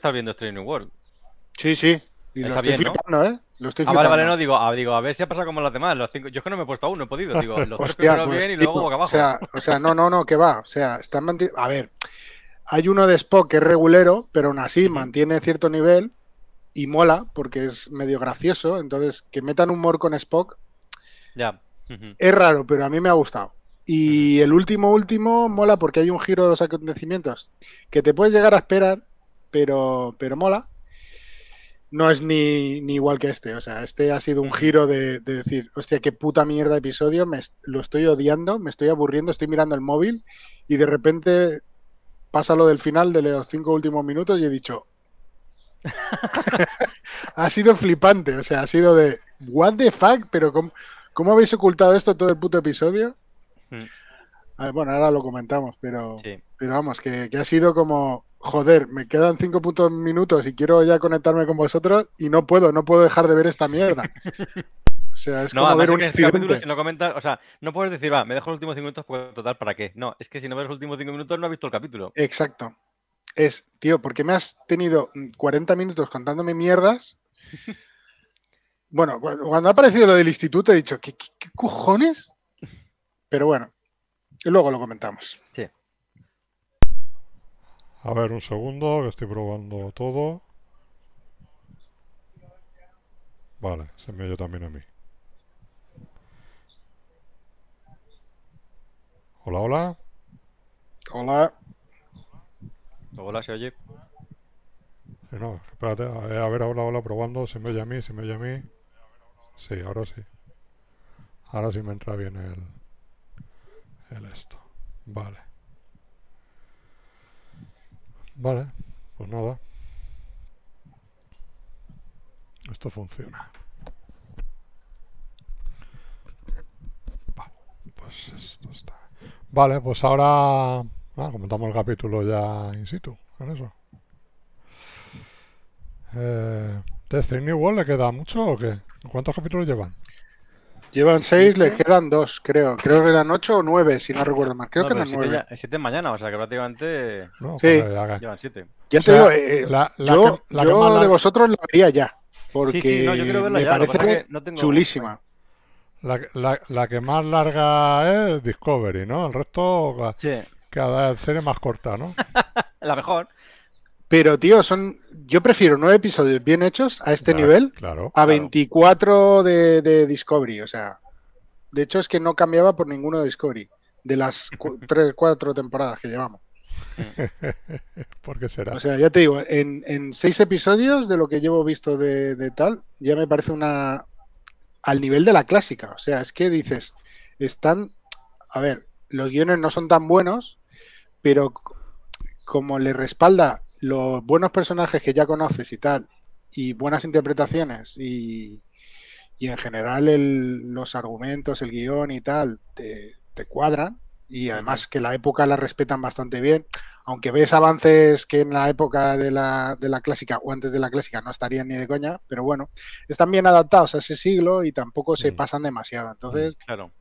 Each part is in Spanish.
estar viendo Strange New World. Sí, sí. Y lo estoy bien, ¿no? flipando, ¿eh? Lo estoy Ah, vale, flipando. vale, no, digo, a, digo, a ver si ha pasado como los demás. Los cinco... Yo es que no me he puesto aún, no he podido. Digo, los tres Hostia, primeros pues, bien y tío, luego boca abajo. O sea, o sea, no, no, no, que va. O sea, están manti- A ver, hay uno de Spock que es regulero, pero aún así mantiene cierto nivel y mola porque es medio gracioso. Entonces, que metan humor con Spock Ya. Es raro, pero a mí me ha gustado. Y el último, último, mola porque hay un giro de los acontecimientos que te puedes llegar a esperar, pero, pero mola. No es ni, ni igual que este. O sea, este ha sido un giro de, de decir, hostia, qué puta mierda de episodio, me, lo estoy odiando, me estoy aburriendo, estoy mirando el móvil y de repente pasa lo del final de los cinco últimos minutos y he dicho... ha sido flipante, o sea, ha sido de... What the fuck, pero ¿cómo, cómo habéis ocultado esto todo el puto episodio? Mm. Bueno, ahora lo comentamos, pero, Sí. pero vamos, que, que ha sido como, joder, me quedan cinco putos minutos y quiero ya conectarme con vosotros y no puedo, no puedo dejar de ver esta mierda. O sea, es No, como ver es un que en este capítulo, si no comentas, o sea, no puedes decir, va, me dejo los últimos cinco minutos, pues total, ¿para qué? No, es que si no ves los últimos cinco minutos no has visto el capítulo. Exacto. Es, tío, ¿por qué me has tenido 40 minutos contándome mierdas? Bueno, cu- cuando ha aparecido lo del instituto he dicho, ¿qué, qué- qué cojones? Pero bueno, luego lo comentamos. Sí. A ver, un segundo, que estoy probando todo. Vale, se me oye también a mí. Hola, hola. Hola. Hola, se oye. Sí, no, espérate, a ver, a ver, hola, hola, probando. Se me oye a mí, se me oye a mí. Sí, ahora sí. Ahora sí me entra bien el, el esto. Vale. Vale, pues nada. Esto funciona. Vale, pues. Vale, pues ahora ah, comentamos el capítulo ya in situ, en eso. Eh, ¿De New World le queda mucho o qué? ¿Cuántos capítulos llevan? Llevan seis, le quedan dos, creo. Creo que eran ocho o nueve, si no recuerdo mal. Creo No, que eran siete, nueve. ya- siete mañana, o sea que prácticamente No, Sí. llevan siete. Ya o te digo, eh, la, la yo, que, la yo de vosotros la vería ya. Porque Sí, sí, no, yo quiero verla me ya, parece que no tengo- chulísima. la, la- la que más larga es Discovery, ¿no? El resto, cada serie más corta, ¿no? la mejor. Pero, tío, son. Yo prefiero nueve episodios bien hechos a este nivel Claro. a claro. 24 de, de Discovery. O sea, de hecho es que no cambiaba por ninguno de Discovery. De las tres, cuatro temporadas que llevamos. ¿Por qué será? O sea, ya te digo, en, en seis episodios de lo que llevo visto de, de tal, ya me parece una. al nivel de la clásica. O sea, es que dices, están. A ver, los guiones no son tan buenos, pero como le respalda los buenos personajes que ya conoces y tal, y buenas interpretaciones, y, y en general el- los argumentos, el guion y tal, te, te cuadran, y además que la época la respetan bastante bien, aunque ves avances que en la época de la, de la clásica o antes de la clásica no estarían ni de coña, pero bueno, están bien adaptados a ese siglo y tampoco se Mm. pasan demasiado. Entonces, Claro.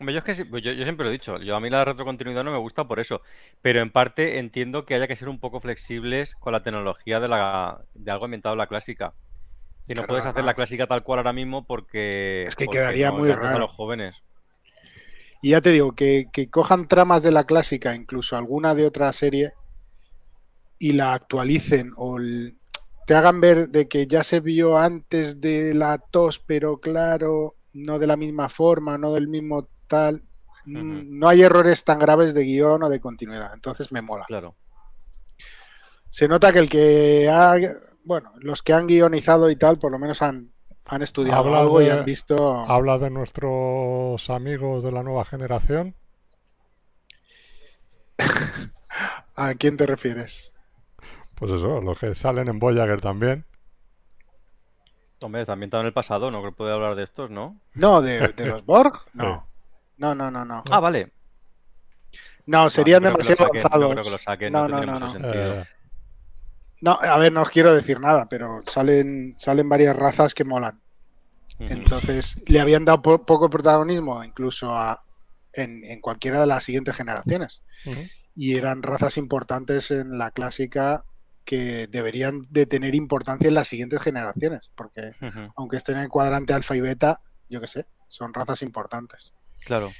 Yo es que pues yo, yo siempre lo he dicho, yo a mí la retrocontinuidad no me gusta por eso, pero en parte entiendo que haya que ser un poco flexibles con la tecnología de, la, de algo ambientado en la clásica. Si no Claro, puedes hacer la clásica tal cual ahora mismo porque, Es que porque quedaría no muy a raro. los jóvenes. Y ya te digo, que, que cojan tramas de la clásica, incluso alguna de otra serie, y la actualicen o el- te hagan ver de que ya se vio antes de la tos, pero claro, no de la misma forma, no del mismo tal. No hay errores tan graves de guion o de continuidad, entonces me mola. Claro. Se nota que el que ha, bueno, los que han guionizado y tal, por lo menos han, han estudiado algo y han visto... ¿Hablas de nuestros amigos de la nueva generación? ¿A quién te refieres? Pues eso, los que salen en Voyager también. Hombre, está ambientado en el pasado, no creo que puede hablar de estos, ¿no? No, de, de los Borg, Sí. no. No, no, no, no. Ah, vale. No, serían no demasiado saquen, no avanzados. creo que lo saquen, no, no no, no, mucho no. sentido. Eh, No, a ver, no os quiero decir nada, pero salen, salen varias razas que molan. Entonces, le habían dado po- poco protagonismo incluso a, en, en cualquiera de las siguientes generaciones. Y eran razas importantes en la clásica que deberían de tener importancia en las siguientes generaciones, porque aunque estén en el cuadrante alfa y beta, yo qué sé, son razas importantes. Claro.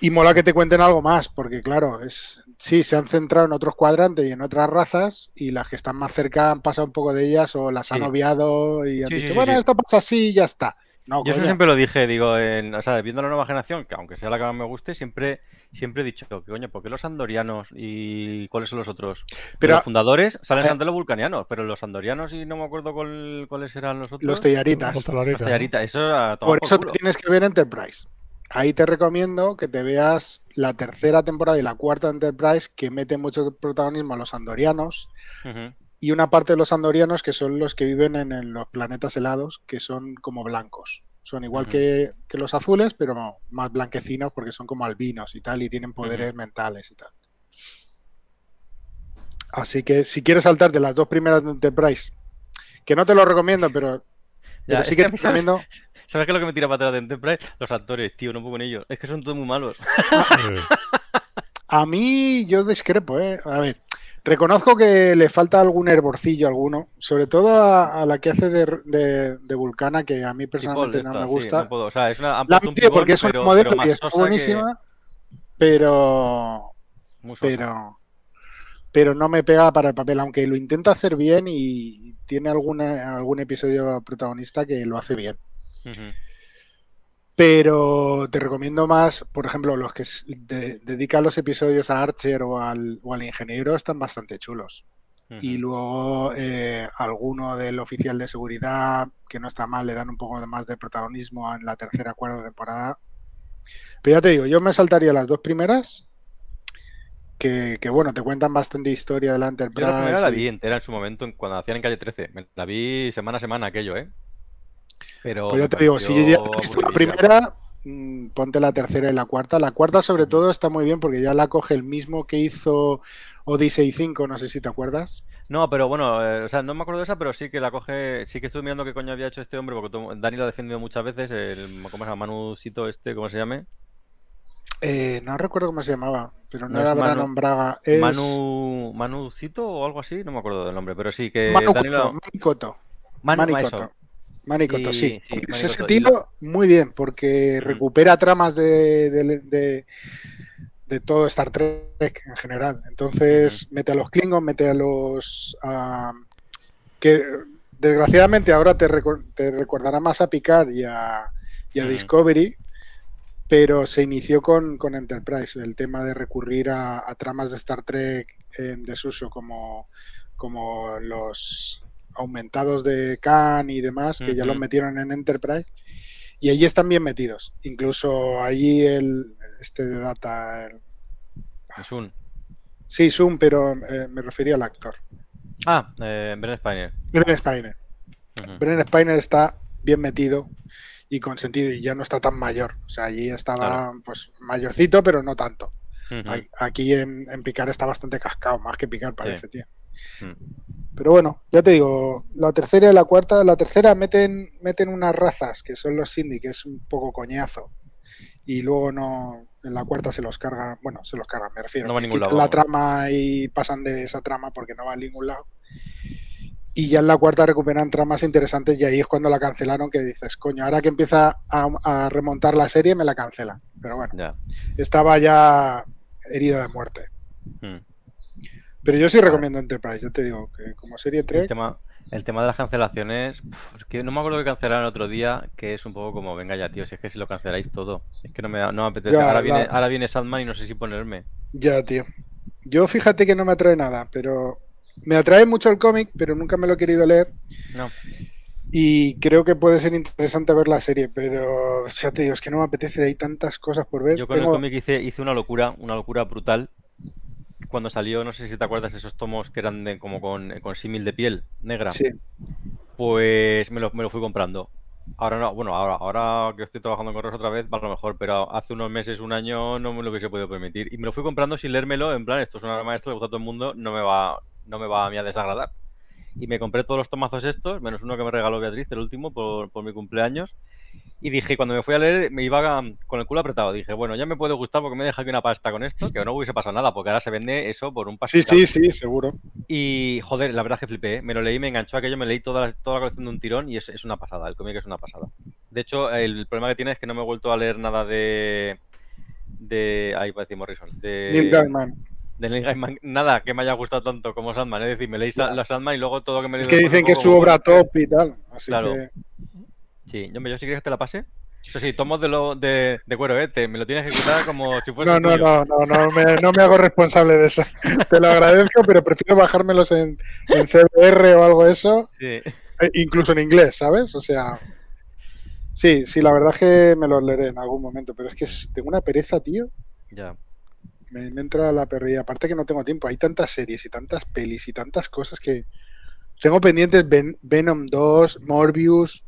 Y mola que te cuenten algo más, porque claro, es sí, se han centrado en otros cuadrantes y en otras razas, y las que están más cerca han pasado un poco de ellas o las han Sí. obviado y han Sí, dicho, sí, bueno, esto pasa así y ya está. No, Yo eso siempre lo dije, digo, en, o sea, viendo la nueva generación, que aunque sea la que más me guste, siempre, siempre he dicho, que coño, ¿por qué los andorianos y cuáles son los otros? Pero los fundadores salen eh, antes los vulcanianos, pero los andorianos y no me acuerdo cuál- cuáles eran los otros. los tellaritas. Los tallaritas, eso era tomar Por eso tienes que ver Enterprise. Ahí te recomiendo que te veas la tercera temporada y la cuarta de Enterprise, que mete mucho protagonismo a los andorianos Ujú, y una parte de los andorianos que son los que viven en, en los planetas helados, que son como blancos. Son igual que, que los azules, pero más blanquecinos porque son como albinos y tal, y tienen poderes mentales y tal. Así que si quieres saltarte las dos primeras de Enterprise, que no te lo recomiendo, pero, pero es sí que te ¿sabes? recomiendo. ¿Sabes qué es lo que me tira para atrás de Enterprise? Los actores, tío, no puedo con ellos. Es que son todos muy malos. A mí yo discrepo, ¿eh? A ver, reconozco que le falta algún hervorcillo alguno, sobre todo a, a la que hace de, de- de Vulcana, que a mí personalmente no me sí, gusta. no puedo. O sea, es una, La un porque es un modelo pero que- buenísima, pero, pero, pero no me pega para el papel, aunque lo intenta hacer bien y tiene alguna, algún episodio protagonista que lo hace bien. Ujú, Pero te recomiendo más, por ejemplo, los que de- dedican los episodios a Archer o al, o al ingeniero están bastante chulos. Y luego eh, alguno del oficial de seguridad, que no está mal, le dan un poco de más de protagonismo en la tercera cuarta temporada. Pero ya te digo, yo me saltaría las dos primeras, que, que, bueno, te cuentan bastante historia de la Yo Enterprise. la primera la vi entera en su momento, en- cuando hacían en calle 13. Me la vi semana a semana aquello, ¿eh? Pero Pues ya me te digo, si ya has visto la primera, mm, ponte la tercera y la cuarta. La cuarta, sobre todo, está muy bien porque ya la coge el mismo que hizo Odyssey 5, no sé si te acuerdas. No, pero bueno, eh, o sea, no me acuerdo de esa, pero sí que la coge. Sí que estuve mirando qué coño había hecho este hombre, porque Dani lo ha defendido muchas veces. El, ¿Cómo se llama? Manucito este, ¿cómo se llame? Eh, no recuerdo cómo se llamaba, pero no, No era Manu- Brandon Braga. Es Manu. Manucito o algo así, no me acuerdo del nombre, pero sí que Manu Dani lo. Manicoto. Manu, Manicoto. eso. Manicoto, Y- sí. sí, ese tío, muy bien, porque recupera tramas de, de- de- de todo Star Trek en general. Entonces, mete a los Klingons, mete a los. que desgraciadamente ahora te, recor- te recordará más a Picard y a, y a Ujú. Discovery, pero se inició con, con Enterprise, el tema de recurrir a, a tramas de Star Trek en desuso, como, como los aumentados de Khan y demás, que ya los metieron en Enterprise. Y allí están bien metidos. Incluso allí el este de Data. el- Es un. sí, Zoom, pero eh, me refería al actor. Ah, eh, Bren Spiner. Bren Spiner. Bren Spiner está bien metido y con sentido y ya no está tan mayor. O sea, allí estaba pues mayorcito, pero no tanto. Aquí en, en Picar está bastante cascado, más que Picar parece, tío. Mm. Pero bueno, ya te digo, la tercera y la cuarta, la tercera meten, meten unas razas que son los Cindy, que es un poco coñazo. Y luego no, en la cuarta se los cargan, bueno, se los cargan, me refiero. No va a ningún lado, la trama y pasan de esa trama porque no va a ningún lado. Y ya en la cuarta recuperan tramas interesantes y ahí es cuando la cancelaron que dices, coño, ahora que empieza a, a remontar la serie me la cancelan. Pero bueno, Ya. estaba ya herida de muerte. Mm. Pero yo sí recomiendo Enterprise, ya te digo, que como serie El 3, tema, el tema de las cancelaciones, pf, es que no me acuerdo que cancelaron el otro día, que es un poco como, venga ya, tío, si es que si lo canceláis todo. Es que no me, da- no me apetece. Ya, ahora, viene, ahora viene Sandman y no sé si ponerme. ya, tío. Yo fíjate que no me atrae nada, pero me atrae mucho el cómic, pero nunca me lo he querido leer. No. Y creo que puede ser interesante ver la serie, pero ya te digo, es que no me apetece, hay tantas cosas por ver. Yo con Tengo- el cómic hice, hice una locura, una locura brutal. Cuando salió, no sé si te acuerdas, esos tomos que eran de, como con, con símil de piel negra. Sí, Pues me lo, me lo fui comprando. Ahora no, bueno, ahora, ahora que estoy trabajando en correos otra vez, va a lo mejor, pero hace unos meses, un año, no me lo hubiese podido permitir. Y me lo fui comprando sin leérmelo, en plan, esto es una obra maestra, le gusta a todo el mundo, no me va, no me va a mí a desagradar. y me compré todos los tomazos estos, menos uno que me regaló Beatriz, el último, por, por mi cumpleaños. Y dije, cuando me fui a leer, me iba con el culo apretado. Dije, bueno, ya me puede gustar porque me deja aquí una pasta con esto, que no hubiese pasado nada, porque ahora se vende eso por un Sí, sí, sí, seguro. Y, joder, la verdad es que flipé. ¿eh? Me lo leí, me enganchó aquello, me leí toda la, toda la colección de un tirón y es, es una pasada. El cómic es una pasada. De hecho, el problema que tiene es que no me he vuelto a leer nada de. de. Ahí parece Morrison. De, Neil Gaiman. de Neil Gaiman, nada que me haya gustado tanto como Sandman. Es decir, me leí la Sandman y luego todo lo que me he Es que dicen que es su obra top y tal. Así Claro. que. Sí, yo, yo si quieres que te la pase. Eso sí, tomos de, lo, de, de cuero, ¿eh? Te- me lo tienes que quitar como si fuese No, no, tuyo. no, no, no me, no me hago responsable de eso. Te lo agradezco, pero prefiero bajármelos en, en CBR o algo de eso, Sí. eh, incluso en inglés, ¿sabes? O sea, sí, sí, la verdad es que me los leeré en algún momento, pero es que tengo una pereza, tío. Ya. Me, me entra la perrilla. Aparte que no tengo tiempo, hay tantas series y tantas pelis y tantas cosas que tengo pendientes Ven- Venom 2, Morbius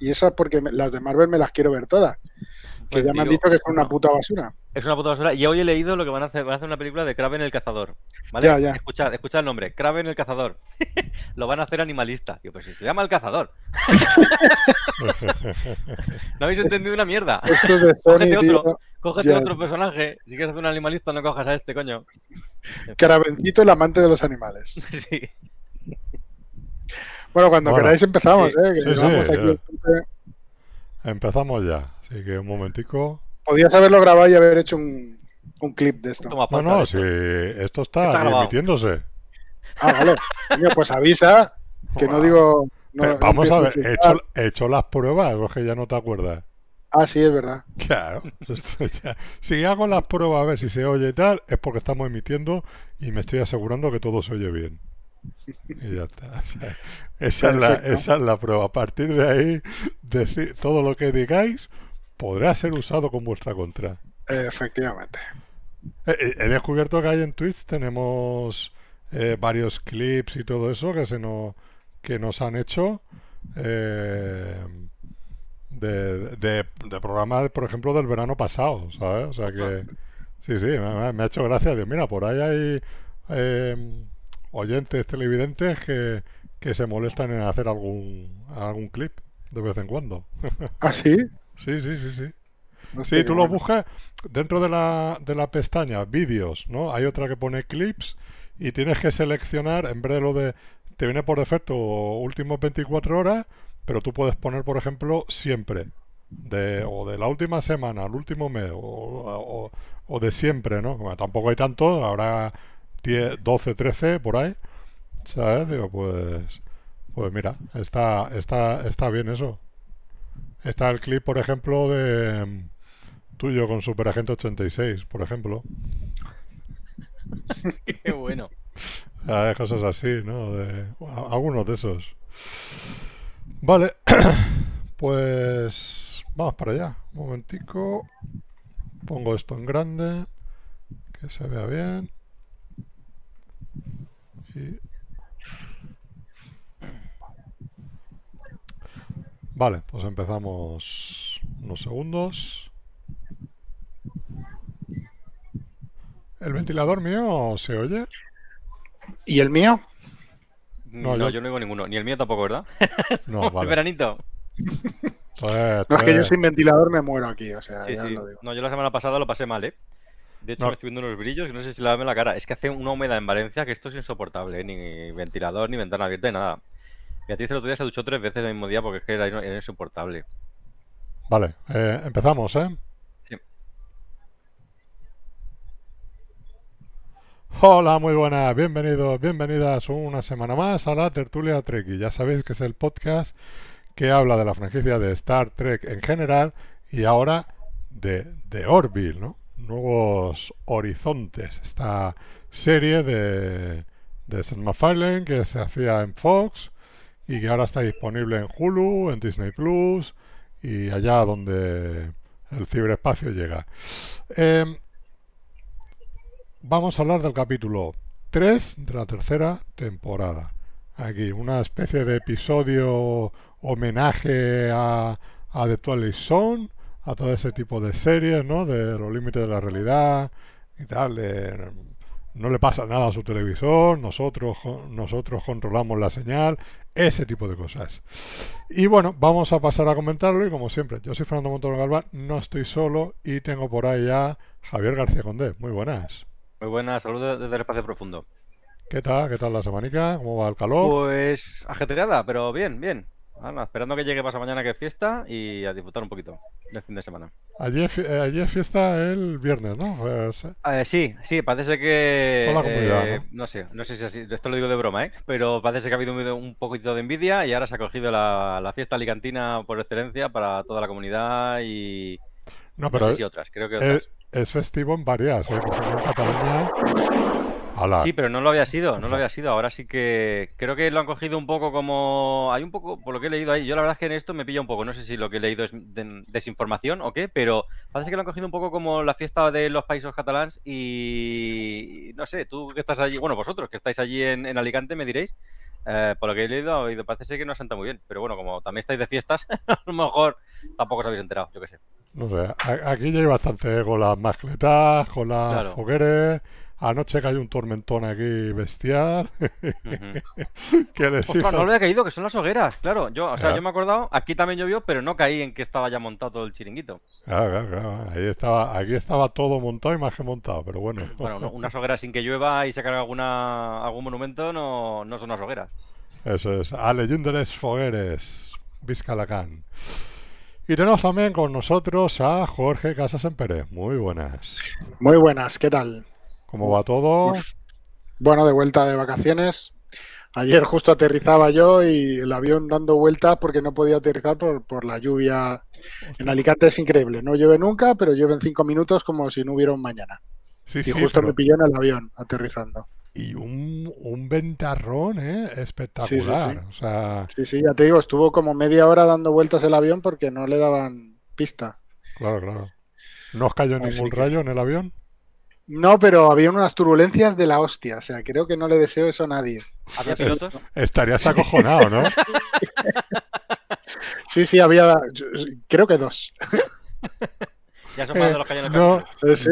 y esas porque me- las de Marvel me las quiero ver todas. Que Pues, ya me han dicho que son una puta basura. Es una puta basura. Y hoy he leído lo que van a hacer. Van a hacer una película de Kraven el cazador. ¿Vale? Ya, ya. Escuchad, escuchad el nombre. Kraven el cazador. lo van a hacer animalista. Yo, pues si se llama el cazador. No habéis entendido una mierda. Esto es de Cógete Sony, tío. otro. Cógete Ya. otro personaje. Si quieres hacer un animalista, no cojas a este, coño. Carabencito, el amante de los animales. Sí. Bueno, cuando Bueno. queráis empezamos, Sí. ¿eh? Que Sí, sí, aquí ya. tope. Empezamos ya. Así que un momentico. Podías haberlo grabado y haber hecho un, un clip de esto. Toma, No, no, si esto. está, Está emitiéndose. Ah, vale. Coño, pues avisa que no digo. no- Pero no vamos a ver, he hecho, he hecho las pruebas, o es que ya no te acuerdas. Ah, sí, es verdad. Claro. esto ya- Si hago las pruebas a ver si se oye y tal, es porque estamos emitiendo y me estoy asegurando que todo se oye bien. Y ya está. O sea, esa, es la, Perfecto. esa es la prueba. A partir de ahí, decir, todo lo que digáis podrá ser usado con vuestra contra. Efectivamente. Eh, eh, He descubierto que hay en Twitch tenemos eh, varios clips y todo eso que se nos que nos han hecho eh, de, de, de programas, por ejemplo, del verano pasado, ¿sabes? O sea que sí, sí, me, me ha hecho gracia. Digo, mira, por ahí hay eh, oyentes televidentes que, que se molestan en hacer algún algún clip de vez en cuando. Ah, sí. Sí, sí, sí, sí. Hostia, Sí, tú lo bueno. buscas dentro de la, de la pestaña vídeos, ¿no? Hay otra que pone clips y tienes que seleccionar, en vez de lo de, te viene por defecto últimos 24 horas, pero tú puedes poner, por ejemplo, siempre, de, o de la última semana, al último mes, o, o- o de siempre, ¿no? Como tampoco hay tanto, habrá 10, 12, 13 por ahí, ¿sabes? Digo, pues, pues mira, está, está, está bien eso. Está el clip, por ejemplo, de mm, tuyo con Super Agente 86, por ejemplo. Qué bueno. Ah, cosas así, ¿no? De, algunos de esos. Vale, pues vamos para allá. Un momentico. Pongo esto en grande, que se vea bien. Y... Vale, pues empezamos unos segundos. ¿El ventilador mío se oye? ¿Y el mío? No, No, yo- yo... no digo ninguno. Ni el mío tampoco, ¿verdad? No, El vale. veranito. Pues, No, es que yo sin ventilador me muero aquí, o sea, Sí, ya sí. lo digo. No, yo la semana pasada lo pasé mal, ¿eh? De hecho, No. me estoy viendo unos brillos y no sé si lavarme la cara. Es que hace una humedad en Valencia que esto es insoportable, ¿eh? Ni ventilador, ni ventana abierta, ni nada. Beatriz el otro día se duchó tres veces el mismo día porque es que era, era insoportable. Vale, eh, empezamos, ¿eh? Sí. Hola, muy buenas, bienvenidos, bienvenidas una semana más a la Tertulia Trek. Ya sabéis que es el podcast que habla de la franquicia de Star Trek en general y ahora de, de Orville, ¿no? Nuevos horizontes. Esta serie de, de Seth MacFarlane que se hacía en Fox y que ahora está disponible en Hulu, en Disney Plus y allá donde el ciberespacio llega. Em, vamos a hablar del capítulo 3 de la tercera temporada. Aquí, una especie de episodio homenaje a, a The Twilight Zone, a todo ese tipo de series, ¿no? De los límites de la realidad y tal. de- no le pasa nada a su televisor, nosotros, nosotros controlamos la señal, ese tipo de cosas. Y bueno, vamos a pasar a comentarlo y como siempre, yo soy Fernando Montoro Galván, no estoy solo y tengo por ahí a Javier García Condé. Muy buenas. Muy buenas, saludos desde el espacio profundo. ¿Qué tal? ¿Qué tal la semanica? ¿Cómo va el calor? Pues ajetreada, pero bien, bien esperando que llegue pasa mañana que es fiesta y a disfrutar un poquito del fin de semana. Allí es, eh, fiesta el viernes, ¿no? Pues, eh. Eh, sí, sí, parece que... la comunidad, ¿no? sé, no sé si así, esto lo digo de broma, ¿eh? Pero parece que ha habido un, poquito de envidia y ahora se ha cogido la, fiesta alicantina por excelencia para toda la comunidad y... No, pero no sé si otras, creo que Es, festivo en varias, ¿eh? Por ejemplo, en Cataluña Sí, pero no lo había sido, no lo había sido. Ahora sí que creo que lo han cogido un poco como. Hay un poco, por lo que he leído ahí, yo la verdad es que en esto me pilla un poco. No sé si lo que he leído es desinformación o qué, pero parece que lo han cogido un poco como la fiesta de los países catalans y. No sé, tú que estás allí, bueno, vosotros que estáis allí en, Alicante me diréis. Eh, por lo que he leído, parece ser que no senta muy bien. Pero bueno, como también estáis de fiestas, a lo mejor tampoco os habéis enterado, yo qué sé. No sé, aquí ya hay bastante con las mascletas, con las fogueres Anoche cayó un tormentón aquí bestial. que no lo había caído, que son las hogueras, claro. Yo, o sea, yo me he acordado, aquí también llovió, pero no caí en que estaba ya montado todo el chiringuito. Claro, claro, claro. Ahí estaba, aquí estaba todo montado y más que montado, pero bueno. Bueno, unas hogueras sin que llueva y se cargue alguna, algún monumento no, no son unas hogueras. Eso es. A Leyendares Fogueres, Vizcalacán. Y tenemos también con nosotros a Jorge Casas en Pérez. Muy buenas. Muy buenas, ¿qué tal? ¿Cómo va todo? Bueno, de vuelta de vacaciones. Ayer justo aterrizaba yo y el avión dando vueltas porque no podía aterrizar por, por la lluvia. En Alicante es increíble, no llueve nunca, pero llueve en cinco minutos como si no hubiera un mañana. y justo me pilló en el avión aterrizando. Y un, un ventarrón, ¿eh? Espectacular. Sí sí, sí, ya te digo, estuvo como media hora dando vueltas el avión porque no le daban pista. Claro, claro. ¿No os cayó ningún rayo en el avión? No, pero había unas turbulencias de la hostia. O sea, creo que no le deseo eso a nadie. ¿Había pilotos? Estarías acojonado, ¿no? sí, sí, había. Creo que dos. Ya son más de los que hay en no, sí.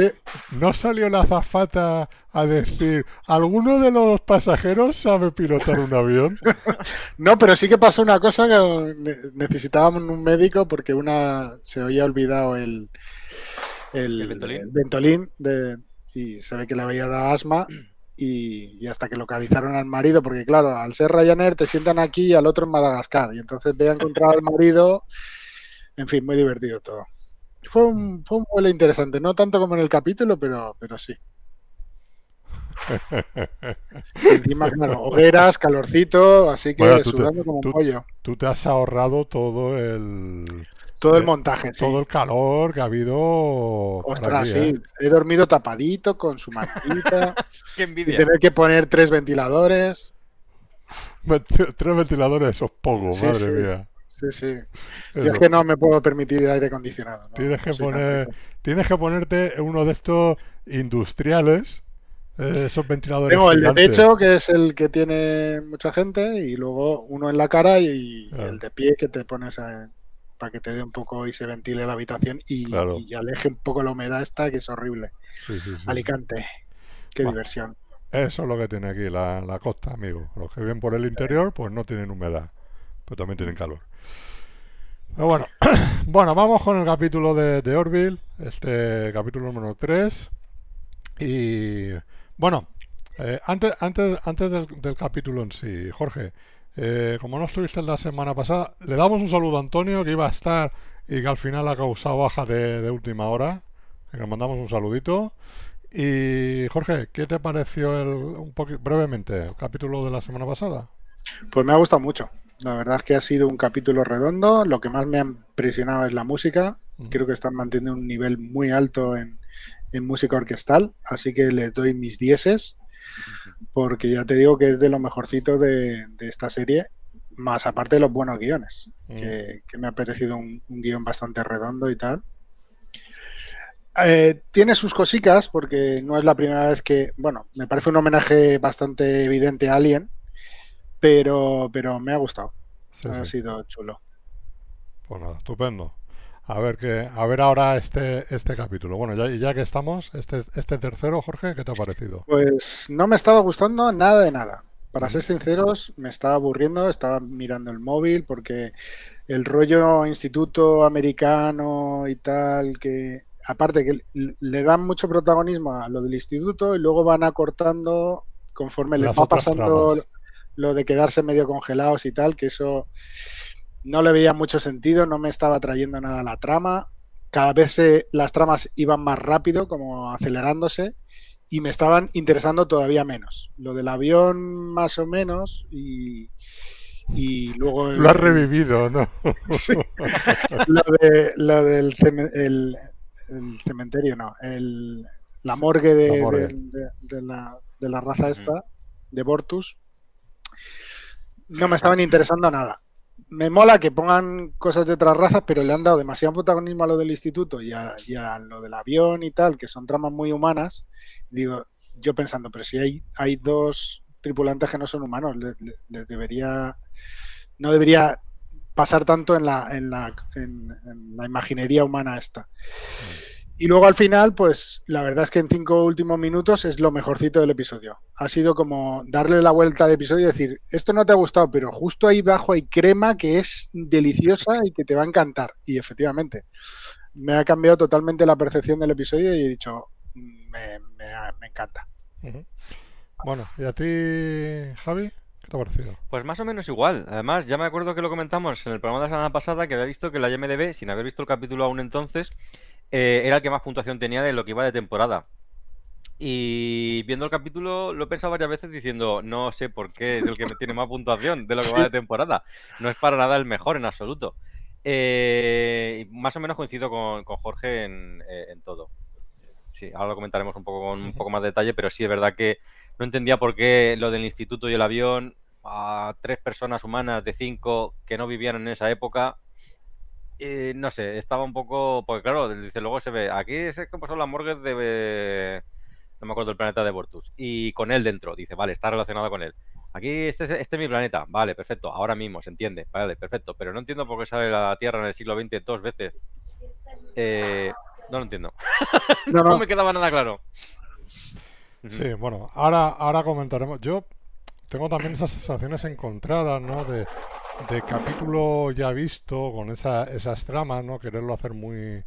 no salió la azafata a decir, ¿alguno de los pasajeros sabe pilotar un avión? no, pero sí que pasó una cosa que necesitábamos un médico porque una se había olvidado el, el, ventolín de, y se ve que le había dado asma y, hasta que localizaron al marido, porque claro, al ser Ryanair te sientan aquí y al otro en Madagascar y entonces ve a encontrar al marido, en fin, muy divertido todo. Fue un, fue un vuelo interesante, no tanto como en el capítulo, pero, pero sí. Encima, claro, hogueras, calorcito, así que sudando como un pollo. Tú te has ahorrado todo el todo el montaje, Todo el calor que ha habido. Ostras, sí. ¿eh? He dormido tapadito con su mantita. Qué envidia. Y tener que poner tres ventiladores. tres ventiladores, eso es poco, madre mía. Sí, sí. Yo es que no me puedo permitir aire acondicionado. Tienes, que poner, tienes que ponerte uno de estos industriales. Eh, esos ventiladores. Tengo el de techo, que es el que tiene mucha gente, y luego uno en la cara y, el de pie que te pones a, para que te dé un poco y se ventile la habitación y, aleje un poco la humedad esta que es horrible. Alicante, qué diversión. Eso es lo que tiene aquí la, costa, amigo. Los que viven por el interior, pues no tienen humedad, pero también tienen calor. Pero bueno, bueno, vamos con el capítulo de, de Orville, este capítulo número 3. Y bueno, eh, antes, antes, antes del, capítulo en sí, Jorge, eh, como no estuviste la semana pasada, le damos un saludo a Antonio que iba a estar y que al final ha causado baja de, última hora. Le mandamos un saludito. Y Jorge, ¿qué te pareció el, un brevemente el capítulo de la semana pasada? Pues me ha gustado mucho. La verdad es que ha sido un capítulo redondo. Lo que más me ha impresionado es la música. Creo que están manteniendo un nivel muy alto en, en música orquestal. Así que le doy mis dieces porque ya te digo que es de lo mejorcito de, esta serie, más aparte de los buenos guiones, mm. que, me ha parecido un, guion bastante redondo y tal. Eh, tiene sus cositas, porque no es la primera vez que, bueno, me parece un homenaje bastante evidente a Alien, pero, pero me ha gustado. ha sido chulo. Pues nada, estupendo. A ver que, a ver ahora este, este capítulo. Bueno, ya, ya que estamos, este, este tercero, Jorge, ¿qué te ha parecido? Pues no me estaba gustando nada de nada. Para ser sinceros, me estaba aburriendo, estaba mirando el móvil porque el rollo instituto americano y tal, que aparte que le dan mucho protagonismo a lo del instituto y luego van acortando conforme les va pasando lo de quedarse medio congelados y tal, que eso no le veía mucho sentido, no me estaba trayendo nada la trama. Cada vez las tramas iban más rápido, como acelerándose, y me estaban interesando todavía menos. Lo del avión, más o menos, y, y luego... lo has revivido, ¿no? lo, de, lo del el, cementerio, no. El, la morgue, de, De, la, de la raza esta, de Bortus, no me estaban interesando nada me mola que pongan cosas de otras razas, pero le han dado demasiado protagonismo a lo del instituto y a, lo del avión y tal, que son tramas muy humanas. Digo, yo pensando, pero si hay, hay dos tripulantes que no son humanos, les, debería. No debería pasar tanto en la, en la, en la imaginería humana esta. Y luego al final, pues la verdad es que en cinco últimos minutos es lo mejorcito del episodio. Ha sido como darle la vuelta al episodio y decir, esto no te ha gustado, pero justo ahí abajo hay crema que es deliciosa y que te va a encantar. Y efectivamente, me ha cambiado totalmente la percepción del episodio y he dicho, me, encanta. Bueno, ¿y a ti, Javi? ¿Qué te ha parecido? Pues más o menos igual. Además, ya me acuerdo que lo comentamos en el programa de la semana pasada, que había visto que la IMDB, sin haber visto el capítulo aún entonces, eh, era el que más puntuación tenía de lo que iba de temporada. Y viendo el capítulo lo he pensado varias veces diciendo, no sé por qué es el que tiene más puntuación de lo que va de temporada. No es para nada el mejor en absoluto. Eh, más o menos coincido con, Jorge eh, en, todo. Sí, ahora lo comentaremos un poco con un poco más de detalle, pero sí es verdad que no entendía por qué lo del instituto y el avión a tres personas humanas de cinco que no vivían en esa época eh, no sé, estaba un poco. Porque claro, dice, luego se ve. Aquí es como son las morgues de. No me acuerdo del planeta de Bortus. Y con él dentro. Dice, vale, está relacionado con él. Aquí este es, este mi planeta. Vale, perfecto. Ahora mismo se entiende. Vale, perfecto. Pero no entiendo por qué sale la Tierra en el siglo XX dos veces. Eh, no lo entiendo. No, no. me quedaba nada claro. Sí, bueno, ahora, ahora comentaremos. Yo tengo también esas sensaciones encontradas, ¿no? De, de capítulo ya visto, con esa, esas tramas, ¿no? Quererlo hacer muy,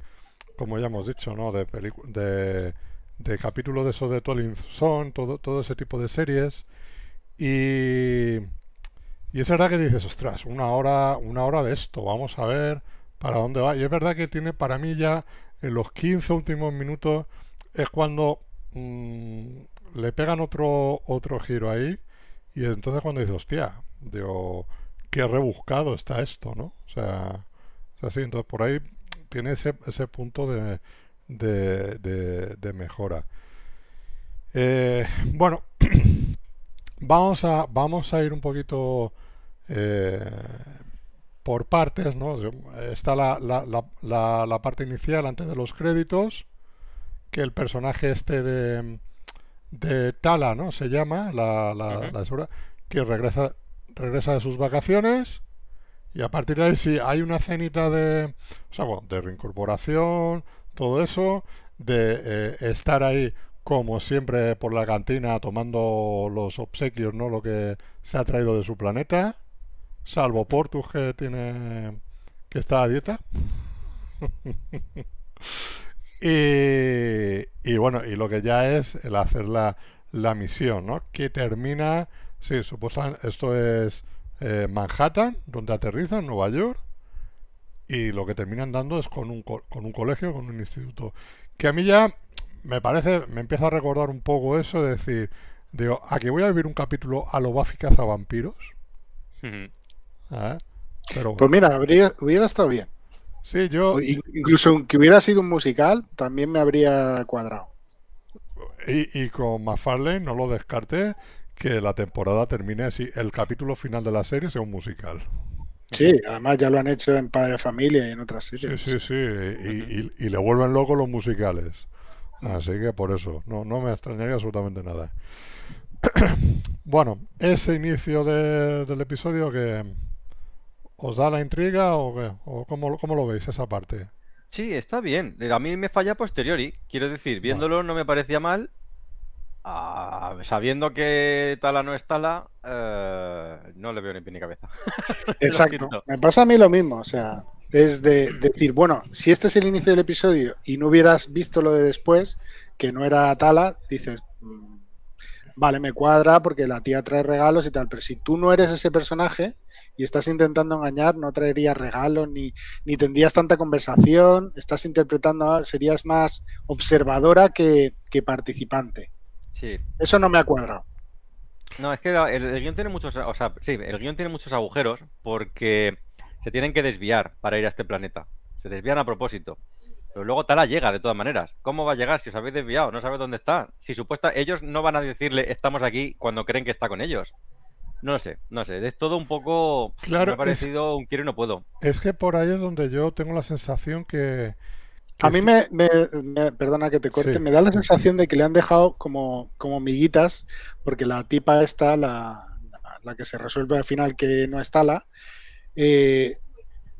como ya hemos dicho, ¿no? De, de, de capítulo de eso de Twilight Zone, todo, todo ese tipo de series. Y, y es verdad que dices, ostras, una hora, una hora de esto, vamos a ver para dónde va. Y es verdad que tiene para mí ya en los 15 últimos minutos es cuando mm, le pegan otro, otro giro ahí. Y entonces cuando dices, hostia, digo qué rebuscado está esto, ¿no? O sea, así, entonces por ahí tiene ese, ese punto de, de, mejora. Eh, bueno, vamos a, vamos a ir un poquito eh, por partes, ¿no? Está la, la, la, parte inicial antes de los créditos, que el personaje este de, de Tala, ¿no? Se llama, la, la, que regresa regresa de sus vacaciones y a partir de ahí sí hay una cenita de, o sea, bueno, de reincorporación, todo eso, de eh, estar ahí como siempre por la cantina tomando los obsequios, ¿no? Lo que se ha traído de su planeta, salvo Portus que tiene que está a dieta. y, y, bueno, y lo que ya es el hacer la, la misión, ¿no? Que termina Sí, supuestamente esto es eh, Manhattan, donde aterrizan, Nueva York, y lo que terminan dando es con un, con un colegio, con un instituto. Que a mí ya me parece, me empieza a recordar un poco eso de decir, digo, aquí voy a vivir un capítulo a lo Buffy vampiros. ¿Eh? Pero, pues mira, habría, hubiera estado bien. Sí, yo. Incluso que hubiera sido un musical, también me habría cuadrado. Y, y con McFarlane no lo descarté que la temporada termine así, el capítulo final de la serie sea un musical. Sí, además ya lo han hecho en Padre Familia y en otras series. Sí, sí, sí, y, le vuelven locos los musicales. Así que por eso, no, no me extrañaría absolutamente nada. bueno, ese inicio del episodio que os da la intriga o, qué? o cómo, cómo, lo veis esa parte. Sí, está bien. A mí me falla a posteriori. Quiero decir, viéndolo no me parecía mal. Ah, sabiendo que Tala no es Tala, eh, no le veo ni pie ni cabeza. Exacto. Me pasa a mí lo mismo. O sea, es de decir, bueno, si este es el inicio del episodio y no hubieras visto lo de después, que no era Tala, dices, mm, vale, me cuadra porque la tía trae regalos y tal. Pero si tú no eres ese personaje y estás intentando engañar, no traerías regalos ni, ni tendrías tanta conversación. Estás interpretando, serías más observadora que, que participante. Sí. Eso no me ha cuadrado. No, es que el, el guion tiene muchos, o sea, sí, el guion tiene muchos agujeros porque se tienen que desviar para ir a este planeta. Se desvían a propósito. Pero luego Tala llega de todas maneras. ¿Cómo va a llegar si os habéis desviado? No sabéis dónde está. Si supuesta, ellos no van a decirle estamos aquí cuando creen que está con ellos. No lo sé, no sé. Es todo un poco. Claro, me ha es- parecido un quiero y no puedo. Es que por ahí es donde yo tengo la sensación que... A mí me, me- me- perdona que te corte, Sí. me da la sensación de que le han dejado como, como miguitas, porque la tipa esta, la, la que se resuelve al final que no está la, eh,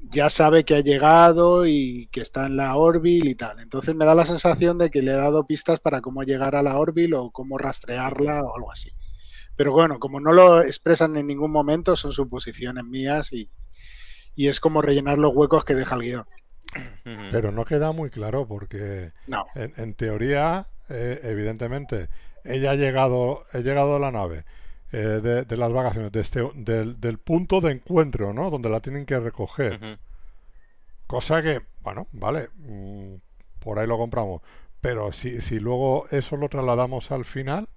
ya sabe que ha llegado y que está en la Orville y tal. Entonces me da la sensación de que le he dado pistas para cómo llegar a la Orville o cómo rastrearla o algo así. Pero bueno, como no lo expresan en ningún momento, son suposiciones mías y, y es como rellenar los huecos que deja el guion. Pero no queda muy claro porque No. en, en teoría, eh, evidentemente, ella ha llegado, ha llegado a la nave eh, de, de las vacaciones, de este- del, del punto de encuentro, ¿no? Donde la tienen que recoger. Cosa que, bueno, vale, mm, por ahí lo compramos. Pero si, si luego eso lo trasladamos al final,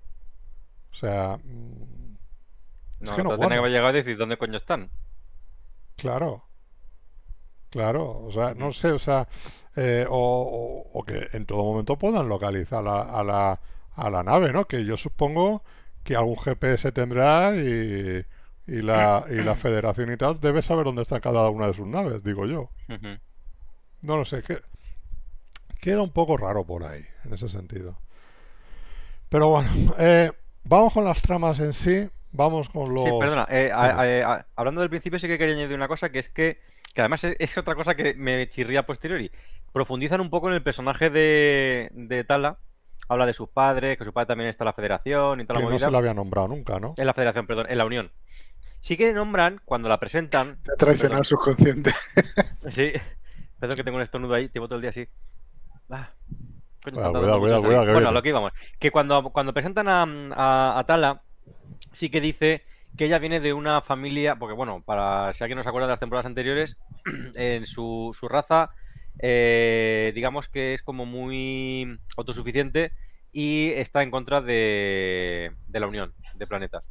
o sea, mm, es No, que no no, tiene que haber llegado y decir dónde coño están. Claro, claro, o sea, no sé, o sea, eh, o, o- o que en todo momento puedan localizar la- a la, a la nave, ¿no? Que yo supongo que algún GPS tendrá y, y la, y la federación y tal debe saber dónde está cada una de sus naves, digo yo. No lo sé, que, queda un poco raro por ahí, en ese sentido. Pero bueno, eh, vamos con las tramas en sí, vamos con los... Sí, perdona. eh, a- a- hablando del principio, sí que quería añadir una cosa, que es que, que además es, es otra cosa que me chirría a posteriori. Profundizan un poco en el personaje de, de Tala. Habla de sus padres, que su padre también está en la federación y toda que la no se la había nombrado nunca, ¿no? En la federación, perdón, en la unión. Sí que nombran, cuando la presentan... Te ha traicionado el subconsciente. Sí, perdón que tengo un estornudo ahí, llevo todo el día así. Ah, coño, Cuidado, cuidado, cuidado, Bueno, lo que íbamos. Que cuando, cuando presentan a, a- a Tala, sí que dice que ella viene de una familia, porque bueno, para si alguien no se acuerda de las temporadas anteriores, en su, su raza, eh, digamos que es como muy autosuficiente y está en contra de, de la unión de planetas.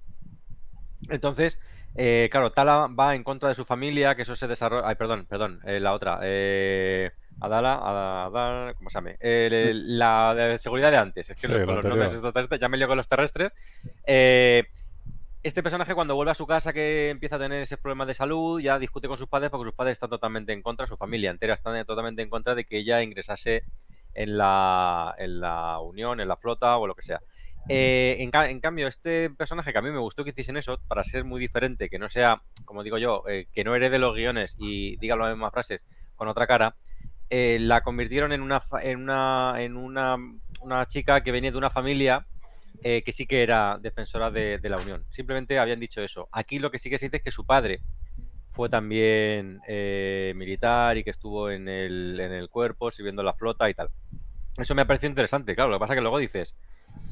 Entonces, eh, claro, Tala va en contra de su familia, que eso se desarrolla. Ay, perdón, perdón, eh, la otra. Adala, Ada- Adala, ¿cómo se llama? El- la de seguridad de antes. Es que Sí, los anterior. nombres ya me lío con los terrestres. Eh, este personaje, cuando vuelve a su casa, que empieza a tener ese problema de salud, ya discute con sus padres porque sus padres están totalmente en contra, su familia entera está totalmente en contra de que ella ingresase en la, en la unión, en la flota o lo que sea. Eh, en, ca- en cambio, este personaje que a mí me gustó que hiciesen eso, para ser muy diferente, que no sea, como digo yo, eh, que no herede los guiones y diga las mismas frases con otra cara, eh, la convirtieron en una, en una, en una, una chica que venía de una familia eh, que sí que era defensora de, la Unión. Simplemente habían dicho eso. Aquí lo que sí que se dice es que su padre fue también eh, militar y que estuvo en el, en el cuerpo sirviendo en la flota y tal. Eso me ha parecido interesante, claro. Lo que pasa es que luego dices,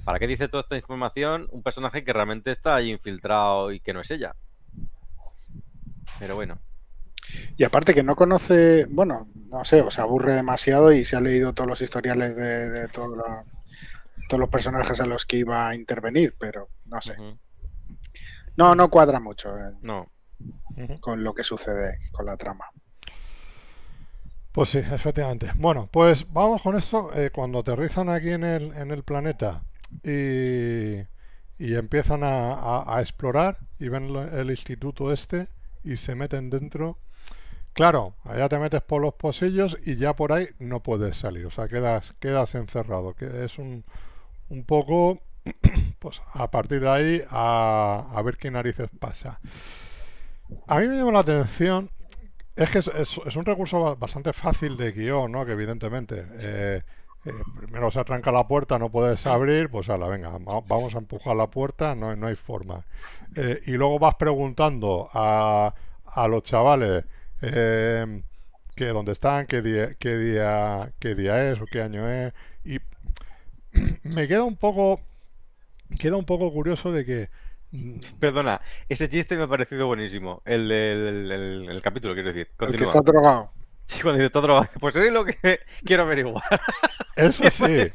¿para qué dice toda esta información un personaje que realmente está ahí infiltrado y que no es ella? Pero bueno. Y aparte que no conoce, bueno, no sé, o se aburre demasiado y se ha leído todos los historiales de, de todo la- todos los personajes a los que iba a intervenir, pero no sé. No, no cuadra mucho eh, No. Con lo que sucede con la trama. Pues sí, efectivamente. Bueno, pues vamos con esto. eh, cuando aterrizan aquí en el, en el planeta y, y empiezan a, a- a explorar y ven lo- el instituto este y se meten dentro. Claro, allá te metes por los pasillos y ya por ahí no puedes salir. O sea, quedas, quedas encerrado. Que es un, un poco, pues a partir de ahí, a, a ver qué narices pasa. A mí me llama la atención Es que es, es- es un recurso ba- bastante fácil de guion, ¿no? Que evidentemente, eh, eh, primero se atranca la puerta, no puedes abrir, pues ala, venga, va- vamos a empujar la puerta, no, hay- no hay forma. Eh, y luego vas preguntando a, a los chavales eh, que dónde están, qué día, qué día, qué día es o qué año es. Me queda un poco, queda un poco curioso de que mm, Perdona, ese chiste me ha parecido buenísimo. El del el- el capítulo, quiero decir. El que Continúa. está drogado. Sí, cuando dice está drogado. Pues es lo que quiero averiguar. Eso sí,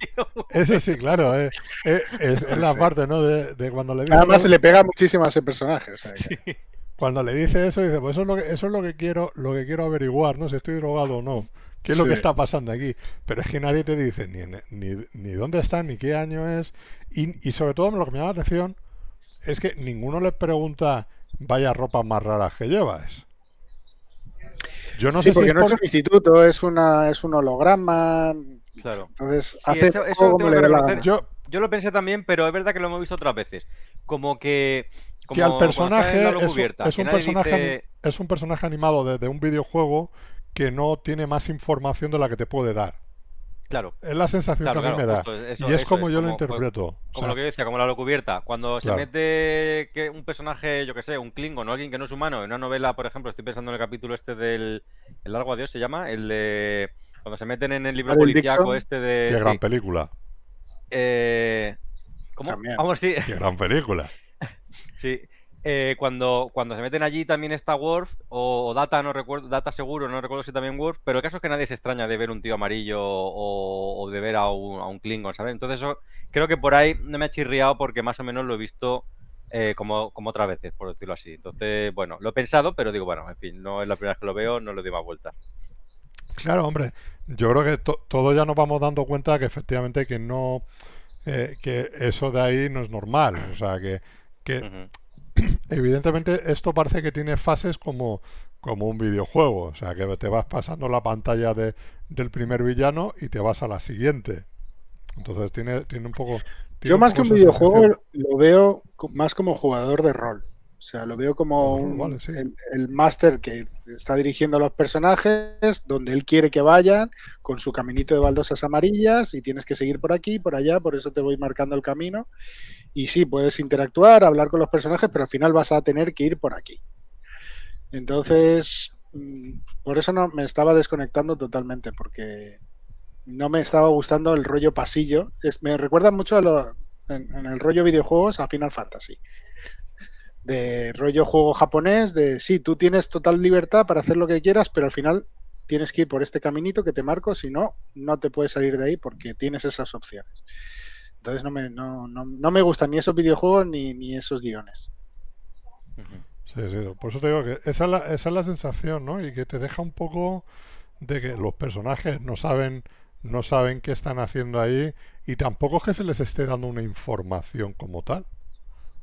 eso sí, claro, eh, eh, es, es la Sí. parte, ¿no? De, de cuando le dice, Además se le pega muchísimo a ese personaje. o sea que- cuando le dice eso, dice, pues eso es lo que, eso es lo que quiero, lo que quiero averiguar, ¿no? Si estoy drogado o no. ¿Qué es lo que está pasando aquí? Pero es que nadie te dice ni, ni, ni dónde está, ni qué año es. Y, y sobre todo lo que me llama la atención es que ninguno le pregunta, vaya ropa más raras que llevas. Yo no sí, sé si porque es no es un porque- instituto, es, una, es un holograma. Claro. Entonces, Sí, hace eso- eso tengo que reconocer. Yo, Yo lo pensé también, pero es verdad que lo hemos visto otras veces. Como que. Como que al personaje es, un- locubierta, es un personaje dice- es un personaje animado de, de un videojuego que no tiene más información de la que te puede dar. Claro. Es la sensación Claro, que a mí claro, me da. eso- y es eso como es, yo lo como- pues, interpreto. Como sea, lo que yo decía, como la locubierta. Cuando Claro. se mete que un personaje, yo que sé, un Klingon o alguien que no es humano, en una novela, por ejemplo, estoy pensando en el capítulo este del El largo adiós se llama, el de cuando se meten en el libro policíaco Dixon. este de qué sí, gran película. eh, ¿Cómo? También. Vamos, sí, Qué gran película. sí. Eh, cuando, cuando se meten allí también está Worf o, o Data, no recuerdo, Data seguro, no recuerdo si también Worf, pero el caso es que nadie se extraña de ver un tío amarillo o, o de ver a un, a un Klingon, ¿sabes? Entonces eso creo que por ahí no me ha chirriado porque más o menos lo he visto eh, como, como otras veces, por decirlo así. Entonces, bueno, lo he pensado, pero digo, bueno, en fin, no es la primera vez que lo veo, no le doy más vueltas. Claro, hombre. Yo creo que to- todos ya nos vamos dando cuenta que efectivamente que no. eh, que eso de ahí no es normal. O sea, que, que. evidentemente esto parece que tiene fases como, como un videojuego. O sea, que te vas pasando la pantalla de, del primer villano y te vas a la siguiente. Entonces tiene, tiene un poco. tiene Yo más que un videojuego lo veo más como jugador de rol. O sea, lo veo como Bueno, un- vale, sí. el, el máster que está dirigiendo a los personajes, donde él quiere que vayan, con su caminito de baldosas amarillas, y tienes que seguir por aquí, por allá, por eso te voy marcando el camino. Y sí, puedes interactuar, hablar con los personajes, pero al final vas a tener que ir por aquí. Entonces, mm, por eso no me estaba desconectando totalmente, porque no me estaba gustando el rollo pasillo. Es- me recuerda mucho a lo, en, en el rollo videojuegos a Final Fantasy. De rollo juego japonés, de sí, tú tienes total libertad para hacer lo que quieras, pero al final tienes que ir por este caminito que te marco, si no, no te puedes salir de ahí porque tienes esas opciones. Entonces no me, no, no, no me gustan ni esos videojuegos ni, ni esos guiones. Sí, sí, por eso te digo que esa es la, esa es la sensación, ¿no? Y que te deja un poco de que los personajes no saben, no saben qué están haciendo ahí y tampoco es que se les esté dando una información como tal.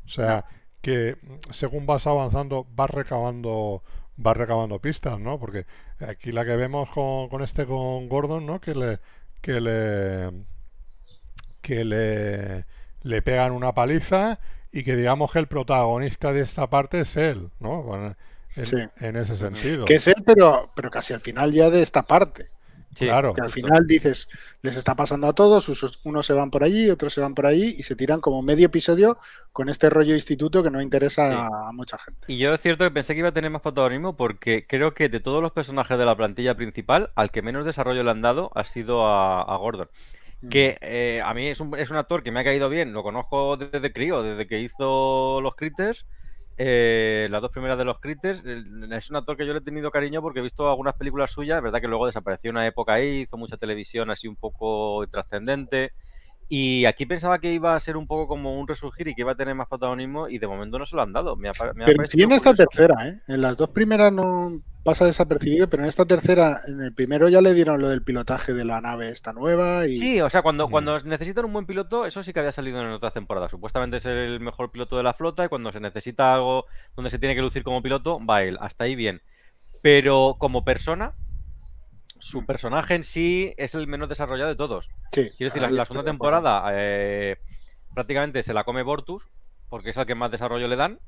O sea, que según vas avanzando vas recabando, vas recabando pistas, ¿no? Porque aquí la que vemos con, con este, con Gordon, ¿no? Que le, que le, que le, le pegan una paliza y que digamos que el protagonista de esta parte es él, ¿no? Bueno, en, Sí. en ese sentido. Que es él, pero, pero casi al final ya de esta parte. Sí, Claro. Que al final dices, les está pasando a todos, unos se van por allí, otros se van por allí y se tiran como medio episodio con este rollo instituto que no interesa Sí. a, mucha gente. Y yo es cierto que pensé que iba a tener más protagonismo porque creo que de todos los personajes de la plantilla principal, al que menos desarrollo le han dado ha sido a, a Gordon. Que eh, a mí es un, es un actor que me ha caído bien, lo conozco desde crío, desde que hizo los Critters, eh, las dos primeras de los Critters. Es un actor que yo le he tenido cariño porque he visto algunas películas suyas, es verdad que luego desapareció una época ahí, hizo mucha televisión así un poco trascendente. Y aquí pensaba que iba a ser un poco como un resurgir y que iba a tener más protagonismo y de momento no se lo han dado. Me ha, me ha Pero sí en esta curioso. tercera, ¿eh? En las dos primeras no pasa desapercibido, pero en esta tercera, en el primero ya le dieron lo del pilotaje de la nave esta nueva y Sí, o sea, cuando, Mm. cuando necesitan un buen piloto, eso sí que había salido en otras temporadas. Supuestamente es el mejor piloto de la flota y cuando se necesita algo donde se tiene que lucir como piloto, va él. Hasta ahí bien. Pero como persona, su Mm. personaje en sí es el menos desarrollado de todos. sí. Quiero decir, la, la segunda temporada eh, prácticamente se la come Bortus, porque es el que más desarrollo le dan.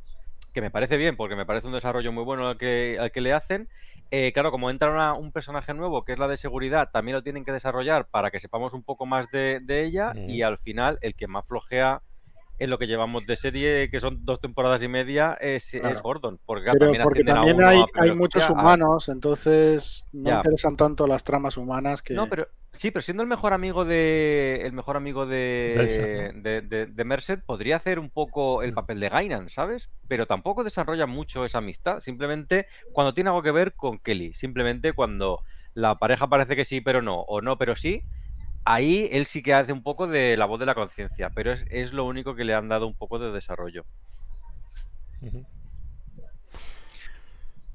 Que me parece bien, porque me parece un desarrollo muy bueno al que, al que le hacen. Eh, claro, como entra un personaje nuevo, que es la de seguridad, también lo tienen que desarrollar para que sepamos un poco más de, ella. Y al final, el que más flojea en lo que llevamos de serie, que son dos temporadas y media, es, Gordon. Porque, también, hay, muchos humanos, entonces no interesan tanto las tramas humanas que. No, pero sí, pero siendo el mejor amigo de. El mejor amigo de. De, Merced, podría hacer un poco el mm. papel de Gainan, ¿sabes? Pero tampoco desarrolla mucho esa amistad. Simplemente cuando tiene algo que ver con Kelly. Simplemente cuando la pareja parece que sí, pero no, o no, pero sí ahí él sí que hace un poco de la voz de la conciencia, pero es, lo único que le han dado un poco de desarrollo.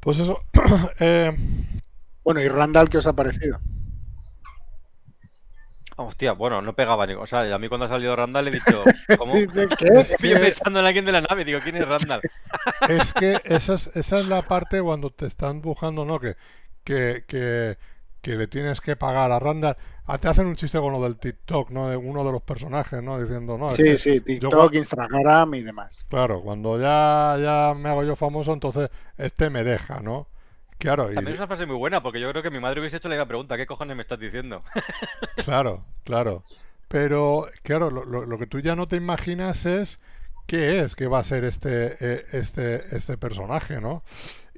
Pues eso. Eh, bueno, ¿y Randall qué os ha parecido? Hostia, bueno, no pegaba ni. O sea, a mí cuando ha salido Randall he dicho. ¿Cómo? ¿Qué es? Yo pensando en alguien de la nave, digo, ¿quién es Randall? es que esa es, esa es la parte cuando te están buscando, ¿no? Que, que, que que le tienes que pagar a Randall. Te hacen un chiste con lo del TikTok, ¿no? De uno de los personajes, ¿no? Diciendo, no. Sí, sí, TikTok, Instagram y demás. Claro, cuando ya, ya me hago yo famoso, entonces este me deja, ¿no? Claro. También es una frase muy buena, porque yo creo que mi madre hubiese hecho la pregunta, ¿qué cojones me estás diciendo? claro, claro. Pero, claro, lo, lo, que tú ya no te imaginas es qué es que va a ser este, eh, este, este personaje, ¿no?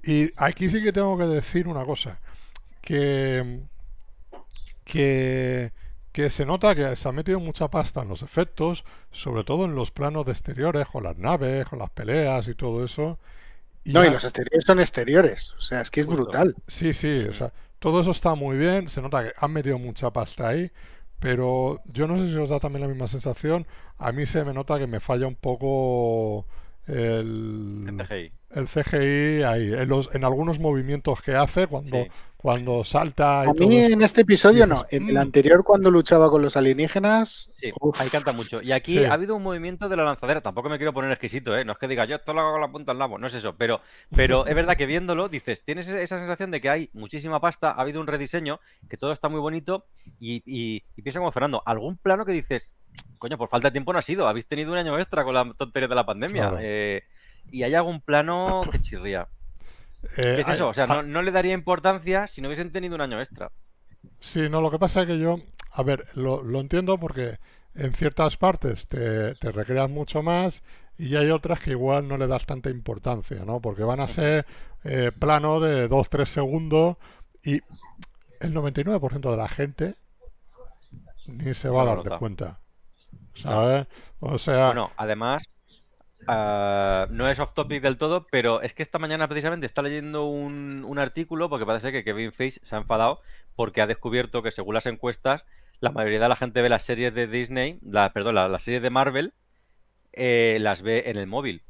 Y aquí sí que tengo que decir una cosa que, que, se nota que se ha metido mucha pasta en los efectos, sobre todo en los planos de exteriores, con las naves, con las peleas y todo eso. no, y los exteriores son exteriores, o sea, es que es brutal. Sí, sí, o sea, todo eso está muy bien, se nota que han metido mucha pasta ahí, pero yo no sé si os da también la misma sensación, a mí se me nota que me falla un poco el, el CGI. ahí, en, los, en algunos movimientos que hace cuando, cuando salta. a mí en este episodio no, en el mm". anterior cuando luchaba con los alienígenas. Sí, ahí canta mucho. Y aquí ha habido un movimiento de la lanzadera, tampoco me quiero poner exquisito, ¿eh? no es que diga yo esto lo hago con la punta al labo, no es eso, pero, pero es verdad que viéndolo dices, tienes esa sensación de que hay muchísima pasta, ha habido un rediseño, que todo está muy bonito y, y, pienso como Fernando, algún plano que dices, coño, por falta de tiempo no ha sido. Habéis tenido un año extra con la tontería de la pandemia. Eh, y hay algún plano que chirría. ¿Qué es eh, eso? O sea, no, le daría importancia si no hubiesen tenido un año extra. Sí, no, lo que pasa es que yo, a ver, lo, entiendo porque en ciertas partes te, te recreas mucho más y hay otras que igual no le das tanta importancia, ¿no? Porque van a ser eh, plano de 2-3 segundos y el 99% de la gente ni se va a dar de cuenta. ¿Sabes? O sea. Bueno, además, ah, no es off topic del todo, pero es que esta mañana precisamente está leyendo un, un, artículo porque parece que Kevin Feige se ha enfadado porque ha descubierto que según las encuestas, la mayoría de la gente ve las series de Disney, la, perdón, las series de Marvel, eh, las ve en el móvil.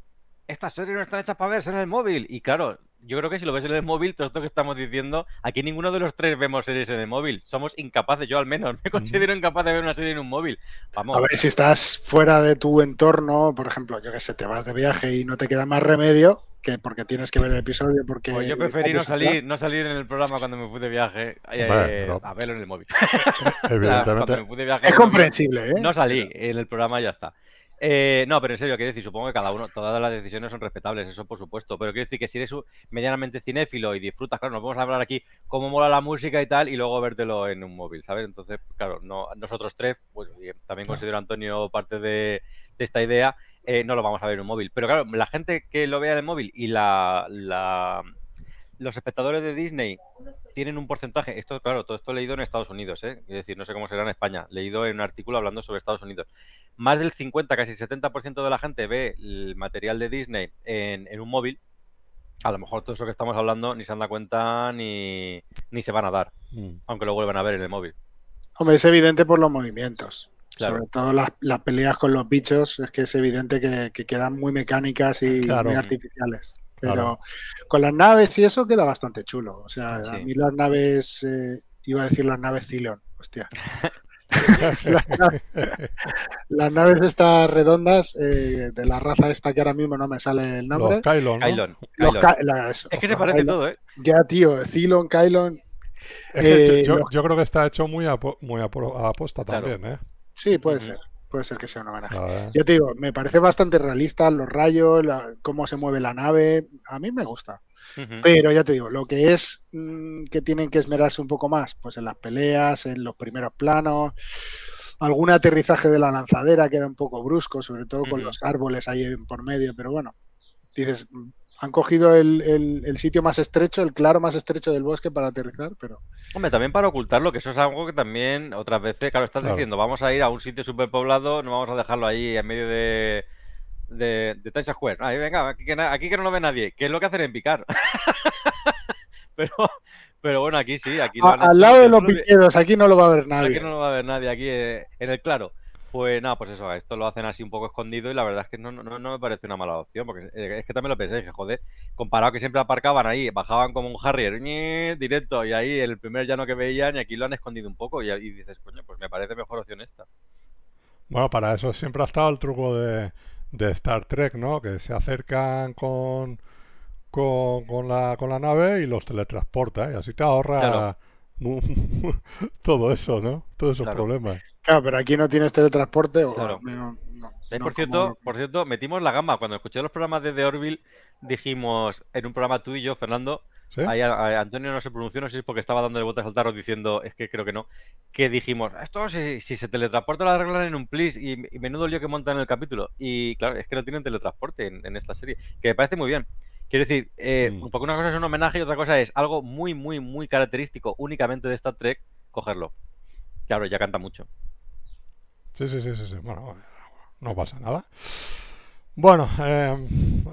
Estas series no están hechas para verse en el móvil. Y claro, yo creo que si lo ves en el móvil, todo esto que estamos diciendo, aquí ninguno de los tres vemos series en el móvil. Somos incapaces, yo al menos me considero incapaz de ver una serie en un móvil. Vamos. A ver, si estás fuera de tu entorno, por ejemplo, yo que sé, te vas de viaje y no te queda más remedio que porque tienes que ver el episodio porque... Pues yo preferí no salir, no salir en el programa cuando me fui de viaje eh, a verlo en el móvil. Evidentemente. es comprensible, ¿eh? No salí en el programa y ya está. Eh, no, pero en serio, quiero decir, supongo que cada uno, todas las decisiones son respetables, eso por supuesto. Pero quiero decir que si eres medianamente cinéfilo y disfrutas, claro, nos vamos a hablar aquí cómo mola la música y tal, y luego vértelo en un móvil, ¿sabes? Entonces, claro, no, nosotros tres, pues también considero Antonio parte de, esta idea, eh, no lo vamos a ver en un móvil. Pero claro, la gente que lo vea en el móvil y la, la los espectadores de Disney tienen un porcentaje, esto claro, todo esto leído en Estados Unidos, ¿eh? es decir, no sé cómo será en España, leído en un artículo hablando sobre Estados Unidos. Más del 50, casi 70% de la gente ve el material de Disney en, un móvil. A lo mejor todo eso que estamos hablando ni se han dado cuenta ni, se van a dar, mm. aunque lo vuelvan a ver en el móvil. Hombre, es evidente por los movimientos. Sobre todo las, peleas con los bichos, es que es evidente que, quedan muy mecánicas y muy artificiales. Pero con las naves y eso queda bastante chulo. O sea, a mí las naves, eh, iba a decir las naves Cylon, hostia. las, naves, estas redondas eh, de la raza esta que ahora mismo no me sale el nombre. Los Kylon. es que se parece todo, ¿eh? Ya, tío, Cylon, Kylon. Eh, yo, creo que está hecho muy a, muy a, aposta también, ¿eh? Sí, puede ser. Puede ser que sea un homenaje. Ya te digo, me parece bastante realista los rayos, la- cómo se mueve la nave. A mí me gusta. Pero ya te digo, lo que es mm, que tienen que esmerarse un poco más, pues en las peleas, en los primeros planos, algún aterrizaje de la lanzadera queda un poco brusco, sobre todo con los árboles ahí en- por medio, pero bueno, dices, han cogido el, el- el sitio más estrecho, el claro más estrecho del bosque para aterrizar, pero Hombre, también para ocultarlo, que eso es algo que también otras veces, claro, estás Claro. diciendo, vamos a ir a un sitio superpoblado, no vamos a dejarlo ahí en medio de, de, de Times Square. Ahí, venga, aquí que, aquí que no lo ve nadie, que es lo que hacen en picar. pero, pero bueno, aquí sí, aquí lo A- han al hecho, lado de los piqueros, aquí no lo va a ver Aquí nadie. no lo va a ver nadie, aquí eh, en el claro. Pues nada, pues eso, esto lo hacen así un poco escondido y la verdad es que no, no, no me parece una mala opción, porque es que también lo pensé, dije, joder, comparado que siempre aparcaban ahí, bajaban como un Harrier, ñe, directo, y ahí el primer llano que veían y aquí lo han escondido un poco y, y dices, coño, pues me parece mejor opción esta. Bueno, para eso siempre ha estado el truco de, de Star Trek, ¿no? Que se acercan con, con, con la, con la nave y los teletransporta, ¿eh? y así te ahorra Claro. todo eso, ¿no? Todos esos Claro. problemas. Claro, pero aquí no tienes teletransporte. o Claro. no- no- Eh, no por como- cierto, por cierto, metimos la gama. Cuando escuché los programas de The Orville, dijimos en un programa tú y yo, Fernando, ¿Sí? Ahí a- a Antonio no se pronunció, no sé si es porque estaba dándole vueltas al tarro diciendo, es que creo que no, que dijimos, esto si, si se teletransporta lo arreglan en un plis y, y menudo lío que montan en el capítulo. Y claro, es que no tienen teletransporte en, en esta serie, que me parece muy bien. Quiero decir, eh, Mm. porque una cosa es un homenaje y otra cosa es algo muy, muy, muy característico únicamente de Star Trek, cogerlo. Claro, ya canta mucho. Sí, sí, sí, sí, sí. Bueno, no pasa nada. Bueno, eh,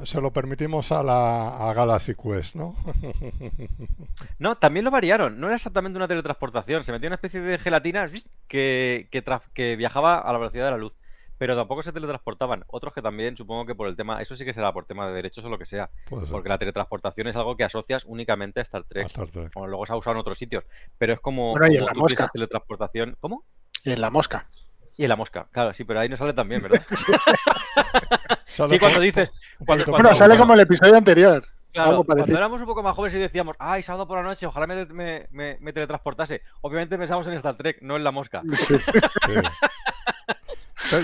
se lo permitimos a la a Galaxy Quest, ¿no? No, también lo variaron. No era exactamente una teletransportación. Se metía una especie de gelatina que, que, viajaba a la velocidad de la luz. Pero tampoco se teletransportaban. Otros que también, supongo que por el tema, eso sí que será por tema de derechos o lo que sea. Porque la teletransportación es algo que asocias únicamente a Star A Trek. Star Trek. Luego se ha usado en otros sitios. Pero es como, Bueno, y en como la tú mosca. teletransportación. ¿Cómo? En la mosca. Y en la mosca. Claro, sí, pero ahí no sale también, ¿verdad? Sí, cuando dices. Cuando, Bueno, sale bueno, como el episodio anterior. Claro, algo cuando éramos un poco más jóvenes y decíamos, ay, sábado por la noche, ojalá me, me- me- me teletransportase. Obviamente pensamos en Star Trek, no en la mosca. Sí.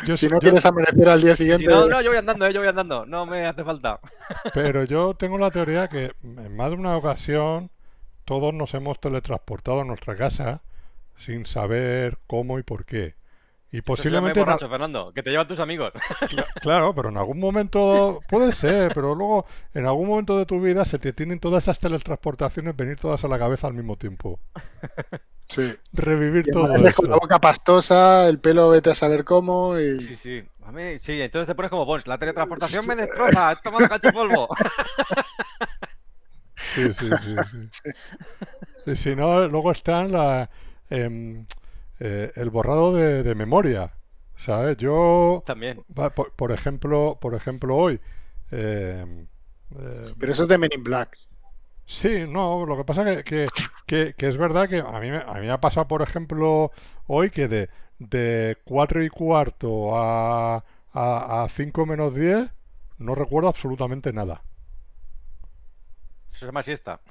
Yo, Si no yo- quieres amanecer al día Si siguiente. no, no, yo voy andando, eh, yo voy andando. No me hace falta. pero yo tengo la teoría que en más de una ocasión todos nos hemos teletransportado a nuestra casa sin saber cómo y por qué. Y Eso posiblemente... en borracho, Fernando, que te llevan tus amigos. Claro, pero en algún momento puede ser, pero luego en algún momento de tu vida se te tienen todas esas teletransportaciones venir todas a la cabeza al mismo tiempo. Sí. Revivir Y todo amaneces con la eso. boca pastosa, el pelo vete a saber cómo. Y... Sí, sí. A mí, sí, entonces te pones como Bones. La teletransportación me destroza. Toma la cacho polvo. Sí, sí, sí, sí. Y si no, luego están la, em, eh, el borrado de, de memoria. ¿Sabes? Yo, También. va, por, por ejemplo, por ejemplo hoy. em, eh, Pero eso es de Men in Black. Sí, no, lo que pasa que, que, que, que es verdad que a mí, me- a mí me ha pasado, por ejemplo, hoy que de, de 4 y cuarto a, a, a 5 menos 10 no recuerdo absolutamente nada. Eso se llama siesta.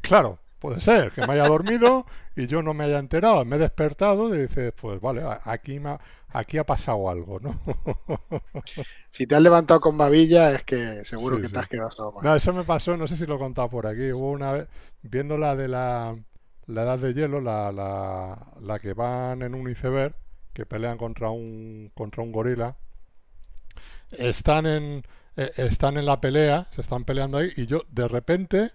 Claro, puede ser que me haya dormido y yo no me haya enterado, me he despertado y dices, pues vale, aquí, me ha, aquí ha pasado algo, ¿no? Si te has levantado con babilla, es que seguro Sí, que sí. te has quedado solo. No, eso me pasó, no sé si lo he contado por aquí. Hubo una vez, viendo la de la, la edad de hielo, la, la, la que van en un iceberg, que pelean contra un, contra un gorila. Están en, eh, están en la pelea, se están peleando ahí, y yo de repente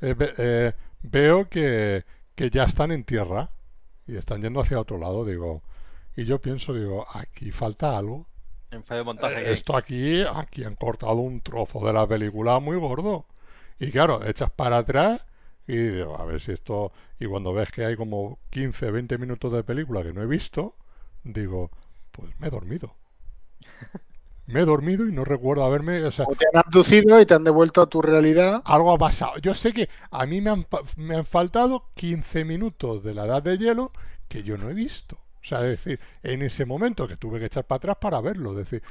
eh, eh, veo que, que ya están en tierra y están yendo hacia otro lado, digo. Y yo pienso, digo, aquí falta algo. En fallo de montaje. Eh. Esto aquí, aquí han cortado un trozo de la película muy gordo. Y claro, echas para atrás y digo, a ver si esto... Y cuando ves que hay como 15, 20 minutos de película que no he visto, digo, pues me he dormido. Me he dormido y no recuerdo haberme... O sea, O te han abducido y te han devuelto a tu realidad. algo ha pasado. Yo sé que a mí me han, me han faltado 15 minutos de la edad de hielo que yo no he visto. O sea, es decir, en ese momento que tuve que echar para atrás para verlo. Es decir,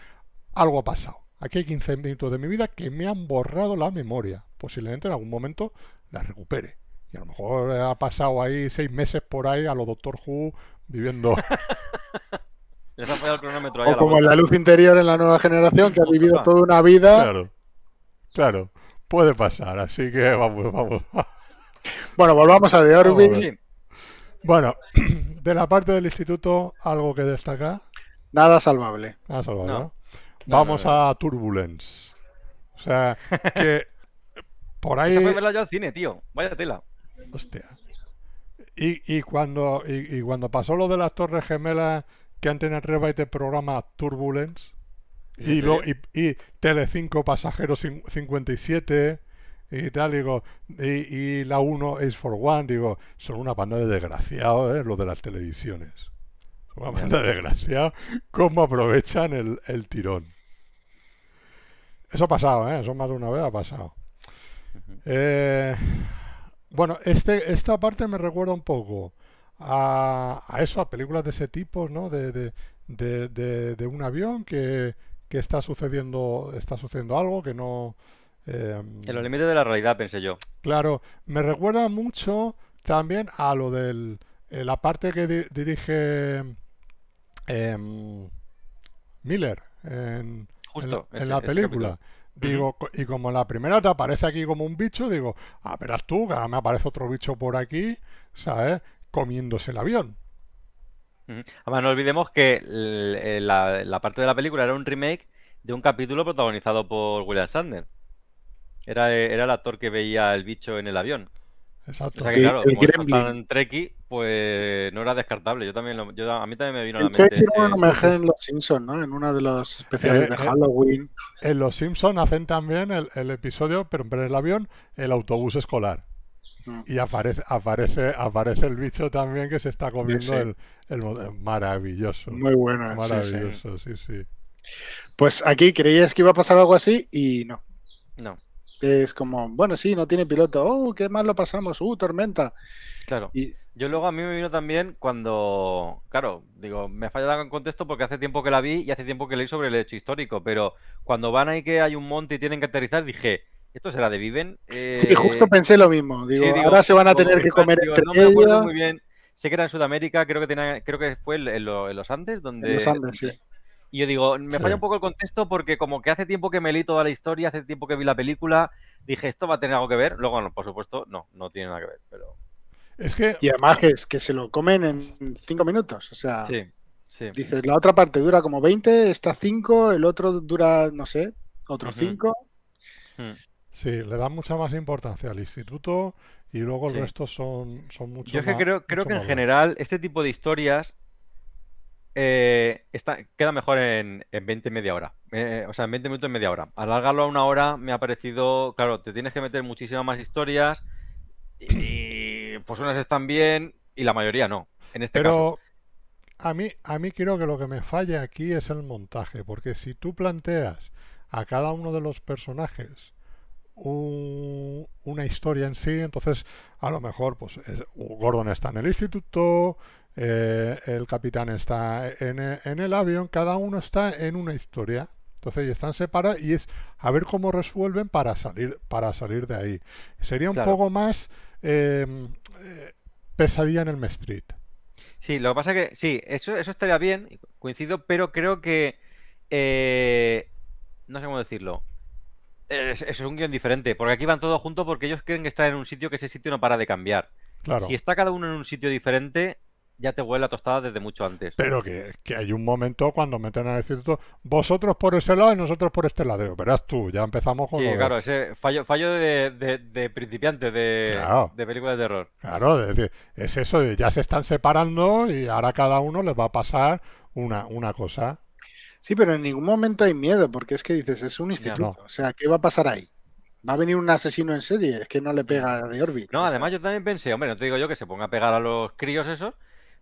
algo ha pasado. Aquí hay 15 minutos de mi vida que me han borrado la memoria. Posiblemente en algún momento la recupere. Y a lo mejor ha pasado ahí seis meses por ahí a lo Doctor Who viviendo. Les ha fallado el cronómetro ahí a O la como en vuelta. la luz interior en la nueva generación, que ha vivido va. toda una vida. Claro, claro, puede pasar, así que vamos, vamos. Bueno, volvamos a The. Sí, Bueno, de la parte del instituto, algo que destacar. Nada salvable. Ah, No. ¿no? No, Vamos no, no. a Turbulence. O sea, que por ahí. Esa fue verla yo al cine, tío. Vaya tela. Hostia. Y, y cuando y, y cuando pasó lo de las Torres Gemelas que Antena 3 va y te programa Turbulence y, ¿En lo, y, y Telecinco Pasajeros cin- 57 y tal, digo, y, y la 1 es for One, digo, son una banda de desgraciados, ¿eh? Lo de las televisiones. Son una banda de desgraciados, cómo aprovechan el, el tirón. Eso ha pasado, ¿eh? Eso más de una vez ha pasado. Eh, bueno, este, esta parte me recuerda un poco a, a eso, a películas de ese tipo, ¿no? De, de, de, de- de un avión que, que está sucediendo, está sucediendo algo que no. eh, En los límites de la realidad, pensé yo. Claro, me recuerda mucho también a lo del eh, la parte que di- dirige em, Miller en, en la, en película. Digo, y como en la primera te aparece aquí como un bicho, digo, ah, verás tú, me aparece otro bicho por aquí, ¿sabes? Comiéndose el avión. Además, no olvidemos que el- el- la, la parte de la película era un remake de un capítulo protagonizado por William Sandner. Era, era el actor que veía el bicho en el avión. O Exacto. sea que, claro, el como es Gremlin. tan treki, pues no era descartable. Yo también lo- yo- a mí también me vino a la mente hicieron un homenaje en Los Simpsons, ¿no? En uno de los especiales Eh, de eh. Halloween. En Los Simpson hacen también el, el episodio, pero en vez del avión, el autobús escolar. Mm. Y aparece, aparece, aparece el bicho también que se está comiendo sí. el, el mo- maravilloso. Muy bueno. sí, sí. Maravilloso, sí, sí. Pues aquí creías que iba a pasar algo así y no. No, Es como, bueno, sí, no tiene piloto. Oh, qué mal lo pasamos. Uh, tormenta. claro. Y Yo luego a mí me vino también cuando, claro, digo, me falla el contexto porque hace tiempo que la vi y hace tiempo que leí sobre el hecho histórico, pero cuando van ahí que hay un monte y tienen que aterrizar, dije, ¿esto será de Viven? sí, justo pensé lo mismo. Digo, sí, digo, ahora se van a tener que comer digo, entre no me acuerdo ellos. muy bien. Sé que era en Sudamérica, creo que tenía, creo que fue en, en lo- en los Andes, donde. En los Andes, sí. Y yo digo, me Sí. falla un poco el contexto porque como que hace tiempo que me leí toda la historia, hace tiempo que vi la película, dije, ¿esto va a tener algo que ver? Luego, no, por supuesto, no, no tiene nada que ver, pero Es que Y además que, es que se lo comen en cinco minutos. O sea, sí, sí. dices, la otra parte dura como 20, esta 5, el otro dura, no sé, otros Ujú. 5. Mm. Sí, le dan mucha más importancia al instituto y luego el Sí. resto son, son mucho Yo es que más- creo, creo que en general este tipo de historias eh, está, queda mejor en, en 20 media hora. Eh, o sea, en 20 minutos media hora. Alargarlo a una hora me ha parecido, claro, te tienes que meter muchísimas más historias y pues unas están bien y la mayoría no. En este caso. Pero a mí, a mí creo que lo que me falla aquí es el montaje, porque si tú planteas a cada uno de los personajes un- una historia en sí, entonces a lo mejor pues es- Gordon está en el instituto, eh, el capitán está en en el avión, cada uno está en una historia. Entonces están separados y es a ver cómo resuelven para salir para salir de ahí. Sería un Claro. poco más eh, eh, pesadilla en el Street. Sí, lo que pasa que sí, eso, eso estaría bien, coincido, pero creo que eh, no sé cómo decirlo. Es, es un guion diferente, porque aquí van todos juntos porque ellos creen que están en un sitio que ese sitio no para de cambiar. Claro. Si está cada uno en un sitio diferente, ya te huele a tostada desde mucho antes. Pero que, que hay un momento cuando meten al instituto, vosotros por ese lado y nosotros por este lado. Verás tú, ya empezamos con Sí, lo de- claro, ese fallo, fallo de, de, de principiante de, Claro. de películas de terror. Claro, es decir, es eso, ya se están separando y ahora cada uno les va a pasar una, una cosa. Sí, pero en ningún momento hay miedo, porque es que dices, es un instituto. no. O sea, ¿qué va a pasar ahí? ¿Va a venir un asesino en serie? Es que no le pega de Orbi. No, además yo también pensé, hombre, no te digo yo que se ponga a pegar a los críos esos,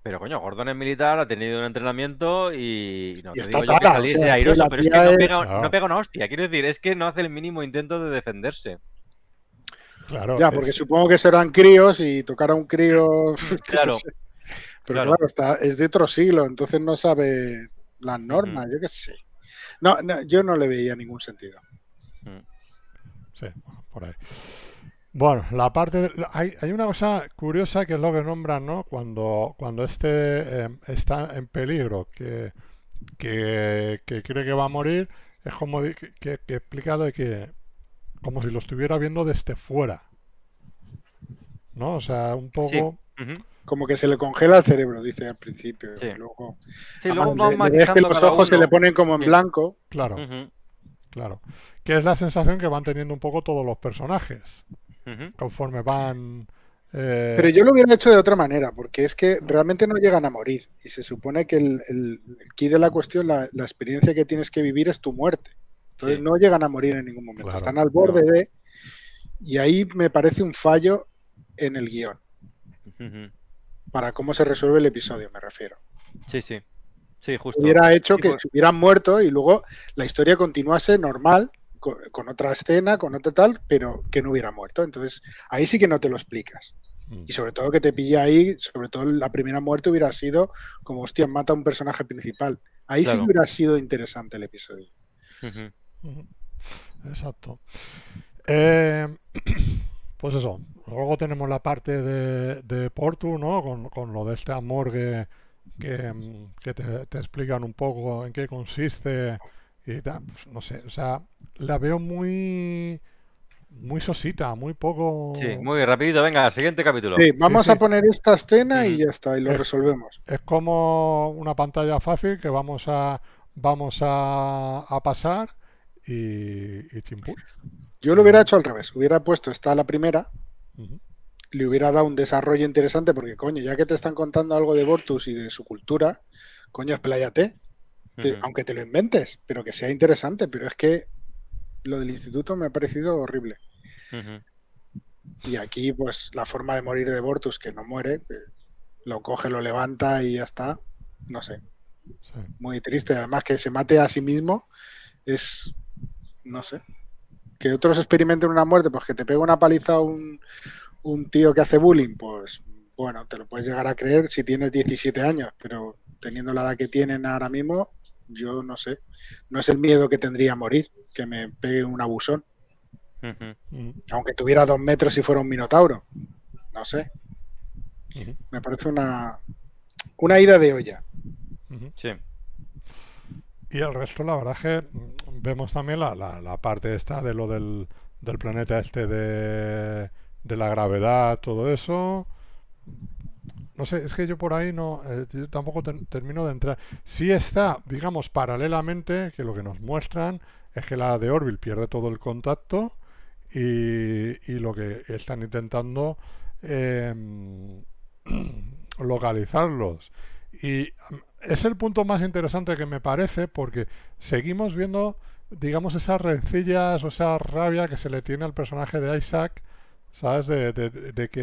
pero coño, Gordon es militar, ha tenido un entrenamiento y no Y te está digo yo que o sea, airoso, la pero es que no es- pega, no pega una hostia. Quiero decir, es que no hace el mínimo intento de defenderse. Claro, Ya, porque es- supongo que serán críos y tocar a un crío. Claro. Pero Claro. claro, está, es de otro siglo, entonces no sabe las normas, yo qué sé. No, no, yo no le veía ningún sentido. Sí, bueno, por ahí. Bueno, la parte de- hay, hay una cosa curiosa que es lo que nombran, ¿no? Cuando, cuando este eh, está en peligro, que, que, que cree que va a morir, es como que, que- que explica de que como si lo estuviera viendo desde fuera. ¿No? O sea, un Sí. poco... Como que se le congela el cerebro, dice al principio. Sí. Luego, Sí, luego le- le que los ojos se le ponen como en Sí. blanco. Claro, claro. Que es la sensación que van teniendo un poco todos los personajes, conforme van... eh, Pero yo lo hubiera hecho de otra manera, porque es que realmente no llegan a morir. Y se supone que el, el, el key de la cuestión, la, la experiencia que tienes que vivir es tu muerte. Entonces Sí. no llegan a morir en ningún momento. Claro. Están al borde de... Y ahí me parece un fallo en el guion, Ujú. Para cómo se resuelve el episodio, me refiero. Sí, sí. Sí, justo. Hubiera hecho Sí, que pues- se hubieran muerto y luego la historia continuase normal, con, con otra escena, con otra tal, pero que no hubiera muerto. Entonces ahí sí que no te lo explicas. mm, Y sobre todo que te pilla ahí, sobre todo la primera muerte hubiera sido como, hostia, mata a un personaje principal. Ahí sí que hubiera sido interesante el episodio. Exacto. Eh, pues eso. Luego tenemos la parte de, de Portu, ¿no? Con, con lo de este amor que, que, que te, te explican un poco en qué consiste y tal. Pues no sé, o sea, la veo muy muy sosita, muy poco. Sí, muy rapidito. Venga, siguiente capítulo. Sí, vamos sí. a poner esta escena y ya está, y lo resolvemos. Es como una pantalla fácil que vamos a vamos a, a pasar y, y chimpún. Yo lo hubiera hecho al revés. Hubiera puesto esta la primera, le hubiera dado un desarrollo interesante, porque coño, ya que te están contando algo de Bortus y de su cultura, coño, expláyate. Te- Ujú. aunque te lo inventes, pero que sea interesante. Pero es que lo del instituto me ha parecido horrible. Y aquí, pues, la forma de morir de Bortus, que no muere, eh, lo coge, lo levanta y ya está. No sé, Sí. muy triste. Además, que se mate a sí mismo es, no sé. Que otros experimenten una muerte, pues que te pegue una paliza un, un tío que hace bullying, pues bueno, te lo puedes llegar a creer si tienes 17 años, pero teniendo la edad que tienen ahora mismo, yo no sé. No es el miedo que tendría a morir, que me pegue un abusón. Ujú. Aunque tuviera dos metros y fuera un minotauro. No sé. Me parece una, una ida de olla. Sí. Y el resto, la verdad es que mm, vemos también la, la- la parte esta de lo del, del planeta este de, de la gravedad, todo eso. No sé, es que yo por ahí no, eh, yo tampoco ter- termino de entrar. Sí está, digamos, paralelamente, que lo que nos muestran es que la de Orville pierde todo el contacto y, y lo que están intentando em, localizarlos. Y es el punto más interesante que me parece porque seguimos viendo, digamos, esas rencillas o esa rabia que se le tiene al personaje de Isaac, ¿sabes? De, que,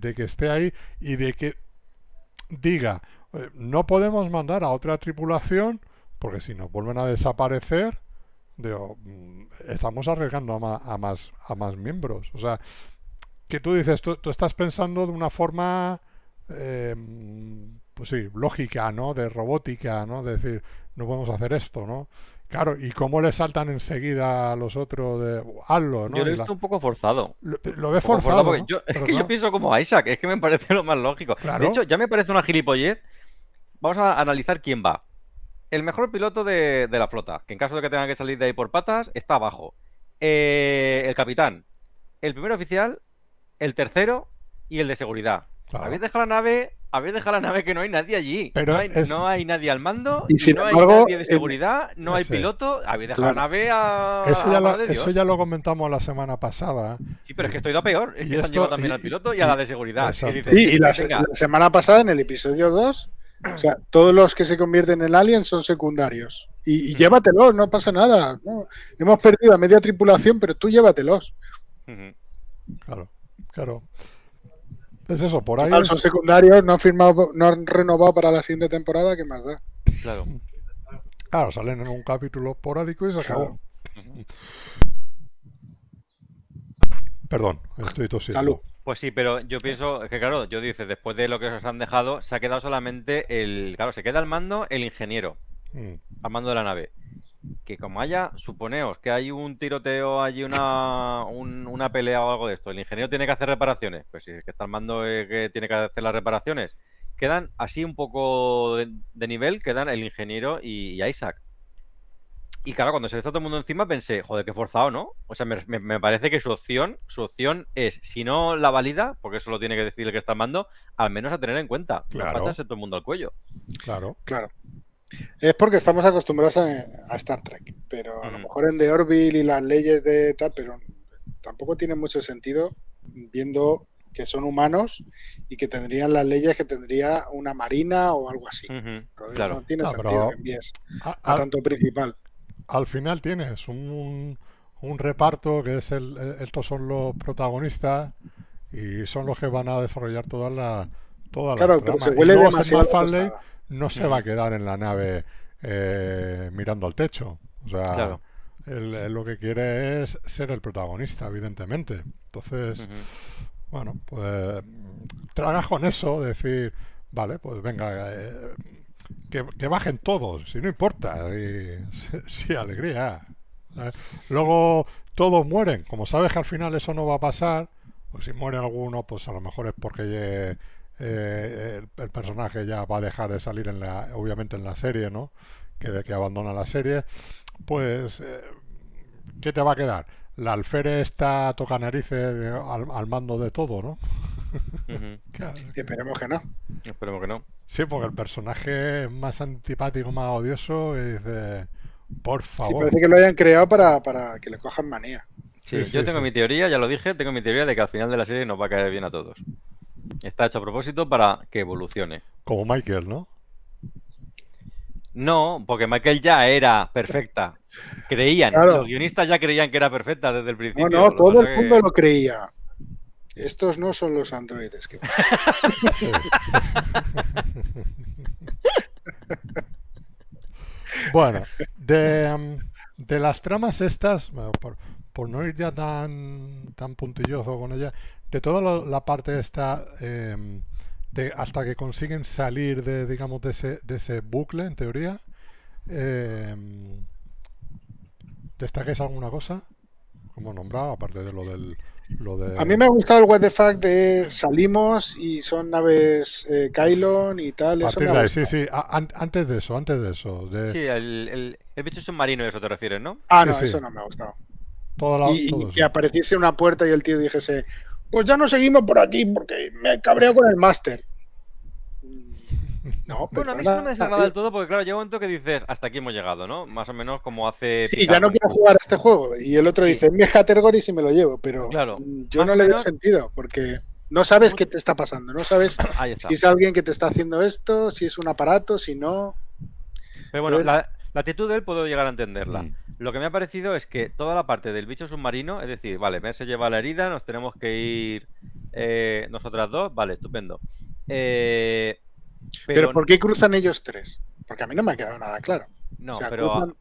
de que esté ahí y de que diga, "Eh, no podemos mandar a otra tripulación porque si nos vuelven a desaparecer, digo, "Mm, estamos arriesgando a, ma- a más, a más miembros. O sea, que tú dices, tú, tú estás pensando de una forma, eh, pues sí, lógica, ¿no? De robótica, ¿no? De decir, no podemos hacer esto, ¿no? Claro, y cómo le saltan enseguida a los otros de, hazlo, ¿no? Yo lo he la- visto un poco forzado. lo, lo ves forzado, yo- es que yo pienso como Isaac, es que me parece lo más lógico. Claro. De hecho, ya me parece una gilipollez. Vamos a analizar quién va. El mejor piloto de, de la flota, que en caso de que tengan que salir de ahí por patas, está abajo. Eh, el capitán, el primer oficial, el tercero y el de seguridad. Claro. Habéis dejado la nave, habéis dejado la nave que no hay nadie allí. Pero no, hay, es- no hay nadie al mando, Y sin no embargo, hay nadie de en- seguridad, no hay piloto. Habéis dejado Claro. la nave a, Eso ya, eso ya lo comentamos la semana pasada. Sí, pero es que esto ha ido a peor. Es Y que se han llevado también y- al piloto y, y- a la de seguridad. Sí, y la, semana pasada, en el episodio 2, o sea, todos los que se convierten en aliens son secundarios. Y, y llévatelos, no pasa nada. ¿no? Hemos perdido a media tripulación, pero tú llévatelos. Claro, claro. Es eso, por ahí. Total, son secundarios, no han firmado, no han renovado para la siguiente temporada, ¿qué más da? Claro. Claro, salen en un capítulo esporádico y se acabó. Perdón, estoy tosiendo. Salud. Pues sí, pero yo pienso es que, claro, yo dices, después de lo que os han dejado, se ha quedado solamente el. Claro, se queda al mando el ingeniero, Mm, al mando de la nave. Que como haya, suponeos que hay un tiroteo, hay una, un- una pelea o algo de esto, el ingeniero tiene que hacer reparaciones. Pues si es que está al mando eh, que tiene que hacer las reparaciones quedan así un poco de, de nivel, quedan el ingeniero y, y Isaac. Y claro, cuando se le está todo el mundo encima pensé, joder, qué forzado, ¿no? O sea, me, me- me parece que su opción, su opción es, si no la valida, porque eso lo tiene que decir el que está mando, al menos a tener en cuenta. Claro. No todo el mundo al cuello. Claro. Claro. Es porque estamos acostumbrados a, a Star Trek, pero a lo mejor en The Orville y las leyes de tal, pero tampoco tiene mucho sentido viendo que son humanos y que tendrían las leyes que tendría una marina o algo así. Entonces, claro. No tiene No, sentido pero- que envíes A- tanto principal. al final tienes un, un reparto que es el, estos son los protagonistas y son los que van a desarrollar todas las Claro, pero tramas. se Y huele luego demasiado no se va a quedar en la nave eh, mirando al techo. O sea, Claro. él- él lo que quiere es ser el protagonista, evidentemente. Entonces, bueno, pues mm, tragas con eso, decir, vale, pues venga, eh, que, que bajen todos, si no importa, y, sí, alegría. ¿sabes? Luego todos mueren, como sabes que al final eso no va a pasar, pues si muere alguno, pues a lo mejor es porque eh, eh, el, el personaje ya va a dejar de salir en la, obviamente en la serie, ¿no? Que de que abandona la serie, pues eh, ¿qué te va a quedar? La alférez está toca narices de- al, al mando de todo, ¿no? Claro, Esperemos que no. Esperemos que no. Sí, porque el personaje es más antipático, más odioso, y dice, por Sí, favor. parece que lo hayan creado para, para que le cojan manía. Sí, Sí, sí, yo tengo sí. mi teoría, ya lo dije, tengo mi teoría de que al final de la serie nos va a caer bien a todos. Está hecho a propósito para que evolucione. Como Michael, ¿no? No, porque Michael ya era perfecta. Creían, Claro. los guionistas ya creían que era perfecta desde el No, principio. no, que todo el que- mundo lo creía. Estos no son los androides que Sí. bueno, de, mm, de las tramas estas, bueno, por, por no ir ya tan, tan puntilloso con ella, de toda la, la parte esta, em, de hasta que consiguen salir de, digamos, de ese, de ese bucle, en teoría, ¿destaquéis alguna cosa? Como nombrado, aparte de lo del... Lo de... A mí me ha gustado el what the fuck de salimos y son naves eh, Kylon y tal. Eso me de ha ahí, sí, sí. a- an- antes de eso, antes de eso. De Sí, el, el, el bicho submarino, eso te refieres, ¿no? Ah, no, sí. eso no me ha gustado. toda la- Y, y que apareciese una puerta y el tío dijese, pues ya no seguimos por aquí porque me he cabreado con el máster. No, Bueno, a mí eso no me desagrada del todo porque, claro, llega un momento que dices, hasta aquí hemos llegado, ¿no? Más o menos como hace... Sí, Picard ya no quiero jugar a este juego. Y el otro Sí. dice, mi category si me lo llevo, pero Claro, yo no le veo sentido porque no sabes qué te está pasando, no sabes si es alguien que te está haciendo esto, si es un aparato, si no. Pero bueno, la, la actitud de él puedo llegar a entenderla. Mm. Lo que me ha parecido es que toda la parte del bicho submarino, es decir, vale, Mer se lleva la herida, nos tenemos que ir eh, nosotras dos, vale, estupendo. Eh, Pero, pero, ¿por qué cruzan ellos tres? Porque a mí no me ha quedado nada claro. no, O sea, pero cruzan-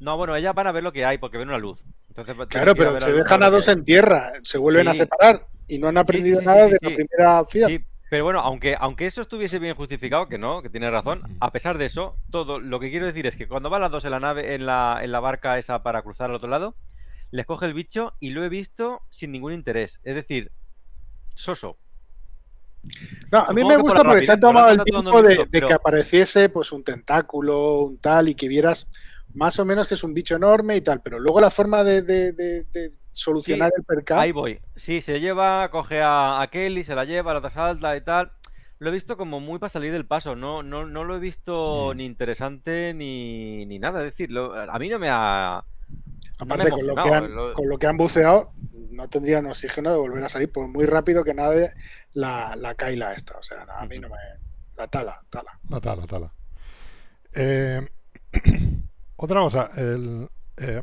no, bueno, ellas van a ver lo que hay porque ven una luz. Entonces, tienen Claro, pero se dejan a dos en tierra, se vuelven a separar y no han aprendido sí, nada sí, de sí, la primera acción. Pero bueno, aunque, aunque eso estuviese bien justificado, que no, que tiene razón, a pesar de eso, todo lo que quiero decir es que cuando van las dos en la nave, en la, en la barca esa para cruzar al otro lado, les coge el bicho y lo he visto sin ningún interés. Es decir, soso. No, a mí Supongo me por gusta porque se han tomado el tiempo de, pero- que apareciese pues un tentáculo, un tal, y que vieras más o menos que es un bicho enorme y tal, pero luego la forma de, de- de- solucionar el percal, Ahí voy. Sí, se lleva, coge a, a Kelly, se la lleva, la otra salta y tal. Lo he visto como muy para salir del paso. No, no, no lo he visto Mm. ni interesante ni, ni nada. Es decir, lo- a mí no me ha. no me ha aparte con lo, que han, lo- con lo que han buceado, no tendrían oxígeno de volver a salir por muy rápido que nadie la, la caila esta. O sea, a mí no me. La tala, tala. La tala, tala. Eh, otra cosa, el, eh,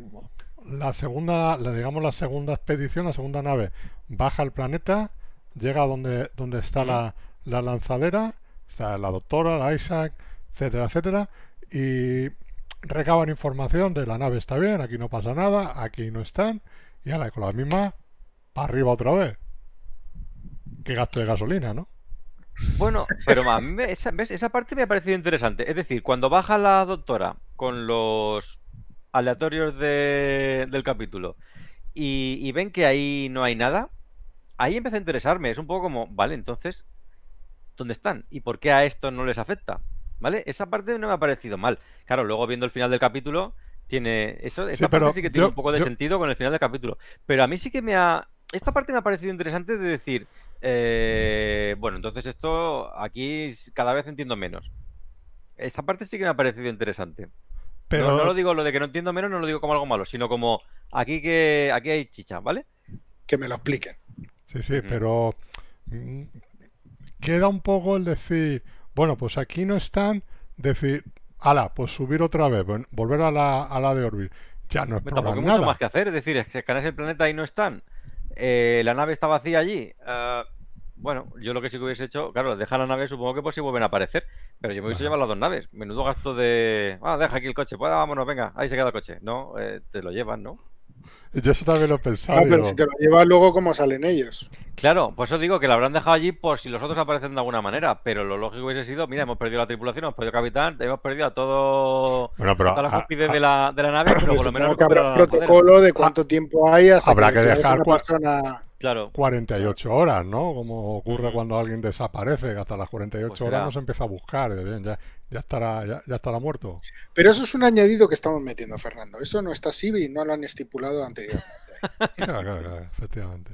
la segunda, la, digamos la segunda expedición, la segunda nave, baja al planeta, llega a donde, donde está la, la lanzadera, está la doctora, la Isaac, etcétera, etcétera, y recaban información de la nave está bien, aquí no pasa nada, aquí no están, y ahora con la misma, para arriba otra vez. Qué gasto de gasolina, ¿no? Bueno, pero me- esa, esa parte me ha parecido interesante. Es decir, cuando baja la doctora con los aleatorios de- del capítulo y, y ven que ahí no hay nada, ahí empieza a interesarme. Es un poco como, vale, entonces, dónde están y por qué a esto no les afecta. ¿Vale? Esa parte no me ha parecido mal. Claro, luego viendo el final del capítulo, tiene. Eso, esta parte sí que tiene un poco de sentido con el final del capítulo. Pero a mí sí que me ha. Esta parte me ha parecido interesante de decir. Eh, bueno, entonces esto aquí cada vez entiendo menos. Esta parte sí que me ha parecido interesante. Pero... No, lo digo lo de que no entiendo menos, no lo digo como algo malo, sino como aquí que aquí hay chicha, ¿vale? Que me lo expliquen. Sí, sí, pero mm, queda un poco el decir, bueno, pues aquí no están, decir, ala, pues subir otra vez, volver a la, a la de Orbit. Ya no es Tampoco hay mucho más que hacer, es decir, es que escaneas el planeta y no están. Eh, la nave está vacía allí. Uh, bueno, yo lo que sí que hubiese hecho, claro, deja la nave, supongo que pues sí vuelven a aparecer. Pero yo me hubiese llevado las dos naves. Menudo gasto de. Ah, deja aquí el coche. Pues vámonos, venga, ahí se queda el coche. No, eh, te lo llevan, ¿no? Yo eso también lo he pensado. Ah, pero si te lo llevas luego, ¿cómo salen ellos? Claro, por eso digo que la habrán dejado allí por si los otros aparecen de alguna manera. Pero lo lógico hubiese sido: mira, hemos perdido la tripulación, hemos perdido el capitán, hemos perdido a todo. Bueno, pero. Toda la cúspide de, la, de la nave, pero por lo menos. Habrá protocolo de cuánto tiempo hay hasta habrá que, que dejar una persona... Claro. 48 horas, ¿no? Como ocurre cuando alguien desaparece, que hasta las 48 Pues horas no se empieza a buscar, bien, ya, ya estará ya, ya estará muerto. Pero eso es un añadido que estamos metiendo, Fernando. Eso no está así y no lo han estipulado anteriormente. Claro, claro, claro, efectivamente.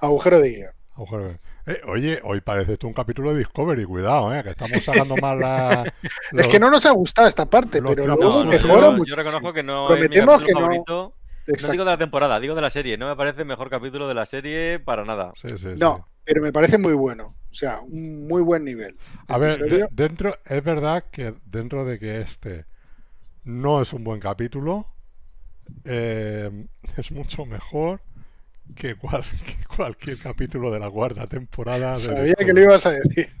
Agujero de guía. Agujero. Eh, oye, hoy parece esto un capítulo de Discovery, cuidado, eh, que estamos sacando mal la. Es que no nos ha gustado esta parte, los pero luego No, mejora yo, mucho. yo reconozco que no es mi Prometemos que no- favorito. No Exacto. digo de la temporada, digo de la serie. No me parece el mejor capítulo de la serie para nada. Sí, sí, sí. No, pero me parece muy bueno. O sea, un muy buen nivel. A ver, de- dentro, es verdad que dentro de que este no es un buen capítulo, eh, es mucho mejor que, cual- que cualquier capítulo de la cuarta temporada. de Sabía que lo ibas a decir.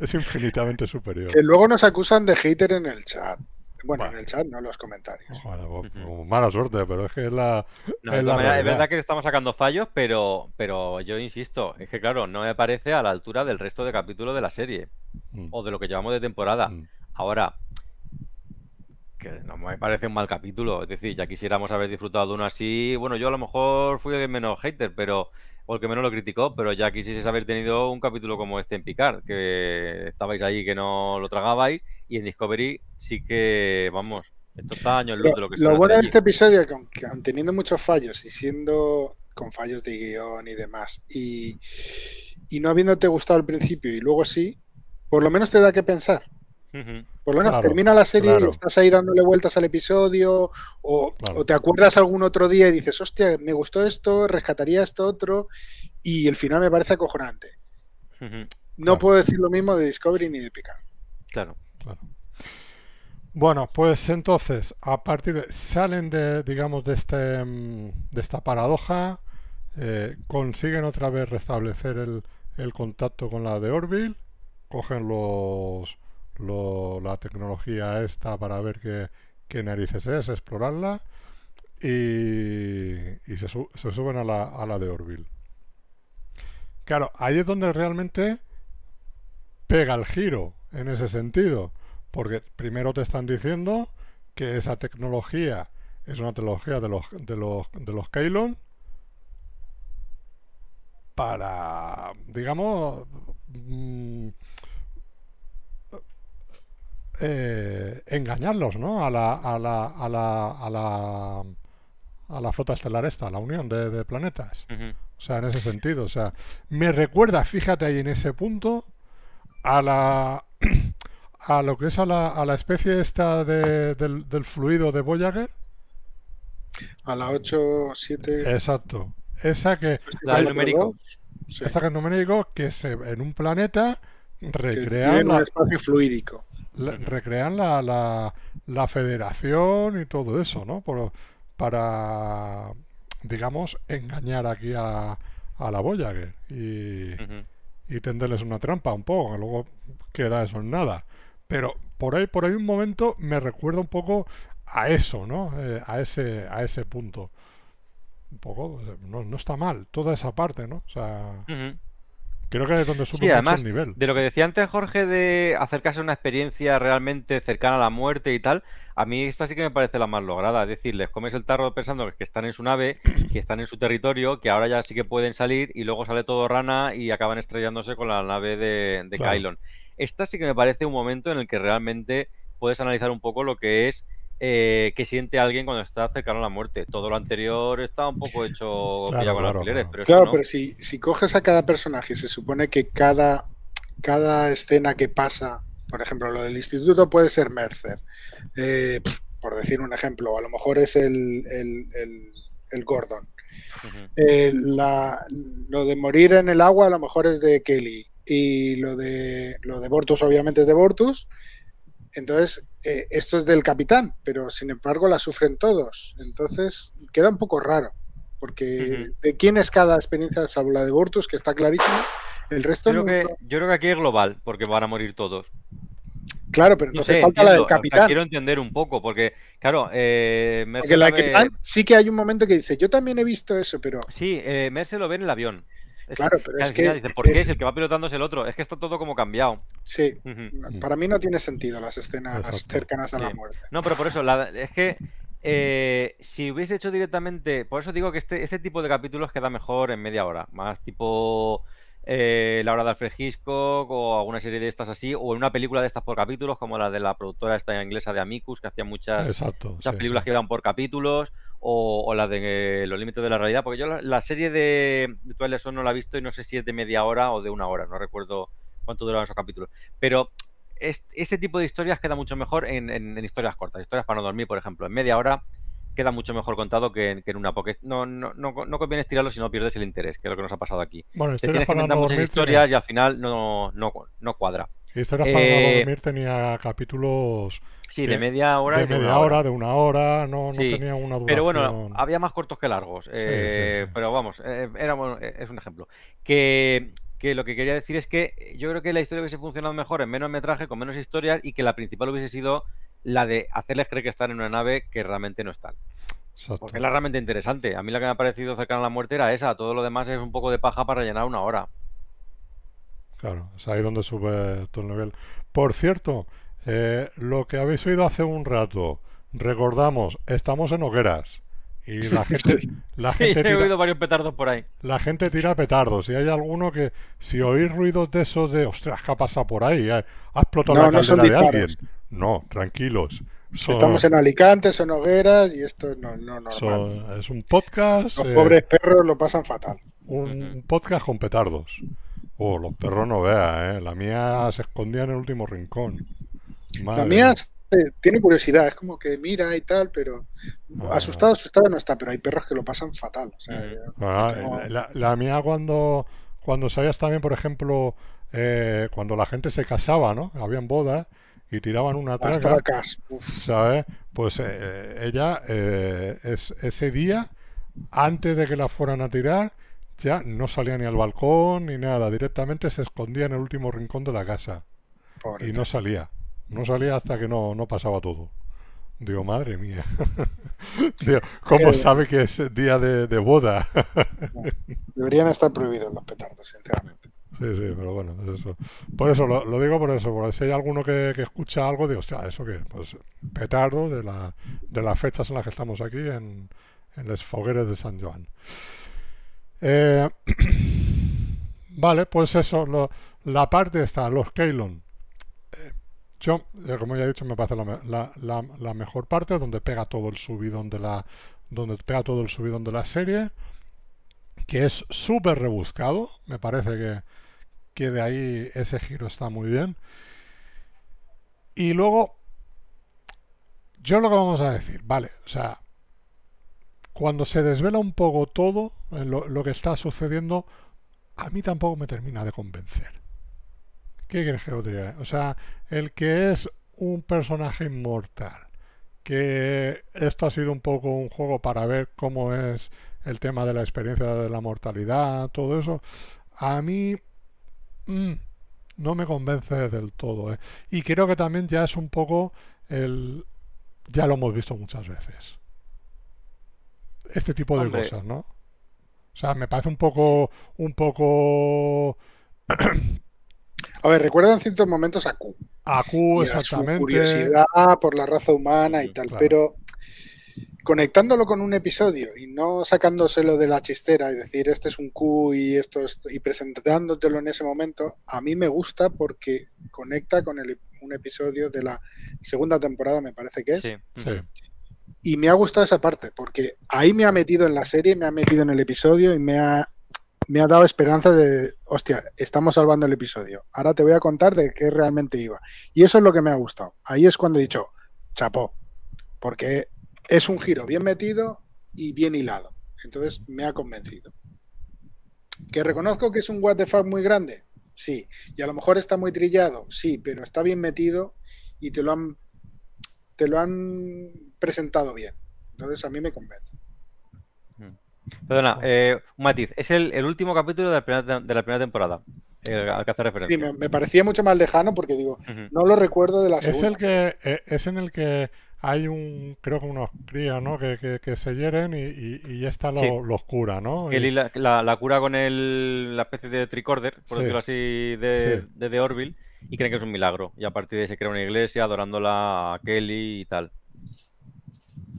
Es infinitamente superior. Que luego nos acusan de hater en el chat. Bueno, Bueno. en el chat, no en los comentarios. Pues, como mala suerte, pero es que es la. No, es la verdad que estamos sacando fallos, pero, pero yo insisto, es que claro, no me parece a la altura del resto de capítulos de la serie Mm, o de lo que llevamos de temporada. mm. Ahora, que no me parece un mal capítulo, es decir, ya quisiéramos haber disfrutado de uno así. Bueno, yo a lo mejor fui el menos hater, pero o el que menos lo criticó, pero ya quisieses haber tenido un capítulo como este en Picard, que estabais ahí que no lo tragabais, y en Discovery sí que, vamos, esto está años luz Lo, de lo que lo bueno de este episodio, que aunque aun teniendo muchos fallos y siendo con fallos de guion y demás, y, y no habiéndote gustado al principio y luego sí, por lo menos te da que pensar. Por lo menos Claro, termina la serie claro. y estás ahí dándole vueltas al episodio, o, Claro. o te acuerdas algún otro día y dices, hostia, me gustó esto, rescataría esto otro, y el final me parece acojonante. No puedo decir lo mismo de Discovery ni de Picard. Claro. Claro. Bueno, pues entonces, a partir de. salen de, digamos, de este mm, de esta paradoja, eh, consiguen otra vez restablecer el, el contacto con la de Orville, cogen los, la tecnología esta para ver qué, qué narices es, explorarla, y, y se suben a la, a la de Orville. Claro, ahí es donde realmente pega el giro en ese sentido. Porque primero te están diciendo que esa tecnología es una tecnología de los de los de los Keylon para digamos mm, eh, engañarlos, ¿no? A la a la a la a la a la flota estelar esta, a la unión de, de planetas. O sea, en ese sentido, o sea, me recuerda, fíjate ahí en ese punto, a la a lo que es a la, a la especie esta de- del, del fluido de Voyager. A la 8, 7... Exacto. Esa que La del numérico. Sí, esta que es numérico que se en un planeta que recrean tiene un la, espacio fluídico. La- recrean la, la, la federación y todo eso, ¿no? Por- para digamos engañar aquí a, a la Voyager y tenderles una trampa un poco, que luego queda eso en nada. Pero por ahí, por ahí un momento me recuerda un poco a eso, ¿no? Eh, a ese, a ese punto. Un poco, no, no está mal, toda esa parte, ¿no? O sea. Creo que es donde sube Sí, mucho además, el nivel. de lo que decía antes Jorge de acercarse a una experiencia realmente cercana a la muerte y tal, a mí esta sí que me parece la más lograda. Es decir, les comes el tarro pensando que están en su nave, que están en su territorio, que ahora ya sí que pueden salir y luego sale todo rana y acaban estrellándose con la nave de, de Claro. Kylon. Esta sí que me parece un momento en el que realmente puedes analizar un poco lo que es eh, que siente alguien cuando está cercano a la muerte. Todo lo anterior está un poco hecho Claro, con claro, alfileres, claro. pero esto Claro, no. pero si, si coges a cada personaje y se supone que cada, cada escena que pasa, por ejemplo, lo del instituto puede ser Mercer, eh, por decir un ejemplo, a lo mejor es el, el- el- el Gordon. Eh, la- lo de morir en el agua a lo mejor es de Kelly y lo de, lo de Bortus obviamente es de Bortus. Entonces, eh, esto es del capitán, pero sin embargo la sufren todos. Entonces, queda un poco raro, porque. ¿de quién es cada experiencia salvo la de Bortus, que está clarísima? El resto Creo no- que, yo creo que aquí es global, porque van a morir todos. Claro, pero entonces falta la del entiendo, o sea, capitán. quiero entender un poco, porque, claro, eh, Porque la del capitán sí que hay un momento que dice, yo también he visto eso, pero Sí, eh, Mercer lo ve en el avión. Es- Claro, pero es que dice, ¿por qué es- es el que va pilotando es el otro? Es que está todo como cambiado. sí, para mí no tiene sentido las escenas Exacto. cercanas a la muerte. No, pero por eso, la- es que eh, si hubiese hecho directamente, por eso digo que este, este tipo de capítulos queda mejor en media hora, más tipo eh, La hora de Alfred Hitchcock o alguna serie de estas así, o en una película de estas por capítulos, como la de la productora esta inglesa de Amicus, que hacía muchas, Exacto. muchas sí, películas que iban por capítulos, o, o la de eh, Los límites de la realidad, porque yo la, la serie de, de Twilight Zone no la he visto y no sé si es de media hora o de una hora, no recuerdo cuánto duraban esos capítulos. Pero es- este tipo de historias queda mucho mejor en, en- en historias cortas, historias para no dormir, por ejemplo, en media hora queda mucho mejor contado que en, que en una, porque no, no, no, no conviene estirarlo si no pierdes el interés, que es lo que nos ha pasado aquí. Bueno, Te tienes que para inventar muchas historias tenía- y al final no, no, no cuadra. Historias para no Eh, dormir tenía capítulos Sí, de- de media hora de media hora, hora. de una hora, no, tenía una duración. Pero bueno, había más cortos que largos. eh, sí. Pero vamos, eh, era, bueno, eh, es un ejemplo. Que, que lo que quería decir es que yo creo que la historia hubiese funcionado mejor en menos metraje, con menos historias, y que la principal hubiese sido la de hacerles creer que están en una nave que realmente no están. Exacto. Porque es la realmente interesante. A mí la que me ha parecido cercana a la muerte era esa. Todo lo demás es un poco de paja para rellenar una hora. Claro, es ahí donde sube todo el nivel. Por cierto, eh, lo que habéis oído hace un rato, recordamos, estamos en hogueras. Y la gente, la Sí, gente he tira, oído varios petardos por ahí. la gente tira petardos. Y hay alguno que, si oís ruidos de esos de, ostras, ¿qué ha pasado por ahí? ¿Ha explotado No, la no caldera de alguien? No, tranquilos. Son- Estamos en Alicante, son hogueras y esto no, no normal. son- es un podcast. Los eh, pobres perros lo pasan fatal. un podcast con petardos. Oh, los perros no veas, ¿eh? La mía se escondía en el último rincón. Madre La mía tiene curiosidad, es como que mira y tal, pero asustado, asustado no está, pero hay perros que lo pasan fatal. O sea, no- la, la mía cuando, cuando sabías también, por ejemplo, eh, cuando la gente se casaba, ¿no? Habían bodas y tiraban una las traca, tracas, ¿sabes? Pues eh, ella, eh, es, ese día, antes de que la fueran a tirar, ya no salía ni al balcón ni nada, directamente se escondía en el último rincón de la casa. Y no salía. No salía hasta que no, no pasaba todo. Digo, madre mía. Digo, ¿cómo Eh. sabe que es día de, de boda? Deberían estar prohibidos los petardos, sinceramente. sí, sí, pero bueno, es eso. Por eso, lo, lo digo por eso, porque si hay alguno que, que escucha algo, digo, hostia, ¿eso qué? Pues petardo de, la, de las fechas en las que estamos aquí en, en les fogueres de San Joan. Eh, vale, pues eso, lo- la parte está, los Keylon. Yo, eh, como ya he dicho, me parece la, me- la- la- la mejor parte, donde pega todo el subidón de la, donde pega todo el subidón de la serie, que es súper rebuscado, me parece que, que de ahí ese giro está muy bien. Y luego, yo lo que vamos a decir, vale, o sea, cuando se desvela un poco todo eh, lo que está sucediendo, a mí tampoco me termina de convencer. ¿Qué quieres que diga? O sea, el que es un personaje inmortal, que esto ha sido un poco un juego para ver cómo es el tema de la experiencia de la mortalidad, todo eso, a mí mm, no me convence del todo. ¿eh? Y creo que también ya es un poco el... Ya lo hemos visto muchas veces. Este tipo de Hombre. cosas, ¿no? O sea, me parece un poco, un poco A ver, recuerdan ciertos momentos a Q. A Q, y a su exactamente. curiosidad por la raza humana y tal, claro. pero conectándolo con un episodio y no sacándoselo de la chistera y decir este es un Q y esto es- y presentándotelo en ese momento, a mí me gusta porque conecta con el- un episodio de la segunda temporada, me parece que es, Sí. Sí. y me ha gustado esa parte porque ahí me ha metido en la serie, me ha metido en el episodio y me ha me ha dado esperanza de, hostia, estamos salvando el episodio. Ahora te voy a contar de qué realmente iba. Y eso es lo que me ha gustado. Ahí es cuando he dicho, chapó, porque es un giro bien metido y bien hilado. Entonces me ha convencido. ¿Que reconozco que es un what muy grande? Sí. Y a lo mejor está muy trillado, sí, pero está bien metido y te lo han, te lo han presentado bien. Entonces a mí me convence. Perdona, eh, un matiz. Es el, el último capítulo de la primera, de la primera temporada el, al que hace Sí, referencia. me, me parecía mucho más lejano porque digo, no lo recuerdo de la Es segunda. el que eh, es en el que hay un, creo que unos crías, ¿no? Que, que, que se hieren y, y, y esta lo- Sí. los cura, ¿no? Que Y- la, la cura con el, la especie de tricorder, por Sí. decirlo así, de, Sí. de The Orville, y creen que es un milagro. Y a partir de ahí se crea una iglesia adorándola a Kelly y tal.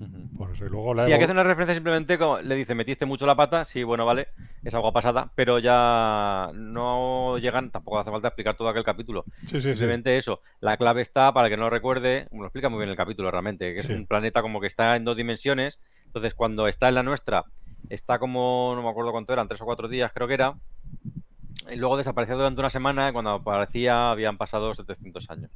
Ujú. por eso, y luego la Sí, aquí evo- hace una referencia simplemente como le dice, metiste mucho la pata, sí, bueno, vale, es algo pasada, pero ya no llegan, tampoco hace falta explicar todo aquel capítulo. Sí, sí, sí. Simplemente eso, la clave está, para el que no lo recuerde, lo explica muy bien el capítulo realmente, que Sí. es un planeta como que está en dos dimensiones, entonces cuando está en la nuestra, está como, no me acuerdo cuánto eran, tres o cuatro días creo que era, y luego desaparecía durante una semana, y cuando aparecía habían pasado 700 años.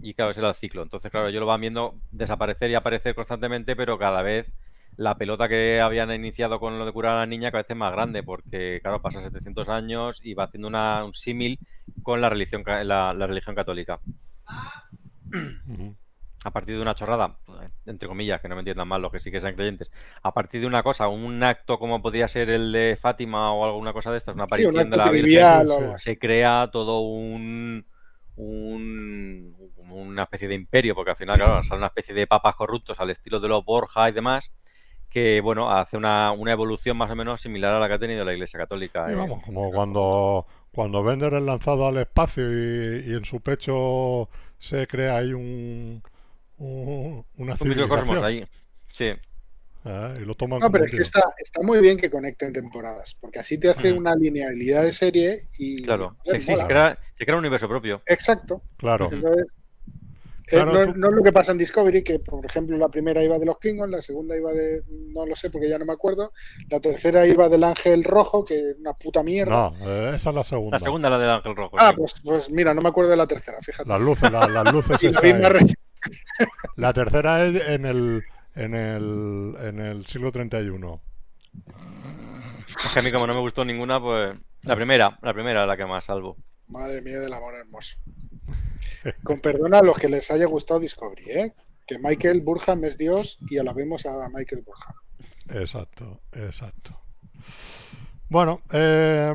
Y claro, ese era el ciclo. Entonces, claro, ellos lo van viendo desaparecer y aparecer constantemente, pero cada vez la pelota que habían iniciado con lo de curar a la niña cada vez es más grande, porque, claro, pasa 700 años y va haciendo una- un símil con la religión, la, la religión católica. A partir de una chorrada, entre comillas, que no me entiendan mal los que sí que sean creyentes, a partir de una cosa, un acto como podría ser el de Fátima o alguna cosa de estas, una Sí, un aparición de la Virgen, trivial se crea todo un, un- como una especie de imperio, porque al final, claro, sale una especie de papas corruptos al estilo de los Borja y demás, que bueno, hace una, una evolución más o menos similar a la que ha tenido la Iglesia Católica. Y en- vamos, como cuando, cuando Bender es lanzado al espacio y, y en su pecho se crea ahí un, un- una un microcosmos civilización. ahí. Sí, ¿eh? Y lo toman No, como pero es que está, está muy bien que conecten temporadas, porque así te hace una linealidad de serie y... claro. joder, Sí, sí, se, crea, se crea un universo propio. Exacto. Claro, Entonces, eh, Claro, no, tú- no es lo que pasa en Discovery, que por ejemplo la primera iba de los Klingons, la segunda iba de, no lo sé porque ya no me acuerdo, la tercera iba del Ángel Rojo, que es una puta mierda. no, eh, esa es la segunda. La segunda, la del Ángel Rojo. ah, sí. pues, pues mira, no me acuerdo de la tercera, fíjate. Las luces, la- las luces Y es-. La tercera es en el, en el, en el siglo 31. Es que a mí como no me gustó ninguna, pues... La primera, la primera es la que más salvo. Madre mía del amor hermoso. Con perdón a los que les haya gustado Discovery, ¿eh? Que Michael Burham es Dios y alabemos a Michael Burham. Exacto, exacto. Bueno, eh,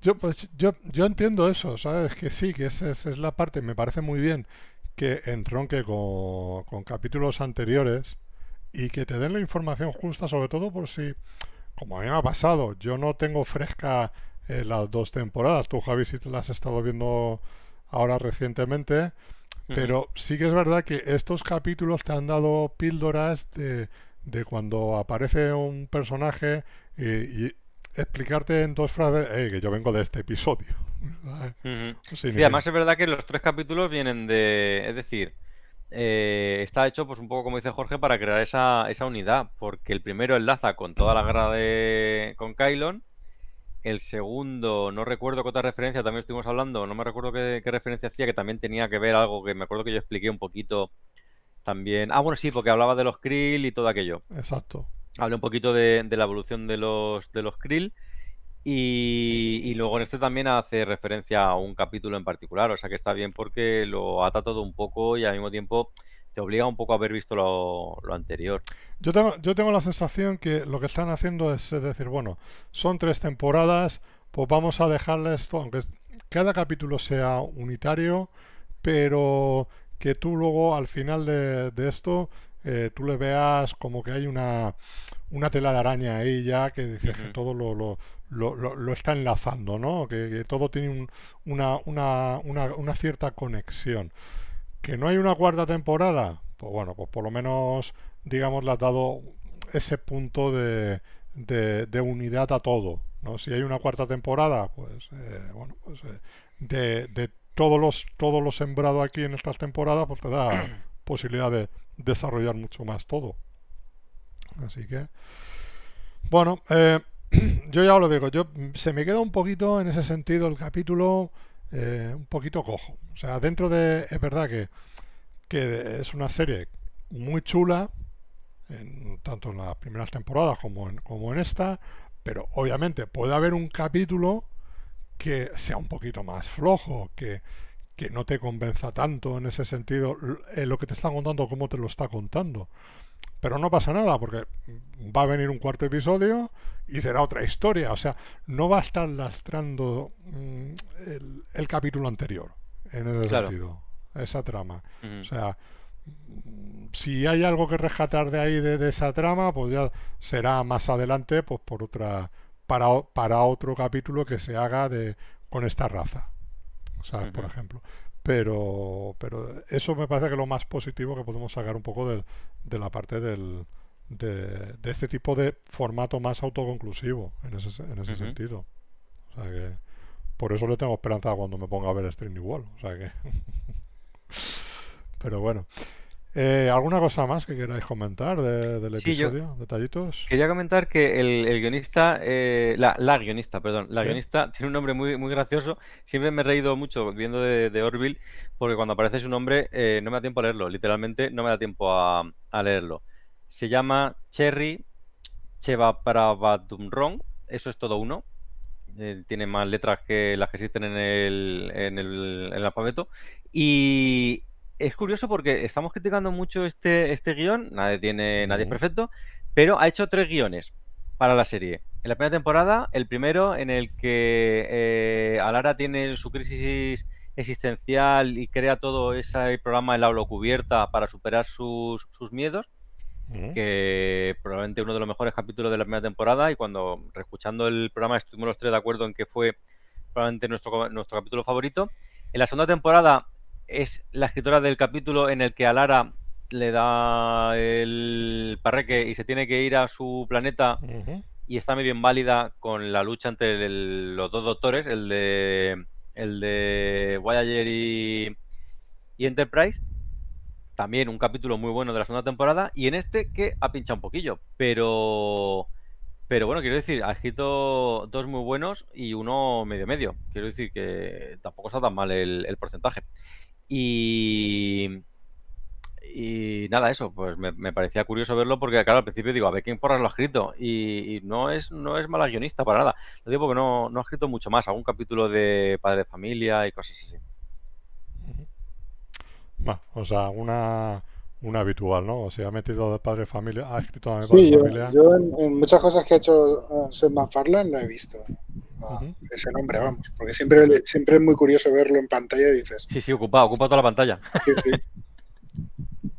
yo, pues, yo, yo entiendo eso, ¿sabes? Que sí, que esa, esa es la parte, me parece muy bien que entronque con, con capítulos anteriores y que te den la información justa, sobre todo por si, como a mí me ha pasado, yo no tengo fresca eh, las dos temporadas, tú Javi sí te las has estado viendo ahora recientemente, pero sí que es verdad que estos capítulos te han dado píldoras de, de cuando aparece un personaje y, y explicarte en dos frases, "Ey, que yo vengo de este episodio. Sí, además es verdad que los tres capítulos vienen de. Es decir, eh, está hecho, pues un poco como dice Jorge, para crear esa, esa unidad. Porque el primero enlaza con toda la guerra de. con Kylon. El segundo, no recuerdo qué otra referencia también estuvimos hablando, no me recuerdo qué, qué referencia hacía, que también tenía que ver algo que me acuerdo que yo expliqué un poquito también. Ah, bueno, sí, porque hablaba de los Krill y todo aquello. Exacto. Hablé un poquito de, de la evolución de los, de los Krill. Y, y luego en este también hace referencia a un capítulo en particular, o sea que está bien porque lo ata todo un poco y al mismo tiempo te obliga un poco a haber visto lo, anterior. Yo tengo, yo tengo la sensación que lo que están haciendo es, es decir, bueno, son tres temporadas, pues vamos a dejarle esto, aunque cada capítulo sea unitario, pero que tú luego al final de, de esto eh, tú le veas como que hay una, una tela de araña ahí ya que dice que todo lo, lo, lo, lo- lo está enlazando, ¿no? Que, que todo tiene un- una, una, una, una cierta conexión. Que no hay una cuarta temporada, pues bueno, pues por lo menos, digamos, le has dado ese punto de, de, de unidad a todo, ¿no? Si hay una cuarta temporada, pues eh, bueno, pues eh, de, de todos los todo lo sembrado aquí en estas temporadas, pues te da posibilidad de desarrollar mucho más todo. Así que, bueno, eh, yo ya os lo digo, yo mm, se me queda un poquito en ese sentido el capítulo eh, un poquito cojo. O sea, dentro de, es verdad que, que es una serie muy chula, en- tanto en las primeras temporadas como en, como en esta, pero obviamente puede haber un capítulo que sea un poquito más flojo, que, que no te convenza tanto en ese sentido eh, lo que te está contando, cómo te lo está contando. Pero no pasa nada, porque va a venir un cuarto episodio y será otra historia. O sea, no va a estar lastrando mm, el, el capítulo anterior, en ese Claro. sentido, esa trama. O sea, si hay algo que rescatar de ahí, de, de esa trama, pues ya será más adelante, pues por otra, para, para otro capítulo que se haga de, con esta raza. ¿Sabes? Por Ujú. ejemplo. Pero, pero eso me parece que es lo más positivo que podemos sacar un poco del- de, la parte del, de, de este tipo de formato más autoconclusivo en ese, se- en ese sentido. O sea que por eso le tengo esperanza cuando me ponga a ver Stream Wall. O sea que. Pero bueno. Eh, ¿Alguna cosa más que queráis comentar de- del Sí, yo- episodio? ¿Detallitos? Quería comentar que el, el guionista, eh, la, la guionista, perdón, la Sí. guionista tiene un nombre muy, muy gracioso. Siempre me he reído mucho viendo de, de Orville, porque cuando aparece su nombre eh, no me da tiempo a leerlo, literalmente no me da tiempo a, a leerlo. Se llama Cherry Chevapravadumron, eso es todo uno. eh, tiene más letras que las que existen en el, en el, en el alfabeto. Y es curioso porque estamos criticando mucho este, este guion, nadie, tiene, nadie es perfecto, pero ha hecho tres guiones para la serie. En la primera temporada, el primero en el que eh, Alara tiene su crisis existencial y crea todo ese programa en la aula cubierta para superar sus, sus miedos que probablemente uno de los mejores capítulos de la primera temporada y cuando reescuchando el programa estuvimos los tres de acuerdo en que fue probablemente nuestro, nuestro capítulo favorito. En la segunda temporada es la escritora del capítulo en el que a Lara le da el parreque y se tiene que ir a su planeta y está medio inválida con la lucha entre el- los dos doctores, el de el de Voyager y, y Enterprise. También un capítulo muy bueno de la segunda temporada. Y en este que ha pinchado un poquillo. Pero. Pero bueno, quiero decir, ha escrito dos muy buenos y uno medio medio. Quiero decir que tampoco está tan mal el, el porcentaje. Y. Y nada, eso, pues me, me parecía curioso verlo porque, claro, al principio digo, a ver quién porras lo ha escrito. Y, no es no es mala guionista para nada. Lo digo porque no, no ha escrito mucho más. Algún capítulo de Padre de Familia y cosas así. Va, o sea, una, una habitual, ¿no? O sea, ha metido de padre familia, ha escrito también Sí, padre de yo, familia. yo en, en muchas cosas que ha hecho uh, Seth MacFarlane la he visto. Ujú. Ese nombre, vamos. Porque siempre, siempre es muy curioso verlo en pantalla y dices, Sí, sí, ocupa, ocupa toda la pantalla. sí, sí.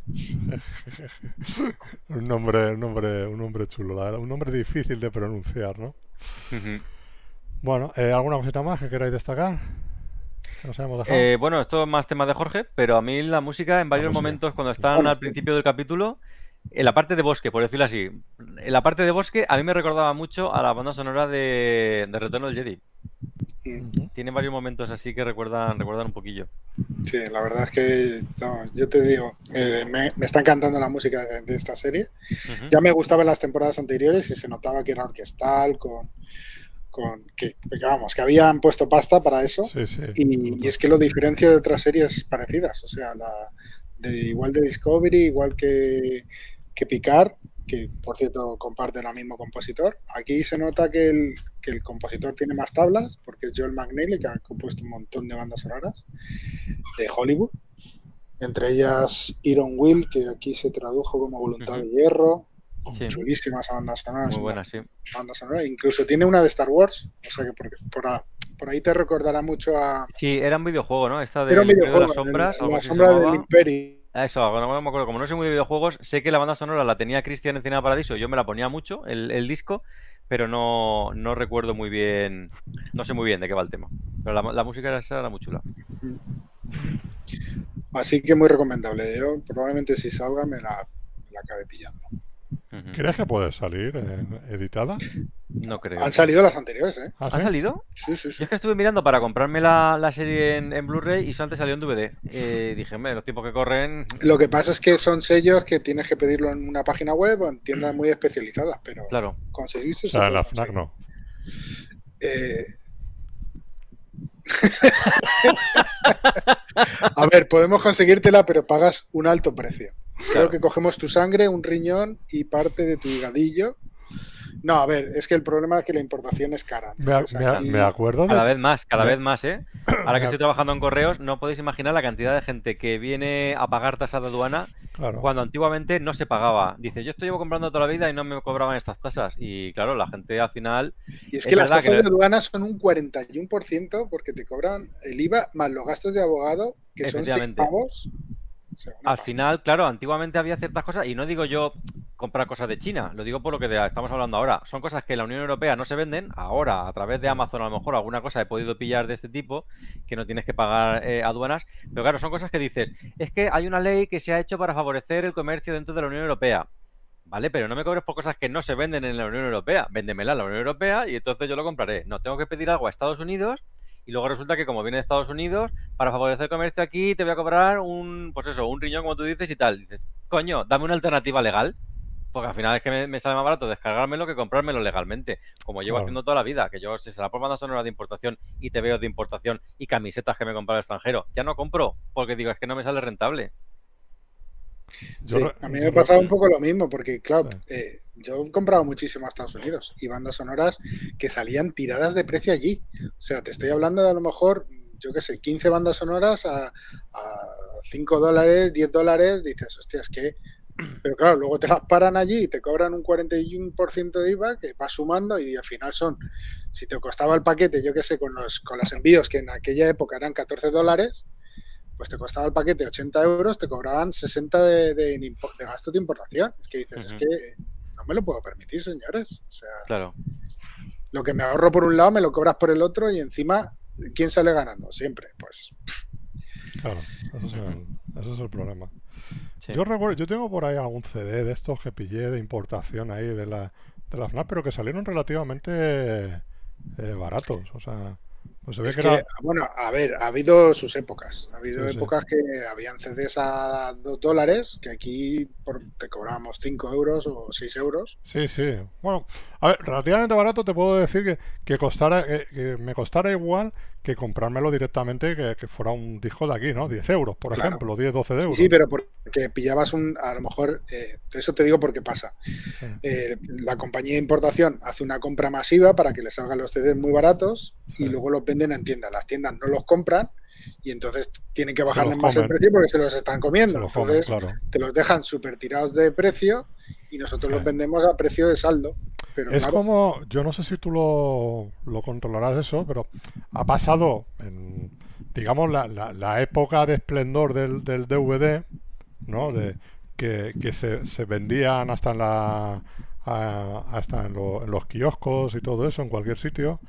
Un nombre, un nombre, un nombre chulo, la verdad, un nombre difícil de pronunciar, ¿no? Bueno, eh, ¿alguna cosita más que queráis destacar? Nos. Eh, bueno, esto es más tema de Jorge, pero a mí la música en varios música. momentos cuando están al principio del capítulo, en la parte de bosque, por decirlo así, en la parte de bosque a mí me recordaba mucho a la banda sonora de, de Retorno del Jedi. Tiene varios momentos así que recuerdan, recuerdan un poquillo. Sí, la verdad es que no, yo te digo, eh, me, me está encantando la música de, de esta serie. Ya me gustaba en las temporadas anteriores y se notaba que era orquestal, con, con que, vamos, que habían puesto pasta para eso. Sí, sí. Y, y es que lo diferencia de otras series parecidas, o sea, la, de, igual de Discovery, igual que, que Picard, que por cierto comparten el mismo compositor. Aquí se nota que el, que el compositor tiene más tablas, porque es Joel McNeely, que ha compuesto un montón de bandas sonoras de Hollywood, entre ellas Iron Will, que aquí se tradujo como Voluntad de Hierro. Sí. Chulísima esa banda sonora. Muy buena, sí. banda sonora. Incluso tiene una de Star Wars, o sea que por, por, a- por ahí te recordará mucho a, Sí, era un videojuego, ¿no? Esta de era un El de las sombras, algo la sombra del. Imperio. Eso, no me acuerdo. Como no soy muy de videojuegos, sé que la banda sonora la tenía Cristian en Cine Paradiso. Yo me la ponía mucho, el, el disco, pero no, no, recuerdo muy bien. No sé muy bien de qué va el tema. Pero la, la música esa era muy chula. Así que muy recomendable. Yo probablemente si salga me la, me la acabe pillando. ¿Crees que puede salir eh, editada? No creo. Han salido las anteriores, ¿eh? ¿Han salido? Sí, sí, sí. Yo es que estuve mirando para comprarme la, la serie en, en Blu-ray y antes salió en DVD. Eh, dije, hombre, los tiempos que corren. Lo que pasa es que son sellos que tienes que pedirlo en una página web o en tiendas muy especializadas, pero claro. conseguirse. O sea, en la FNAC no. Eh... A ver, podemos conseguírtela, pero pagas un alto precio. Claro. Creo que cogemos tu sangre, un riñón y parte de tu higadillo. No, a ver, es que el problema es que la importación es cara. Me, aquí... me, acuerdo de... Cada vez más, cada me... vez más, ¿eh? Ahora que estoy trabajando en correos, no podéis imaginar la cantidad de gente que viene a pagar tasas de aduana claro. cuando antiguamente no se pagaba. Dice, yo estoy llevo comprando toda la vida y no me cobraban estas tasas. Y claro, la gente al final... Y es que las tasas que... de aduana son un 41% porque te cobran el IVA más los gastos de abogado, que son 6 pavos. Al final, claro, antiguamente había ciertas cosas, y no digo yo comprar cosas de China, lo digo por lo que estamos hablando ahora. Son cosas que en la Unión Europea no se venden, ahora a través de Amazon a lo mejor alguna cosa he podido pillar de este tipo, que no tienes que pagar eh, aduanas, pero claro, son cosas que dices, es que hay una ley que se ha hecho para favorecer el comercio dentro de la Unión Europea. Vale, pero no me cobres por cosas que no se venden en la Unión Europea. Véndemela en la Unión Europea y entonces yo lo compraré. No, tengo que pedir algo a Estados Unidos y luego resulta que como viene de Estados Unidos, para favorecer el comercio aquí te voy a cobrar un, pues eso, un riñón como tú dices y tal. Dices, coño, dame una alternativa legal. Porque al final es que me, me sale más barato descargármelo que comprármelo legalmente. Como llevo Claro. haciendo toda la vida, que yo si será por banda sonora de importación y te veo de importación y camisetas que me compro al extranjero, ya no compro porque digo, es que no me sale rentable. Sí, a mí me re- pasaba un poco lo mismo, porque claro, eh, yo he comprado muchísimo a Estados Unidos y bandas sonoras que salían tiradas de precio allí. O sea, te estoy hablando de a lo mejor, yo qué sé, 15 bandas sonoras a, a 5 dólares, 10 dólares, dices, hostia, es que... Pero claro, luego te las paran allí y te cobran un 41% de IVA que va sumando y al final son, si te costaba el paquete, yo qué sé, con los, con los envíos que en aquella época eran 14 dólares, pues te costaba el paquete 80 euros, te cobraban 60 de, de, de gasto de importación. Es que dices, es que me lo puedo permitir, señores. O sea, Claro. lo que me ahorro por un lado me lo cobras por el otro y encima, ¿quién sale ganando? Siempre. Pues Claro, ese es el, ese es el problema. Sí. Yo recuerdo, yo tengo por ahí algún CD de estos que pillé de importación ahí de la, de la FNAC, pero que salieron relativamente eh, baratos. O sea, pues es que bueno, a ver, ha habido sus épocas. Ha habido Sí, sí. épocas que habían CDs a 2 dólares, que aquí por- te cobrábamos 5 euros o 6 euros. Sí, sí. Bueno, a ver, relativamente barato te puedo decir que, que costara, que, que me costara igual que comprármelo directamente que, que fuera un disco de aquí, ¿no? 10 euros, por Claro. ejemplo, 10, 12 de euros. sí, pero porque pillabas un, a lo mejor, eh, eso te digo porque pasa. Sí. Eh, la compañía de importación hace una compra masiva para que le salgan los CDs muy baratos Sí. y luego los venden en tiendas. Las tiendas no los compran y entonces tienen que bajarles los más el precio porque se los están comiendo. comen, Entonces claro. te los dejan súper tirados de precio y nosotros los vendemos a precio de saldo. Pero Es claro, como, yo no sé si tú lo, lo controlarás eso, pero ha pasado en, digamos, la, la- la época de esplendor del, del DVD, ¿no? De, que, que se, se vendían hasta en la a- hasta en, lo- en los kioscos y todo eso, en cualquier sitio.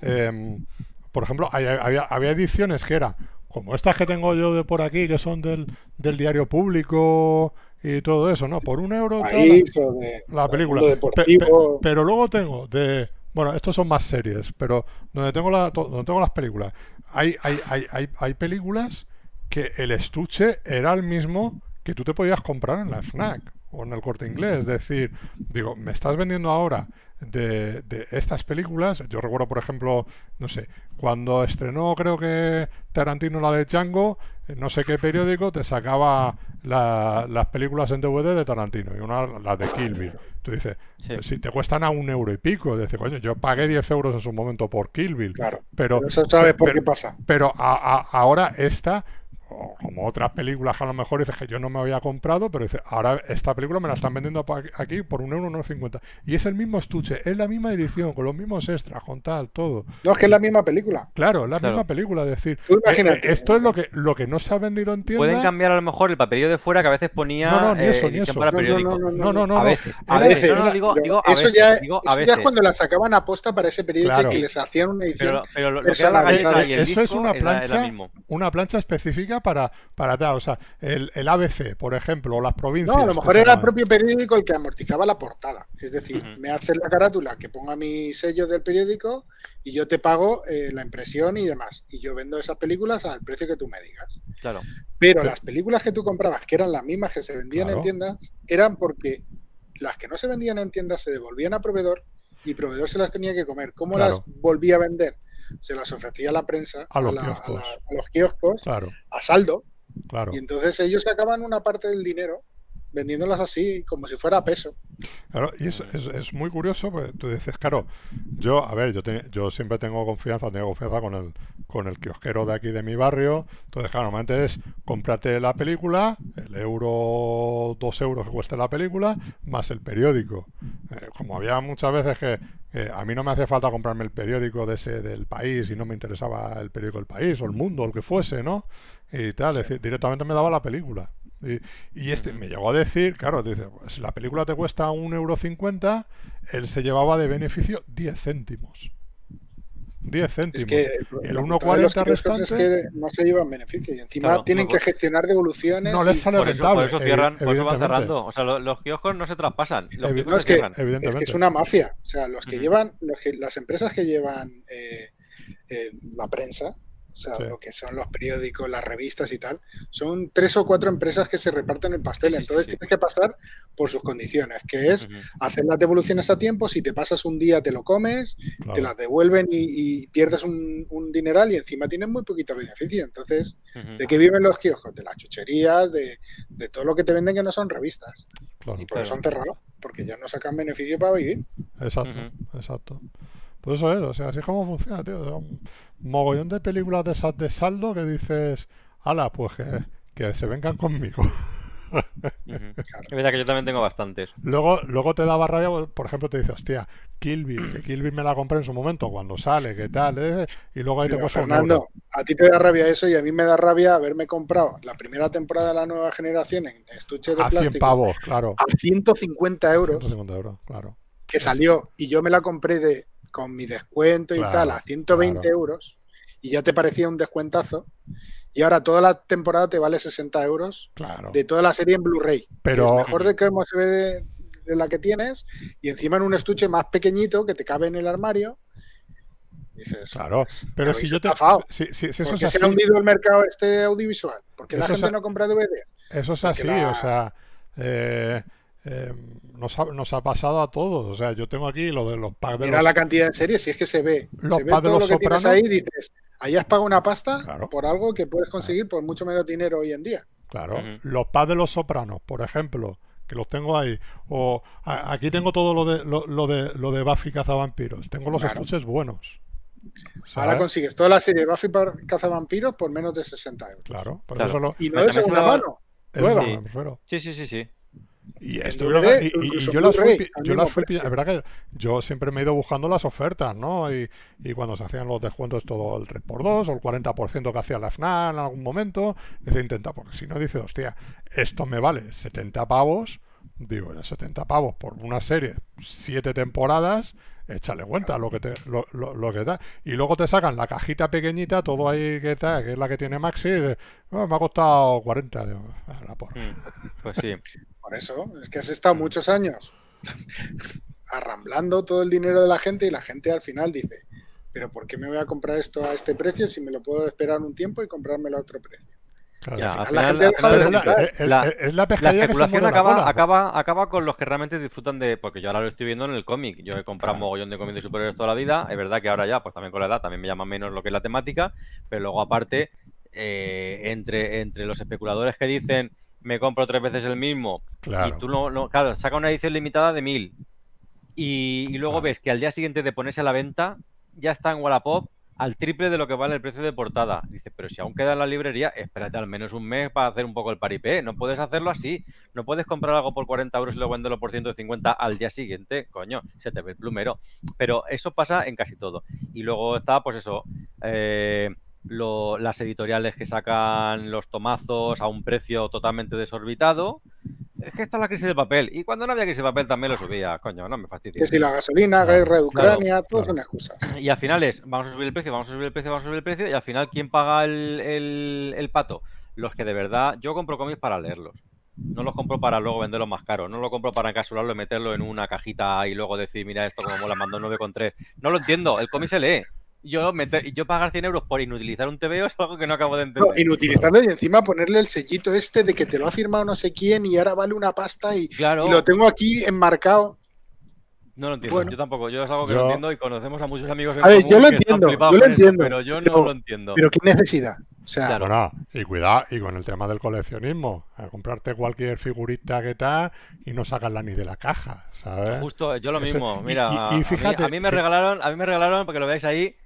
Em, por ejemplo, hay- había, había ediciones que era como estas que tengo yo de por aquí, que son del, del diario público y todo eso, ¿no? Por un euro. tal, país o de la película. Pe- pe- pero luego tengo de. Bueno, estos son más series, pero donde tengo, la, donde tengo las películas, hay, hay, hay, hay, hay películas que el estuche era el mismo que tú te podías comprar en la FNAC o en el corte inglés. Es decir, digo, me estás vendiendo ahora de, de estas películas. Yo recuerdo, por ejemplo, no sé, cuando estrenó, creo que Tarantino la de Django, en no sé qué periódico te sacaba la- las películas en DVD de Tarantino y una las de Kill Bill. Tú dices, Sí. si te cuestan a un euro y pico, dices, coño, yo pagué 10 euros en su momento por Kill Bill. Claro. Pero, Pero eso sabes por pero- qué pasa. pero a- a- ahora esta, o como otras películas que a lo mejor dices que yo no me había comprado, pero dice, ahora esta película me la están vendiendo pa- aquí por un euro no cincuenta. Y es el mismo estuche, es la misma edición, con los mismos extras, con tal, todo. No, es que es la misma película. Claro, es la Claro. misma película, es decir, eh, imagínate. eh, esto es lo que, lo que no se ha vendido en tienda. Pueden cambiar a lo mejor el papelillo de fuera que a veces ponía No, no, ni eh, eso, ni edición eso. para No, no, periódico. no, No, no, no, a veces, a veces. veces, No, no, digo, digo a eso veces, ya, digo eso a ya veces. es cuando la sacaban a posta para ese periódico Claro. y que les hacían una edición. Pero, pero lo, lo que era la personalizada. galleta y el Eso es una era- era plancha, mismo. una plancha específica para, para tal, o sea, el, el ABC, por ejemplo, o las provincias. No, a lo mejor era el propio periódico el que amortizaba la portada. Es decir, me haces la carátula que ponga mi sello del periódico y yo te pago eh, la impresión y demás. Y yo vendo esas películas al precio que tú me digas. Claro. Pero Pero- las películas que tú comprabas, que eran las mismas que se vendían Claro. en tiendas, eran porque las que no se vendían en tiendas se devolvían a proveedor y proveedor se las tenía que comer. ¿Cómo Claro. las volvía a vender? Se las ofrecía a la prensa, A los la- kioscos. la- a los kioscos, Claro, a saldo, claro. y entonces ellos sacaban una parte del dinero vendiéndolas así, como si fuera a peso. Claro, y es, es, es muy curioso, porque tú dices, claro, yo, a ver, yo, te- yo siempre tengo confianza, tengo confianza con el, con el kiosquero de aquí de mi barrio, entonces, claro, normalmente es cómprate la película, el euro, dos euros que cueste la película, más el periódico. Eh, como había muchas veces que, a mí no me hacía falta comprarme el periódico de ese del país y no me interesaba el periódico del país o el mundo, o el que fuese, ¿no? Y tal, es decir, directamente me daba la película. Y, y este me llegó a decir, claro, dice, pues la película te cuesta un euro cincuenta, él se llevaba de beneficio 10 céntimos. 10 céntimos. Es que el la 1,40 putada de los kioscos es restante- que no se llevan beneficio y encima Claro, tienen no, que gestionar devoluciones. No les sale Por eso, rentable. por eso cierran, por eso van cerrando. O sea, lo- los kioscos no se traspasan. Los No, es se que- cierran. Es que es una mafia. O sea, los que llevan, los que, las empresas que llevan eh, eh, la prensa, o sea, Sí. lo que son los periódicos, las revistas y tal, son tres o cuatro empresas que se reparten el pastel. Sí, sí, Entonces sí. tienes que pasar por sus condiciones, que es hacer las devoluciones a tiempo. Si te pasas un día, te lo comes, Claro. te las devuelven y, y pierdes un, un dineral y encima tienes muy poquito beneficio. Entonces. ¿de qué viven los kioscos? De las chucherías, de, de todo lo que te venden que no son revistas. Claro. Y por eso han cerrado, porque ya no sacan beneficio para vivir. Exacto, exacto. Pues eso es, o sea, así es como funciona, tío. O sea, un mogollón de películas de esas de saldo que dices, ala, pues que, que se vengan conmigo. Es verdad que yo también tengo bastantes. Luego, luego te daba rabia, por ejemplo, te dice, hostia, Kill Bill, que Kill Bill me la compré en su momento cuando sale, qué tal, eh? y luego ahí te Pero, cuesta un Fernando, a ti te da rabia eso y a mí me da rabia haberme comprado la primera temporada de la nueva generación en estuche de A 100 plástico pavos, claro. a 150 euros 150 euros, claro. que salió y yo me la compré de con mi descuento y Claro, tal a 120 claro. euros y ya te parecía un descuentazo y ahora toda la temporada te vale 60 euros Claro. de toda la serie en Blu-ray. que es mejor de que se ve de, de la que tienes y encima en un estuche más pequeñito que te cabe en el armario. Dices, Claro, pues, pero si yo te. Si, si- si eso ¿Por es qué se ha hundido el mercado este audiovisual? Porque la gente a- no compra DVD. Eso es Porque así, la- o sea, eh, eh, nos, ha, nos ha pasado a todos. O sea, yo tengo aquí lo de los packs de Mira los- la cantidad de series, si es que se ve. Los se ve packs de todo los lo que tienes Sopranos. ahí y dices, ahí has pagado una pasta Claro. por algo que puedes conseguir por mucho menos dinero hoy en día. Claro, los pads de los sopranos, por ejemplo, que los tengo ahí. O a- aquí tengo todo lo de lo, lo de lo de Buffy cazavampiros. Tengo los Claro. estuches buenos. Ahora consigues toda la serie de Buffy cazavampiros por menos de 60 euros. Claro, por Claro. eso lo, Y no de segunda lo- mano. Sí. Sí, sí, sí, sí. Y, DVD, y- y- yo las fui, yo mismo las fui pi- precio. es verdad que yo siempre me he ido buscando las ofertas, ¿no? Y, y cuando se hacían los descuentos todo el 3x2 o el 40% que hacía la FNAC en algún momento, se intenta, porque si no dices, hostia, esto me vale 70 pavos, digo, ya 70 pavos por una serie, 7 temporadas, échale cuenta lo que te lo, lo- lo que da. Y luego te sacan la cajita pequeñita, todo ahí que está, que es la que tiene Maxi, y dices, "Ah, me ha costado 40. Digo, "Ah, la porra". Mm, Pues sí. Por eso, es que has estado muchos años arramblando todo el dinero de la gente y la gente al final dice, pero ¿por qué me voy a comprar esto a este precio si me lo puedo esperar un tiempo y comprármelo a otro precio? La especulación muerde la acaba, acaba, acaba con los que realmente disfrutan de. Porque yo ahora lo estoy viendo en el cómic. Yo he comprado un Claro. mogollón de cómics de superhéroes toda la vida. Es verdad que ahora ya, pues también con la edad, también me llama menos lo que es la temática. Pero luego, aparte, eh, entre, entre los especuladores que dicen me compro tres veces el mismo Claro. y tú no, no- claro, saca una edición limitada de mil y, y luego ves que al día siguiente de ponerse a la venta ya está en Wallapop al triple de lo que vale el precio de portada. Dice, pero si aún queda en la librería, espérate al menos un mes para hacer un poco el paripé. No puedes hacerlo así. No puedes comprar algo por 40 euros y luego venderlo por 150 al día siguiente. Coño, se te ve el plumero. Pero eso pasa en casi todo. Y luego está, pues eso, eh, lo- las editoriales que sacan los tomazos a un precio totalmente desorbitado. Es que está la crisis del papel. Y cuando no había crisis de papel también lo subía. Coño, no me Que fastidies. si la gasolina, Claro, guerra de Ucrania, todo claro. son excusas. Y al final es, vamos a subir el precio, vamos a subir el precio, vamos a subir el precio. Y al final, ¿quién paga el, el- el pato? Los que de verdad, yo compro cómics para leerlos. No los compro para luego venderlos más caros. No lo compro para encapsularlo y meterlo en una cajita y luego decir, mira esto como mola, mandó 9,3. No lo entiendo, el cómic se lee. Yo, meter- yo pagar 100 euros por inutilizar un TVO es algo que no acabo de No, entender. inutilizarlo y encima ponerle el sellito este de que te lo ha firmado no sé quién y ahora vale una pasta y, Claro, y lo tengo aquí enmarcado. no lo entiendo. bueno. Yo tampoco. Yo es algo que Yo- no entiendo y conocemos a muchos amigos en A ver, común yo lo entiendo, yo lo eso, entiendo, pero yo no lo entiendo. Pero qué necesidad. O sea, Claro. Bueno, y cuidado, y con el tema del coleccionismo, a comprarte cualquier figurita que tal y no sacarla ni de la caja, ¿sabes? Justo, yo lo Eso- mismo. Mira, y- y a- a mí- fíjate, a, mí, me regalaron, a mí me regalaron, porque lo veáis ahí,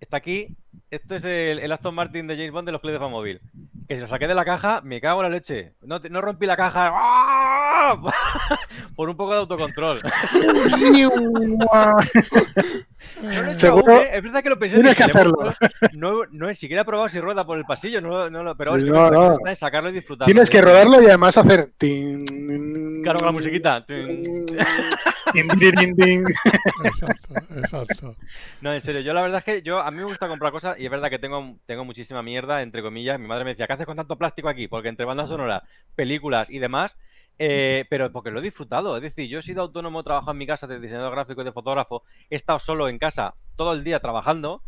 está aquí. Esto es el, el Aston Martin de James Bond de los clips de Famóvil. Que si lo saqué de la caja, me cago en la leche. No, rompí la caja. Por un poco de autocontrol. No lo he hecho Seguro- aún, ¿eh? Es verdad que lo pensé. Tienes que hacerlo. No, no he siquiera probado si rueda por el pasillo. No, no, lo- pero No, no. está en sacarlo y disfrutarlo. Tienes que rodarlo y además hacer. Claro, con la musiquita. Exacto, exacto. No, en serio, yo la verdad es que yo a mí me gusta comprar cosas y es verdad que tengo, tengo muchísima mierda, entre comillas. Mi madre me decía, ¿qué haces con tanto plástico aquí? Porque entre bandas sonoras, películas y demás, eh, pero porque lo he disfrutado. Es decir, yo he sido autónomo, he trabajado en mi casa de diseñador gráfico y de fotógrafo, he estado solo en casa todo el día trabajando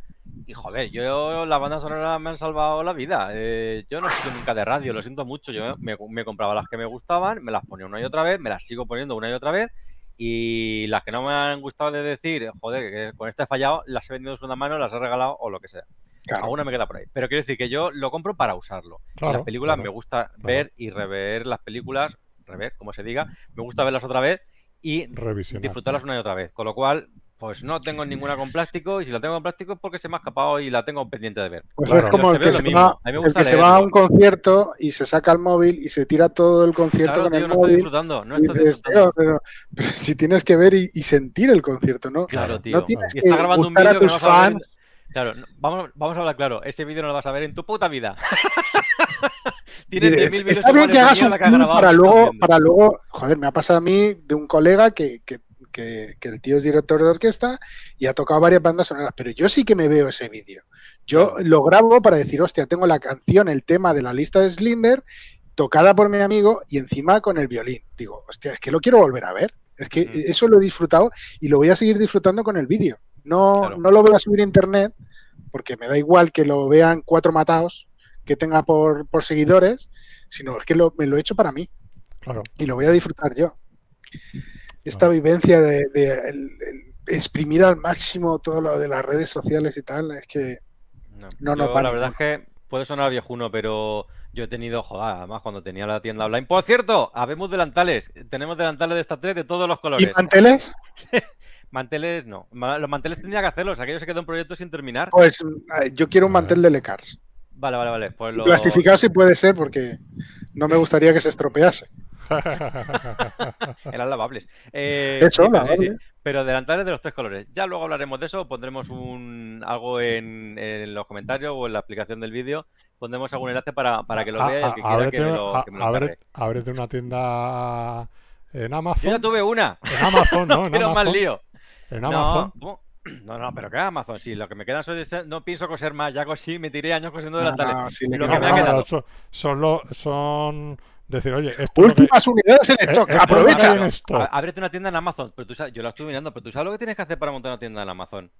y joder, yo las bandas sonoras me han salvado la vida. Eh, yo no he sido nunca de radio, lo siento mucho. Yo me, me compraba las que me gustaban, me las ponía una y otra vez, me las sigo poniendo una y otra vez. Y las que no me han gustado de decir, joder, que con este he fallado, las he vendido de segunda mano, las he regalado o lo que sea. Claro. Alguna me queda por ahí. Pero quiero decir que yo lo compro para usarlo. Claro, las películas claro, me gusta ver y rever las películas, rever, como se diga, me gusta verlas otra vez y Revisionar. disfrutarlas una y otra vez. Con lo cual, pues no tengo ninguna con plástico y si la tengo con plástico es porque se me ha escado y la tengo pendiente de ver. Pues Claro. es como el que, se va, A el que se va a un concierto y se saca el móvil y se tira todo el concierto Claro, con tío, el no estoy móvil. disfrutando, no estoy dices, disfrutando. "Tío, pero, pero si tienes que ver y, y sentir el concierto, ¿no? Claro, tío. No tienes y que está grabando un a vídeo que no tus ver en- fans. Claro, no- vamos, vamos a hablar claro. Ese vídeo no lo vas a ver en tu puta vida. Tienes Dices, 10.000 vídeos Está bien que hagas un que para que luego, para luego, joder, me ha pasado a mí de un colega que, que, que- que el tío es director de orquesta y ha tocado varias bandas sonoras, pero yo sí que me veo ese vídeo. Yo lo grabo para decir, hostia, tengo la canción, el tema de la lista de Slinder, tocada por mi amigo y encima con el violín. Digo, hostia, es que lo quiero volver a ver. Es que Mm. eso lo he disfrutado y lo voy a seguir disfrutando con el vídeo. No, Claro. no lo voy a subir a internet porque me da igual que lo vean cuatro matados que tenga por, por seguidores, sino es que lo- me lo he hecho para mí Claro. y lo voy a disfrutar yo. Esta vivencia de, exprimir al máximo todo lo de las redes sociales y tal, es que No, No, no, Yo, para la verdad es que puede sonar viejuno, pero yo he tenido, joder, además cuando tenía la tienda online. Por cierto, habemos delantales. Tenemos delantales de estas tres de todos los ¿Y colores. manteles? Manteles no. Los manteles tendría que hacerlos. Aquello se quedó un proyecto sin terminar. Pues eh, yo quiero un mantel de Lecars. Vale, vale, vale. Pues lo... Plastificado si puede ser porque no me gustaría que se estropease. Eran lavables. Eh, Eso, sí, pero, sí, lavable. sí. Pero delantales de los tres colores. Ya luego hablaremos de eso. Pondremos un algo en, en los comentarios o en la aplicación del vídeo. Pondremos algún enlace para, para que lo vea el que quiera que me ábrete- lo, a- que me lo abre- cargue. ábrete una tienda en Yo ya Amazon. tuve una. En Amazon, ¿no? En Pero más Amazon. lío. En No, Amazon. no, no, pero ¿qué Amazon? Sí, lo que me quedan son de- no pienso coser más, ya cosí, me tiré años cosiendo No, delantales. no, Lo queda que me ha No, quedado. son, son, lo- son decir, oye, esto es lo que- Últimas unidades en Eh, stock, eh, aprovecha. Ábrete una tienda en Amazon, pero tú sabes, yo la estuve mirando, pero tú sabes lo que tienes que hacer para montar una tienda en Amazon.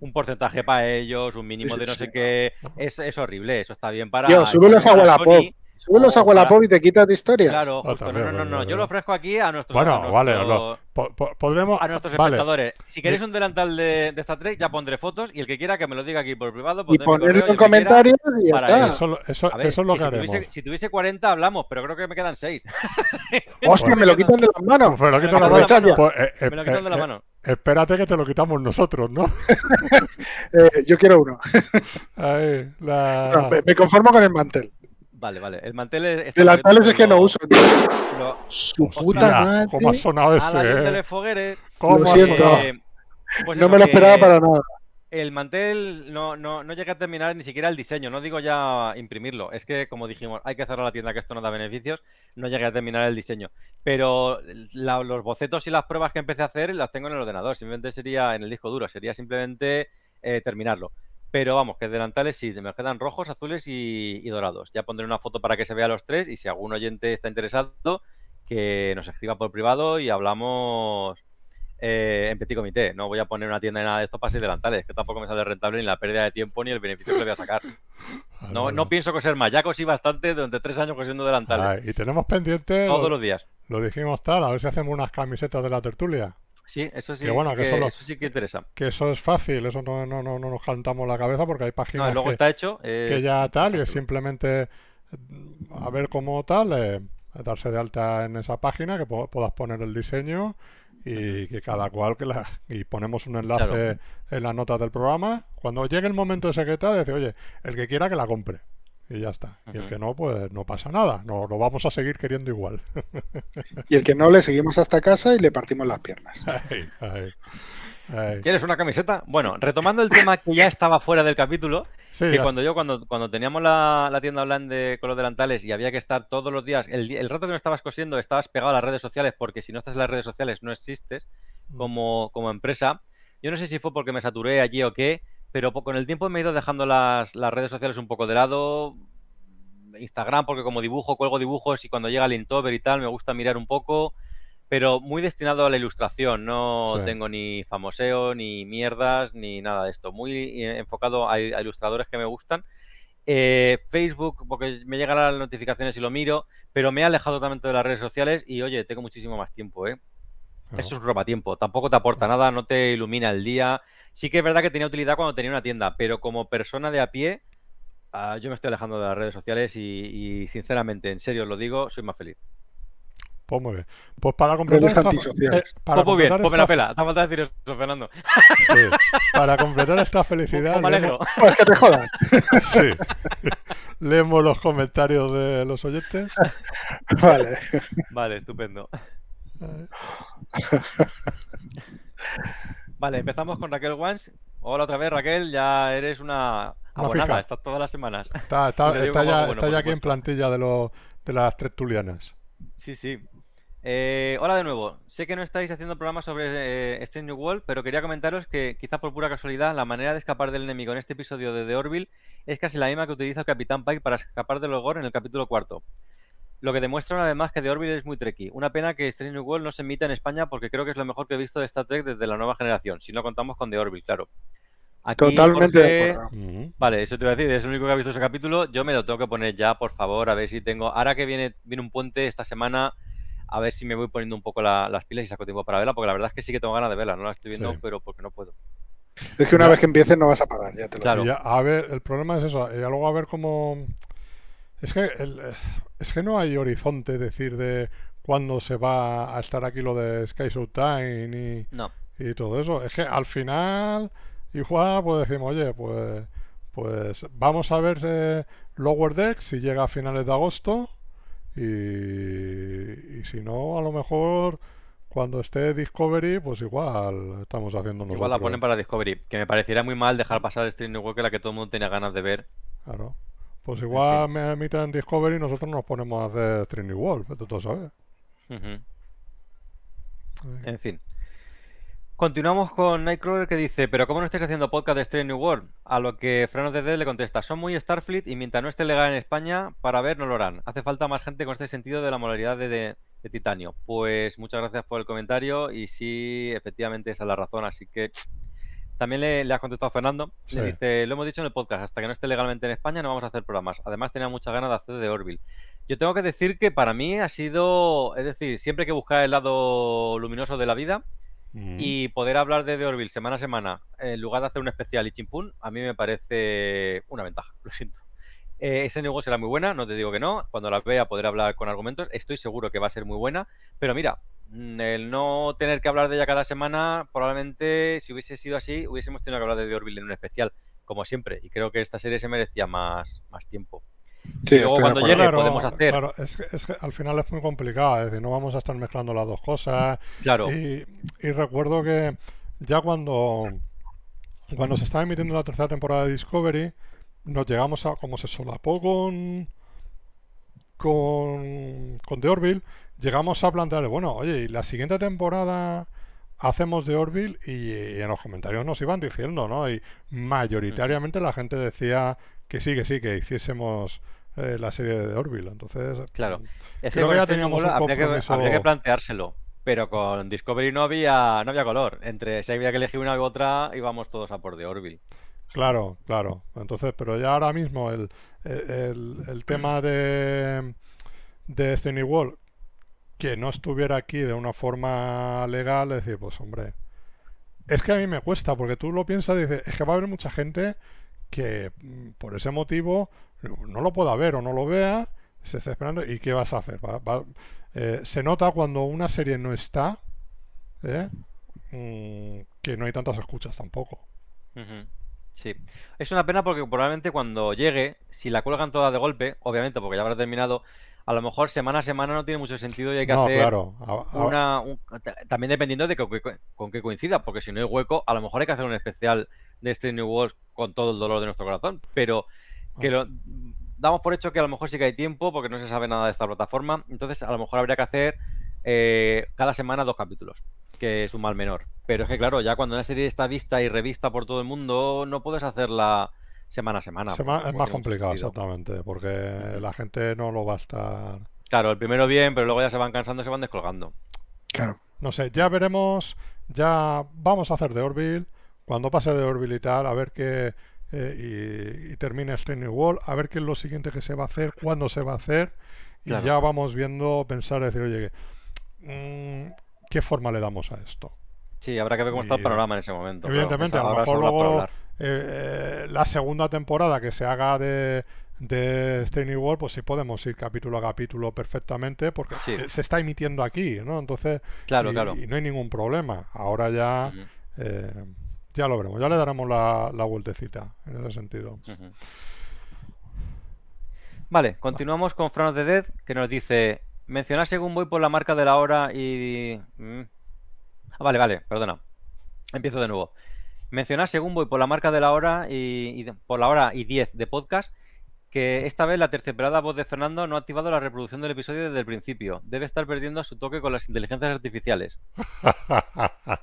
Un porcentaje para ellos, un mínimo de no sé qué. Es, es horrible, eso está bien para. Tío, súbelos a Wallapop. Sony. Súbelos a o para- Wallapop y te quitas de historias. Claro, Ah, justo. No, también, no, no, no. Yo lo ofrezco aquí a nuestros, Bueno, a vale, nuestros- lo- po- po- podremos. a nuestros vale, espectadores. Si queréis un delantal de, de Star Trek, ya pondré fotos y el que quiera que me lo diga aquí por privado, Y pondré mi ponerlo correo y en comentarios y ya está. eso, lo- eso, A ver, eso es lo y que si, haremos. tuviese, si tuviese 40 hablamos, pero creo que me quedan 6. Hostia, me lo quitan de las manos. Pues me lo quitan de la Pues, eh, eh, Me lo quitan de la eh, mano. espérate que te lo quitamos nosotros, ¿no? Eh, yo quiero uno. Ahí, la... No, me, me conformo con el mantel. Vale, vale. El mantel es. está Delantales es que no lo- uso. tío. lo- Su puta Hostia, madre. ¿Cómo ha sonado a ese? eh? ¿Cómo Lo ha siento. sonado? eh, pues No me lo que esperaba para nada. El mantel no, no, no llegué a terminar ni siquiera el diseño, no digo ya imprimirlo, es que como dijimos, hay que cerrar la tienda que esto no da beneficios, no llegué a terminar el diseño. Pero la- los bocetos y las pruebas que empecé a hacer las tengo en el ordenador, simplemente sería en el disco duro, sería simplemente eh, terminarlo. Pero vamos, que delantales sí, me quedan rojos, azules y, y dorados. Ya pondré una foto para que se vea los tres y si algún oyente está interesado, que nos escriba por privado y hablamos eh, en petit comité. No voy a poner una tienda de nada de esto para seis delantales, que tampoco me sale rentable ni la pérdida de tiempo ni el beneficio que le voy a sacar. No, no pienso coser más, ya cosí bastante durante tres años cosiendo delantales. Ay, y tenemos pendiente, Todos lo, los días. lo dijimos tal, a ver si hacemos unas camisetas de la tertulia. Sí, eso sí, Que bueno, que que- solo- eso sí que interesa. Que eso es fácil, eso no, no, no, no nos cantamos la cabeza porque hay No, páginas luego que, está hecho. que ya tal y es simplemente a ver cómo tal, eh, darse de alta en esa página, que po- puedas poner el diseño y que cada cual que la y ponemos un enlace Claro. en las notas del programa. Cuando llegue el momento ese que tal, dice, oye, el que quiera que la compre. Y ya está. Y el que no, pues no pasa nada. No, lo vamos a seguir queriendo igual. Y el que no, le seguimos hasta casa y le partimos las piernas. Ay, ay, ay. ¿Quieres una camiseta? Bueno, retomando el tema que ya estaba fuera del capítulo, Sí, que cuando yo, cuando, cuando teníamos la, la tienda online de, con los delantales y había que estar todos los días, el, el rato que no estabas cosiendo, estabas pegado a las redes sociales, porque si no estás en las redes sociales no existes Mm. como, como empresa. Yo no sé si fue porque me saturé allí o qué, pero con el tiempo me he ido dejando las, las redes sociales un poco de lado. Instagram, porque como dibujo, cuelgo dibujos y cuando llega el Inktober y tal, me gusta mirar un poco, pero muy destinado a la ilustración. No Sí. tengo ni famoseo, ni mierdas, ni nada de esto. Muy eh, enfocado a, a ilustradores que me gustan. Eh, Facebook, porque me llegan las notificaciones y lo miro, pero me he alejado totalmente de las redes sociales y oye, tengo muchísimo más tiempo, ¿eh? Claro. Eso es un robatiempo, tampoco te aporta nada, no te ilumina el día. Sí que es verdad que tenía utilidad cuando tenía una tienda, pero como persona de a pie, ah, yo me estoy alejando de las redes sociales y, y, sinceramente, en serio os lo digo, soy más feliz. Pues muy bien. Pues para completar esta, eh, para Pues muy bien, completar pues me la esta- pela. Te falta decir eso, Fernando. sí, para completar esta felicidad, Pues me alegro. leemos, Pues que te jodan. sí. leemos los comentarios de los oyentes. Vale. Vale, estupendo. Vale, empezamos con Raquel Wans. Hola otra vez, Raquel, ya eres una abonada, estás todas las semanas. Está, ya, algo bueno, está ya por aquí en plantilla de, los de las tertulianas. Sí, sí. Eh, hola de nuevo. Sé que no estáis haciendo programas sobre eh, Strange New World, pero quería comentaros que, quizá por pura casualidad, la manera de escapar del enemigo en este episodio de The Orville es casi la misma que utiliza el Capitán Pike para escapar del Ogor en el capítulo cuarto. Lo que demuestra una vez más que The Orville es muy tricky. Una pena que Strange New World no se emita en España porque creo que es lo mejor que he visto de Star Trek desde la nueva generación, si no contamos con The Orville, claro. Aquí, Totalmente de acuerdo. Vale, eso te iba a decir, es el único que ha visto ese capítulo. Yo me lo tengo que poner ya, por favor, a ver si tengo. Ahora que viene, viene un puente esta semana, a ver si me voy poniendo un poco la- las pilas y saco tiempo para verla, porque la verdad es que sí que tengo ganas de verla. No la estoy viendo, Sí. pero porque no puedo. Es que una Ya. vez que empieces no vas a parar, ya te lo Claro. Ya, a ver, el problema es eso. Y ya luego a ver cómo. Es que, el- es que no hay horizonte, decir, de cuándo se va a estar aquí lo de Sky Showtime No. y, y todo eso. Es que al final, igual, pues decimos, oye, pues, pues vamos a ver eh, Lower Deck si llega a finales de agosto. Y, y si no, a lo mejor cuando esté Discovery, pues igual estamos haciendo nosotros. Igual la ponen para Discovery, que me pareciera muy mal dejar pasar Stream New que la que todo el mundo tenía ganas de ver. Claro. Pues igual me emiten Discovery y nosotros nos ponemos a hacer Trinity World, pero tú sabes. Ujú. Ay, En fin. Continuamos con Nightcrawler que dice, pero ¿cómo no estáis haciendo podcast de Strange New World? A lo que Freno DD le contesta, son muy Starfleet y mientras no esté legal en España, para ver no lo harán. Hace falta más gente con este sentido de la modalidad de, de- de titanio. Pues muchas gracias por el comentario y sí, efectivamente esa es la razón, así que también le, le has contestado a Fernando. Le dice, lo hemos dicho en el podcast, hasta que no esté legalmente en España no vamos a hacer programas. Además tenía muchas ganas de hacer de Orville. Yo tengo que decir que para mí ha sido, es decir, siempre hay que buscar el lado luminoso de la vida mm, y poder hablar de The Orville semana a semana, en lugar de hacer un especial y chimpún, a mí me parece una ventaja, lo siento. Eh, ese negocio será muy buena, no te digo que no. Cuando la vea podré hablar con argumentos. Estoy seguro que va a ser muy buena. Pero mira, el no tener que hablar de ella cada semana, probablemente si hubiese sido así, hubiésemos tenido que hablar de The Orville en un especial, como siempre. Y creo que esta serie se merecía más, más tiempo. Sí, y luego cuando llegue Claro, podemos hacer. claro, es, que, es que al final es muy complicado, es decir, no vamos a estar mezclando las dos cosas. Claro, Y, y recuerdo que ya cuando, cuando se estaba emitiendo la tercera temporada de Discovery, nos llegamos a, como se solapó con, con, con The Orville, llegamos a plantearle, bueno, oye, y la siguiente temporada hacemos The Orville y, y en los comentarios nos iban diciendo, ¿no? Y mayoritariamente la gente decía que sí, que sí, que hiciésemos eh, la serie de The Orville. Entonces, claro. mm, creo que ya teníamos un habría, que, habría que planteárselo. Pero con Discovery no había, no había color. Entre si había que elegir una u otra, íbamos todos a por The Orville. Claro, claro. Entonces, pero ya ahora mismo el, el, tema de, de Steny Wall, que no estuviera aquí de una forma legal, es decir, pues hombre, es que a mí me cuesta, porque tú lo piensas y dices, es que va a haber mucha gente que mm, por ese motivo no lo pueda ver o no lo vea, se está esperando, ¿y qué vas a hacer? Va- va- eh, se nota cuando una serie no está, ¿eh? Mm, que no hay tantas escuchas tampoco. Sí. Es una pena porque probablemente cuando llegue, si la cuelgan toda de golpe, obviamente porque ya habrá terminado, a lo mejor semana a semana no tiene mucho sentido y hay que No, hacer claro. a- a- una... un- ta- también dependiendo de con qué, con qué coincida, porque si no hay hueco, a lo mejor hay que hacer un especial de este New World con todo el dolor de nuestro corazón, pero que lo damos por hecho que a lo mejor sí que hay tiempo porque no se sabe nada de esta plataforma, entonces a lo mejor habría que hacer eh, cada semana dos capítulos, que es un mal menor. Pero es que claro, ya cuando una serie está vista y revista por todo el mundo, no puedes hacerla semana a semana. se porque ma- no es más complicado, exactamente, porque la gente no lo va a estar. Claro, el primero bien, pero luego ya se van cansando y se van descolgando. Claro. No sé, ya veremos. Ya vamos a hacer de Orville. Cuando pase de Orville y tal, a ver qué. eh, y, y termine Strange New World, a ver qué es lo siguiente que se va a hacer, cuándo se va a hacer. Y Claro. ya vamos viendo, pensar, decir, oye, mm, ¿qué forma le damos a esto? Sí, habrá que ver cómo está el panorama en ese momento. Evidentemente, a lo mejor luego eh, la segunda temporada que se haga de, de World, pues sí podemos ir capítulo a capítulo perfectamente, porque Sí. se está emitiendo aquí, ¿no? Entonces, Claro, y, claro. y no hay ningún problema. Ahora ya, eh, ya lo veremos, ya le daremos la, la vueltecita en ese sentido. Vale, continuamos con Fran the Dead, que nos dice: Mencionar según voy por la marca de la hora y. mm. Ah, vale, vale, perdona. Empiezo de nuevo. Mencionar según voy por la marca de la hora y, por la hora y 10 de podcast que esta vez la terceperada voz de Fernando no ha activado la reproducción del episodio desde el principio. Debe estar perdiendo su toque con las inteligencias artificiales.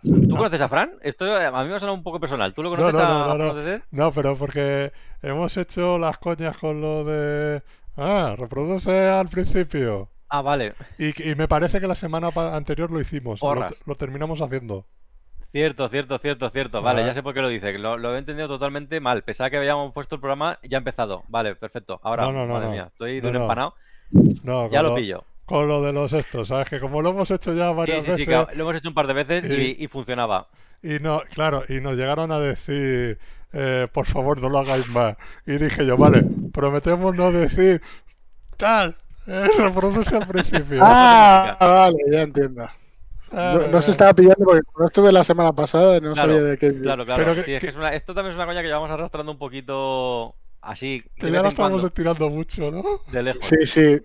¿Tú conoces a Fran? Esto eh, a mí me ha sonado un poco personal. ¿Tú lo No, conoces no, a, no, a no, no. No, pero porque hemos hecho las coñas con lo de... Ah, reproduce al principio. Ah, vale. Y, y me parece que la semana anterior lo hicimos, lo, terminamos haciendo. Cierto, cierto, cierto, cierto. Vale, Ah. ya sé por qué lo dice. Lo, lo he entendido totalmente mal. Pensaba que habíamos puesto el programa ya empezado. Vale, perfecto. Ahora, No, no, no, madre mía, estoy de No, un empanado. No, Ya lo pillo. Con lo de los estos, ¿sabes? Que como lo hemos hecho ya Sí, varias sí, sí, veces que lo hemos hecho un par de veces y, Y- y funcionaba. y no, claro, y nos llegaron a decir, eh, por favor, no lo hagáis más. Y dije yo, vale, prometemos no decir tal, eh, reproduce al principio. Ah, vale, ya entiendo. Ah, No, no se estaba pillando porque no estuve la semana pasada y no Claro, sabía de qué. Claro, claro. Pero que- Sí, es que que- es una- esto también es una coña que llevamos arrastrando un poquito así, Que ya lo cuando, estamos estirando mucho, ¿no? de lejos. Sí, sí.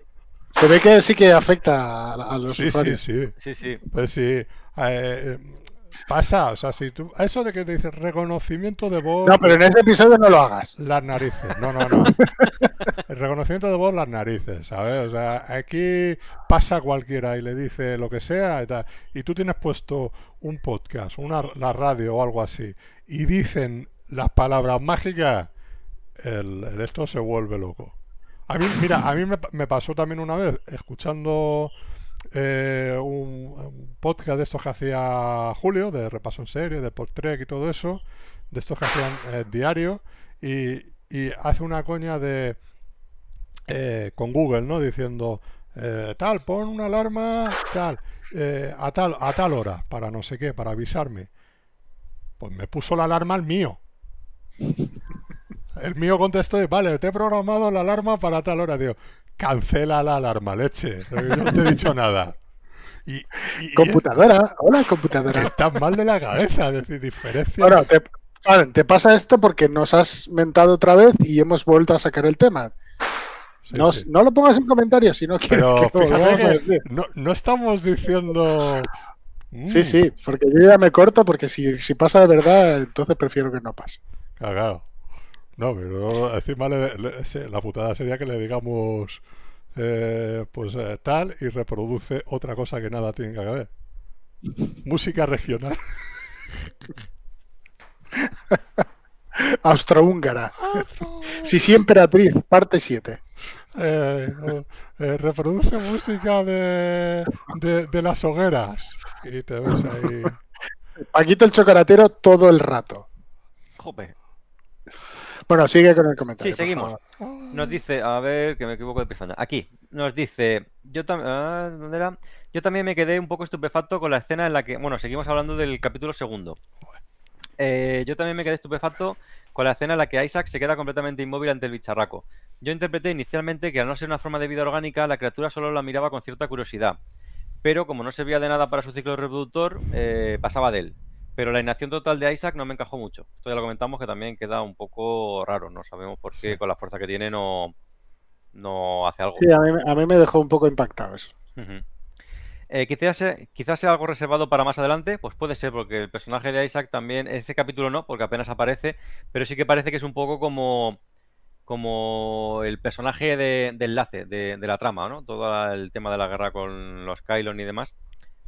Se ve que sí que afecta a, a los Sí, sí, usuarios. sí. Sí, sí. Pues sí. eh, eh, pasa, o sea, si tú. Eso de que te dices reconocimiento de voz. No, pero en ese episodio no lo hagas. Las narices, no, no, no. El reconocimiento de voz, las narices, ¿sabes? O sea, aquí pasa cualquiera y le dice lo que sea y tal. Y tú tienes puesto un podcast, una, la radio o algo así, y dicen las palabras mágicas, el, el esto se vuelve loco. A mí, mira, a mí me, me pasó también una vez, escuchando eh, un, podcast de estos que hacía Julio, de repaso en serie, de Podtrek y todo eso, de estos que hacían eh, diario, y, hace una coña de eh, con Google, ¿no? Diciendo tal, pon una alarma, tal, a tal, a tal hora, para no sé qué, para avisarme. Pues me puso la alarma al mío. El mío contestó, y, vale, te he programado la alarma para tal hora. Digo, cancela la alarma, leche. Yo no te he dicho nada. Y, y- y Computadora, hola computadora. estás mal de la cabeza, es decir, diferencia. Bueno, te, te pasa esto porque nos has mentado otra vez y hemos vuelto a sacar el tema. Sí, no, sí. no lo pongas en comentarios si no quieres que que no, no estamos diciendo. Sí, Mm, sí, porque yo ya me corto porque si, si pasa de verdad, entonces prefiero que no pase. Claro. No, pero encima le- le- sí, la putada sería que le digamos eh, pues eh, tal y reproduce otra cosa que nada tiene que ver. Música regional. Austrohúngara. Si siempre emperatriz, parte 7. Eh, eh, reproduce música de, de, de las hogueras. Y te ves ahí. Paquito el chocolatero todo el rato. Jope. Bueno, sigue con el comentario. Sí, seguimos. Nos dice, a ver, que me equivoco de pestaña. Aquí, nos dice, yo también, ¿dónde era? Yo también me quedé un poco estupefacto con la escena en la que, bueno, seguimos hablando del capítulo segundo. Eh, yo también me quedé estupefacto con la escena en la que Isaac se queda completamente inmóvil ante el bicharraco. Yo interpreté inicialmente que al no ser una forma de vida orgánica, la criatura solo la miraba con cierta curiosidad. Pero como no servía de nada para su ciclo reproductor, eh, pasaba de él. Pero la inacción total de Isaac no me encajó mucho. Esto ya lo comentamos que también queda un poco raro. No sabemos por qué Sí. con la fuerza que tiene no, no hace algo. Sí, a mí, a mí me dejó un poco impactado eso. Eh, quizás, sea- quizás sea algo reservado para más adelante, pues puede ser, porque el personaje de Isaac también, este capítulo no, porque apenas aparece, pero sí que parece que es un poco como, como el personaje de, de enlace de, de la trama, ¿no? Todo el tema de la guerra con los Kylon y demás,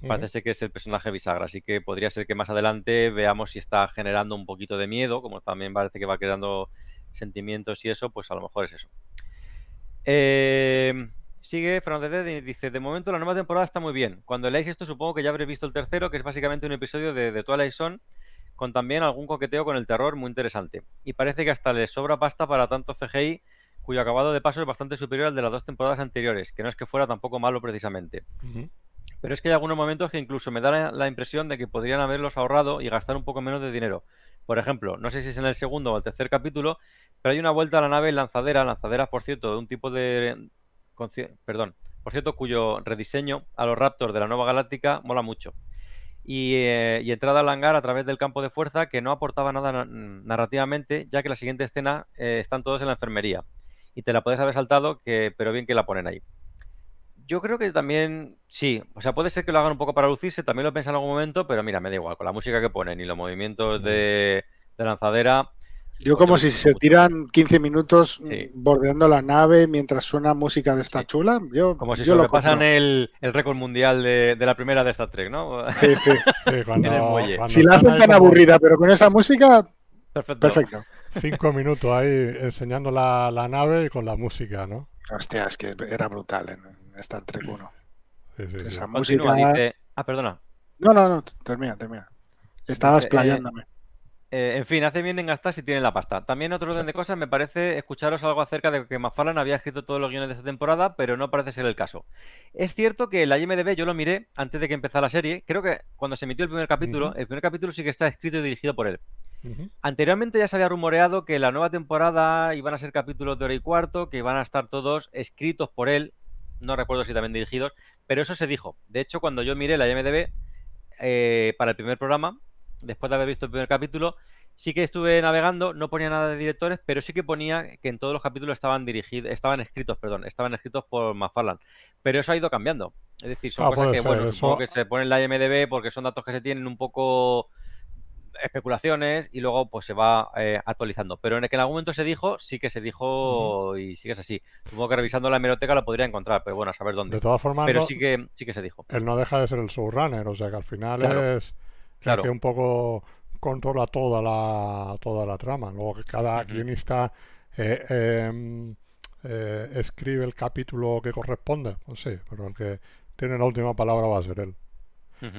parece ser que es el personaje bisagra, así que podría ser que más adelante veamos si está generando un poquito de miedo, como también parece que va creando sentimientos y eso, pues a lo mejor es eso. Eh, sigue Fernando y dice, de momento la nueva temporada está muy bien. Cuando leáis esto supongo que ya habréis visto el tercero, que es básicamente un episodio de, de Twilight Zone, con también algún coqueteo con el terror muy interesante. Y parece que hasta les sobra pasta para tanto CGI, cuyo acabado de paso es bastante superior al de las dos temporadas anteriores, que no es que fuera tampoco malo precisamente. Pero es que hay algunos momentos que incluso me da la, impresión de que podrían haberlos ahorrado y gastar un poco menos de dinero. Por ejemplo, no sé si es en el segundo o el tercer capítulo, pero hay una vuelta a la nave lanzadera, lanzadera, por cierto, de un tipo de... Perdón, por cierto, cuyo rediseño a los Raptors de la Nueva Galáctica mola mucho. Y, eh, entrada al hangar a través del campo de fuerza que no aportaba nada na- narrativamente, ya que la siguiente escena eh, están todos en la enfermería. Y te la puedes haber saltado, pero bien que la ponen ahí. Yo creo que también, sí, o sea, puede ser que lo hagan un poco para lucirse, también lo pensé en algún momento, pero mira, me da igual, con la música que ponen y los movimientos de, de lanzadera, Yo como si se tiran 15 minutos mm, Sí. bordeando la nave mientras suena música de esta Sí. chula. Yo, como si yo lo sobrepasan compro. el, el récord mundial de, de la primera de Star Trek, ¿no? Sí, sí. Sí, cuando, Si la hacen tan aburrida, pero con esa música, Perfecto. perfecto. Cinco minutos ahí enseñando la, la nave y con la música, ¿no? Hostia, es que era brutal en Star Trek 1. Sí, sí, sí. Esa Continúa, música. dice... Ah, perdona. No, no, no, termina, termina. Estaba Dice, eh, explayándome. Eh, en fin, hace bien en gastar si tienen la pasta. También otro orden de cosas, me parece escucharos algo acerca de que McFarlane había escrito todos los guiones de esta temporada, pero no parece ser el caso. Es cierto que la IMDB yo lo miré antes de que empezara la serie. Creo que cuando se emitió el primer capítulo, el primer capítulo sí que está escrito y dirigido por él. Anteriormente ya se había rumoreado que la nueva temporada iban a ser capítulos de hora y cuarto, que iban a estar todos escritos por él, no recuerdo si también dirigidos, pero eso se dijo. De hecho, cuando yo miré la IMDB eh, para el primer programa, después de haber visto el primer capítulo, sí que estuve navegando, no ponía nada de directores, pero sí que ponía que en todos los capítulos estaban dirigidos, estaban escritos, perdón, estaban escritos por McFarlane. Pero eso ha ido cambiando. Es decir, son Ah, cosas que, ser, bueno, supongo que se ponen en la IMDB porque son datos que se tienen un poco especulaciones y luego pues se va eh, actualizando. Pero en el que en algún momento se dijo, sí que se dijo y sí que es así. Supongo que revisando la hemeroteca lo podría encontrar, pero bueno, a saber De dónde. todas formas, Pero no- sí que sí que se dijo. él no deja de ser el showrunner, o sea que al final Claro, es claro. que un poco controla toda la, toda la trama. Luego que cada Ujú. guionista eh, em, eh, escribe el capítulo que corresponde, pues sí, pero el que tiene la última palabra va a ser él.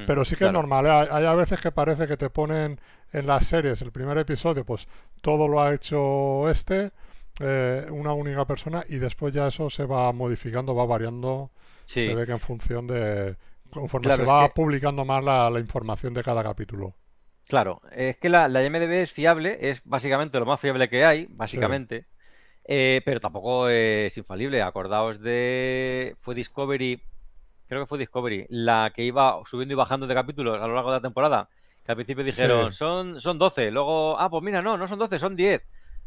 Pero sí que es normal, ¿eh? hay, hay a veces que parece que te ponen en las series el primer episodio, pues todo lo ha hecho este, eh, una única persona, y después ya eso se va modificando, va variando, Sí, se ve que en función de, conforme Claro, se va que- publicando más la, la información de cada capítulo. claro. Es que la, la IMDB es fiable, es básicamente lo más fiable que hay, básicamente. Eh, pero tampoco es infalible. Acordaos de. Fue Discovery creo que fue Discovery, la que iba subiendo y bajando de capítulos a lo largo de la temporada. Que al principio dijeron, Sí. son, son 12. Luego, ah, pues mira, no, no son 12, son 10.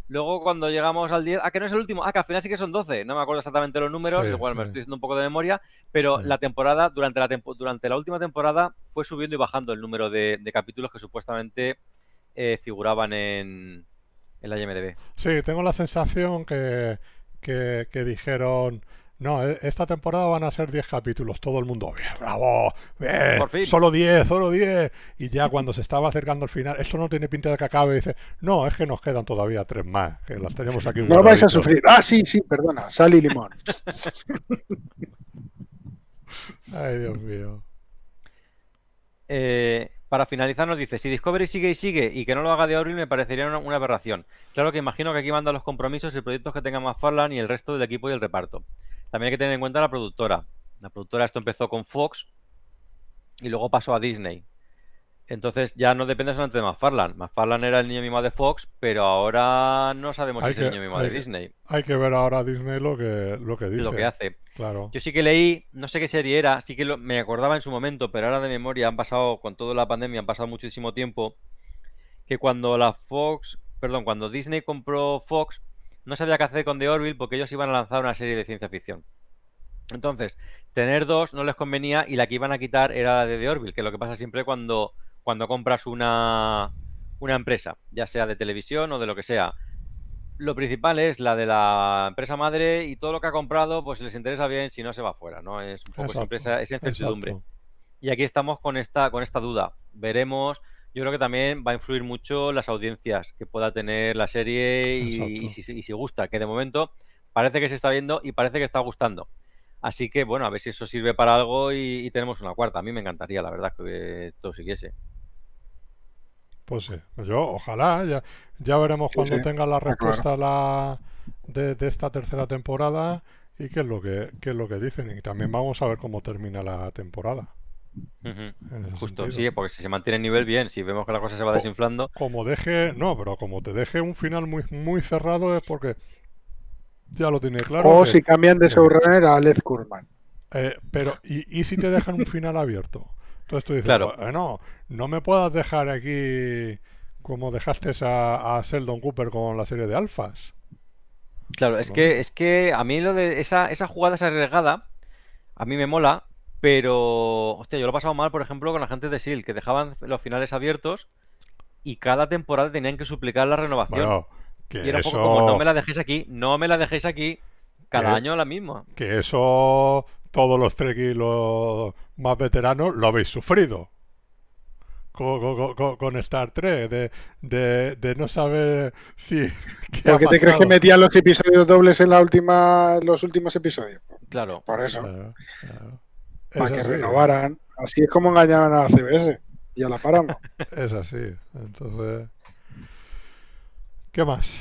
Luego cuando llegamos al 10, ah, que no es el último, ah, que al final sí que son 12. No me acuerdo exactamente los números, Sí, igual me estoy diciendo un poco de memoria, pero la temporada, durante la, tempo- durante la última temporada, fue subiendo y bajando el número de, de capítulos que supuestamente eh, figuraban en, en la IMDB. Sí, tengo la sensación que, que, que dijeron, no, e- esta temporada van a ser 10 capítulos, todo el mundo, bien, bravo, bien, Por fin. solo 10, solo 10. Y ya cuando se estaba acercando al final, esto no tiene pinta de que acabe, dice, no, es que nos quedan todavía tres más, que las tenemos aquí No vais a guardaditos". sufrir. Ah, sí, sí, perdona. Sal y limón. Ay, Dios mío. Eh, para finalizar nos dice, si Discovery sigue y sigue y que no lo haga de Orville me parecería una, una aberración. Claro que imagino que aquí mandan los compromisos y proyectos que tenga McFarlane y el resto del equipo y el reparto. También hay que tener en cuenta la productora. La productora esto empezó con Fox y luego pasó a Disney. Entonces ya no depende solamente de McFarlane. McFarlane era el niño mimado de Fox, pero ahora no sabemos Hay si es el niño hay de que- Disney. Hay que ver ahora a Disney lo que, lo que dice. Lo que hace. Claro. Yo sí que leí, no sé qué serie era, sí que lo- me acordaba en su momento, pero ahora de memoria han pasado, con toda la pandemia, han pasado muchísimo tiempo, que cuando la Fox, perdón, cuando Disney compró Fox, no sabía qué hacer con The Orville porque ellos iban a lanzar una serie de ciencia ficción. Entonces, tener dos no les convenía y la que iban a quitar era la de The Orville, que es lo que pasa siempre cuando, cuando compras una, una empresa, ya sea de televisión o de lo que sea lo principal es la de la empresa madre y todo lo que ha comprado, pues si les interesa bien, si no se va fuera, ¿no? Es un poco siempre Exacto, esa, esa incertidumbre. exacto. Y aquí estamos con esta, con esta duda. Veremos. Yo creo que también va a influir mucho las audiencias que pueda tener la serie y, si, y si gusta, que de momento parece que se está viendo y parece que está gustando. Así que, bueno, a ver si eso sirve para algo y, y tenemos una cuarta. A mí me encantaría, la verdad, que esto siguiese. Pues sí, yo ojalá, ya, ya veremos Sí, cuando sí, tenga la claro. respuesta la, de, de esta tercera temporada y qué es lo que qué es lo que dicen. Y también vamos a ver cómo termina la temporada. Justo, sentido. sí, porque si se mantiene el nivel bien, si vemos que la cosa se va Co- desinflando, Como deje, no, pero como te deje un final muy, muy cerrado es porque ya lo tiene claro. o que- si cambian de showrunner a Led Kurman. eh, pero, ¿y, y si te dejan un final abierto? Entonces tú dices, Claro. bueno, no me puedas dejar aquí como dejaste a, a Sheldon Cooper con la serie de alfas. Claro, es Bueno. que, es que a mí lo de esa, esa jugada, esa arriesgada, a mí me mola, pero, hostia, yo lo he pasado mal, por ejemplo, con la gente de SEAL, que dejaban los finales abiertos y cada temporada tenían que suplicar la renovación. Bueno, que y era un eso, poco como, no me la dejéis aquí, no me la dejéis aquí, cada Que- año la misma. que eso todos los Trekkies los más veteranos lo habéis sufrido. Con, con- con- con Star Trek, de, de, de no saber si... ¿qué ha ¿Por qué te crees que metían los episodios dobles en la última, los últimos episodios? Claro. Por eso, Claro, claro. Para Es que así, renovaran. Así es como engañaban a la CBS y a la Paramount. Es así. Entonces... ¿Qué más?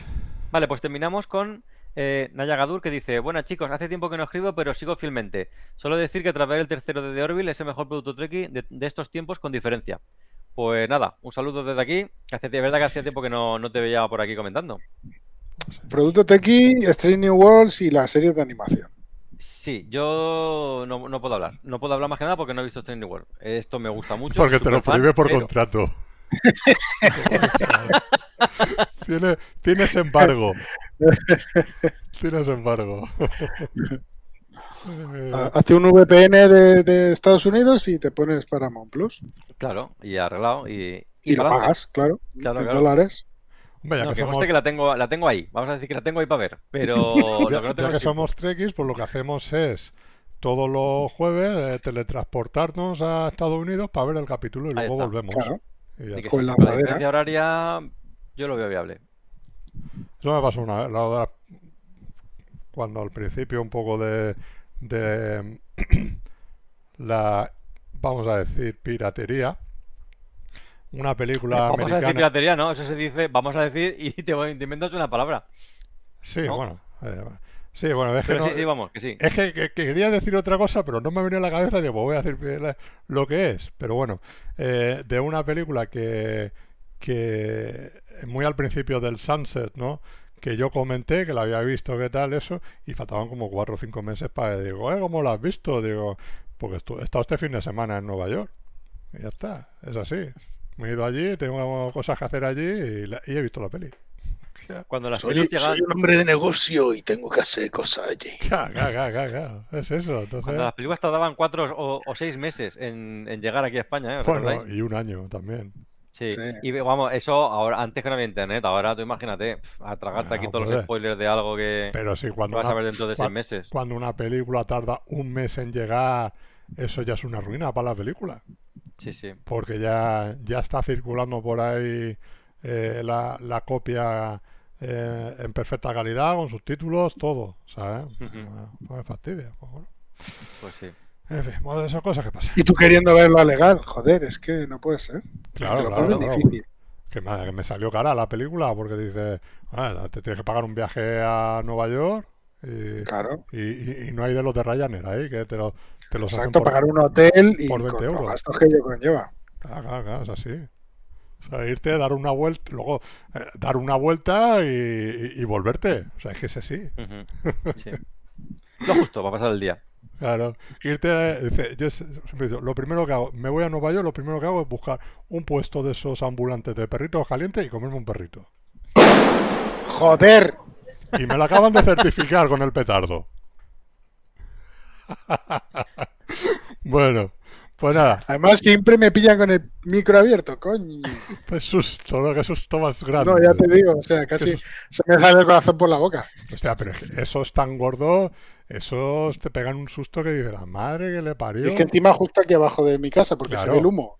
Vale, pues terminamos con eh, Naya Gadur que dice, bueno chicos, hace tiempo que no escribo, pero sigo fielmente. Solo decir que tras ver el tercero de The Orville es el mejor producto Trekkie de, de estos tiempos con diferencia. Pues nada, un saludo desde aquí. hace- De verdad que hacía tiempo que no, no te veía por aquí comentando. Producto Tequi, Strange New Worlds y la serie de animación. Sí, yo no, no puedo hablar. No puedo hablar más que nada porque no he visto Strange New World. Esto me gusta mucho. Porque te lo prohíbe por pero- contrato. Tiene- tienes embargo. Tienes embargo. Ha- Hazte un VPN de, de Estados Unidos y te pones Paramount Plus. Claro, y arreglado. Y, Y lo pa'lante. pagas, claro. Claro, en claro. dólares. Hombre, ya No, que que somos, que la tengo, la tengo ahí. Vamos a decir que la tengo ahí para ver. Pero ya- no ya tengo que somos trekkies, pues lo que hacemos es todos los jueves eh, teletransportarnos a Estados Unidos para ver el capítulo y Ahí luego está. volvemos. Claro. Y. Con sí, la diferencia horaria, yo lo veo viable. Eso me pasó una vez, la cuando al principio un poco de, de la, vamos a decir, piratería. Una película Vamos a decir americana. piratería, ¿no? Eso se dice, vamos a decir y te, te inventas una palabra. Sí, ¿no? bueno. eh, sí, bueno, es que, no- sí, sí, vamos, que sí. es que, que- que quería decir otra cosa, pero no me venía a la cabeza. Digo, pues voy a decir lo que es. Pero bueno, eh, de una película que, que muy al principio del Sunset, ¿no? Que yo comenté que la había visto, qué tal, eso, y faltaban como cuatro o cinco meses para. Digo, ¿eh? ¿Cómo lo has visto? Digo, porque he estado este fin de semana en Nueva York. Y ya está, es así. Me he ido allí, tengo cosas que hacer allí y, la- y he visto la peli. Cuando las Soy, pelis llegan, soy un hombre de negocio y tengo que hacer cosas allí. Claro, claro, claro. Es eso. Entonces, cuando las películas tardaban cuatro o, o seis meses en, en llegar aquí a España, ¿eh? ¿Os bueno, y un año también. Sí. Sí. Y vamos, eso ahora antes que no había internet, ahora tú imagínate, a tragarte Ah, aquí todos los spoilers de algo que, Pero sí, que cuando vas a una, ver dentro de cua- seis meses. cuando una película tarda un mes en llegar, eso ya es una ruina para la película. Sí, sí. Porque ya, ya está circulando por ahí eh, la, la copia eh, en perfecta calidad, con subtítulos, todo. ¿Sabes? Ujú. Ah, pues me fastidia. pues bueno. Pues sí. En fin, bueno, esas cosas que pasan. Y tú queriendo verlo legal, joder, es que no puede ser. Claro, claro, claro. difícil. Que me, que me salió cara la película porque dice, "Ah, te tienes que pagar un viaje a Nueva York y, Claro. y, y- y no hay de los de Ryanair ahí, que te, lo, te los Exacto, por... pagar un hotel y por 20 con los euros. gastos que ello conlleva. Claro, claro, claro, es así. O sea, irte, dar una vuelta, luego eh, dar una vuelta y, y- y volverte. O sea, es que es así. Sí. Lo justo para pasar el día. Claro. Irte, dice, yo siempre digo, lo primero que hago, me voy a Nueva York, lo primero que hago es buscar un puesto de esos ambulantes de perritos calientes y comerme un perrito. ¡Joder! Y me lo acaban de certificar con el petardo. bueno, pues nada, Además, siempre me pillan con el micro abierto, coño. pues susto, ¿no? Que susto más grande. No, ya te digo, o sea, casi Eso se me sale el corazón por la boca. Hostia, pero es que esos tan gordos, esos te pegan un susto que dice la madre que le parió. Y es que encima justo aquí abajo de mi casa, porque se ve el humo.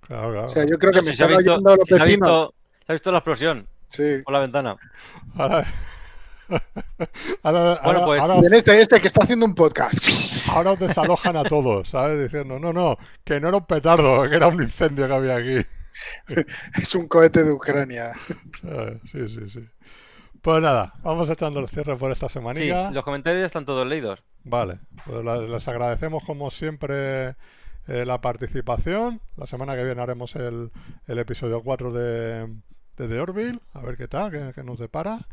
Claro, claro. O sea, yo creo que me si se ha están visto, oyendo los si se ha vecinos. visto- se ha visto la explosión Sí. por la ventana. Ahora, ahora, Bueno, ahora- pues- ahora- en este, este que está haciendo un podcast. ahora os desalojan a todos, ¿sabes? Diciendo, no, no, que no era un petardo, que era un incendio que había aquí. Es un cohete de Ucrania. Eh, Sí, sí, sí. Pues nada, vamos echando el cierre por esta Sí, semanilla. los comentarios están todos leídos. Vale, pues les agradecemos como siempre eh, la participación. La semana que viene haremos el, el episodio 4 de, de The Orville, a ver qué tal, qué, qué nos depara.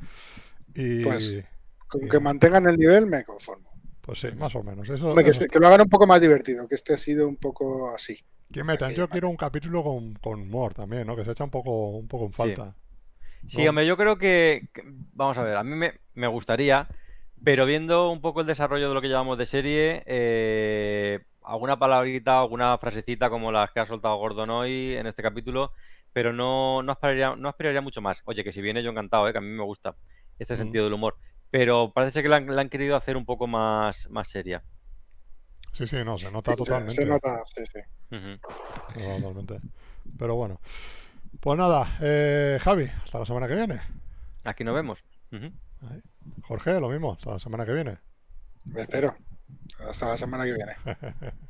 Y Pues, pues, Con que mantengan el nivel me conformo. sí, más o menos. Eso, Hombre, que, eso- que lo hagan un poco más divertido, que este ha sido un poco así. que metan. Yo quiero un capítulo con, con humor también, ¿no? Que se echa un poco, un poco en falta. Sí, ¿no? hombre, yo creo que, que- vamos a ver, a mí me, me gustaría, pero viendo un poco el desarrollo de lo que llevamos de serie, eh, alguna palabrita, alguna frasecita como las que ha soltado Gordon hoy en este capítulo, pero no, no, esperaría, no esperaría mucho más. Oye, que si viene yo encantado, eh, que a mí me gusta este Mm. sentido del humor, pero parece que la han, la han querido hacer un poco más, más seria. Sí, sí, no, se nota Sí, totalmente. Se, nota, sí, sí. No, totalmente. Pero bueno. Pues nada, eh, Javi, hasta la semana que viene. Aquí nos vemos. Jorge, lo mismo, hasta la semana que viene. Espero. Hasta la semana que viene.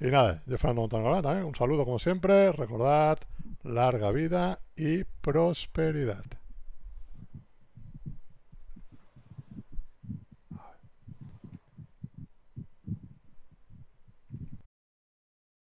Y nada, yo Fernando Montalbán también. Un saludo como siempre. Recordad, larga vida y prosperidad.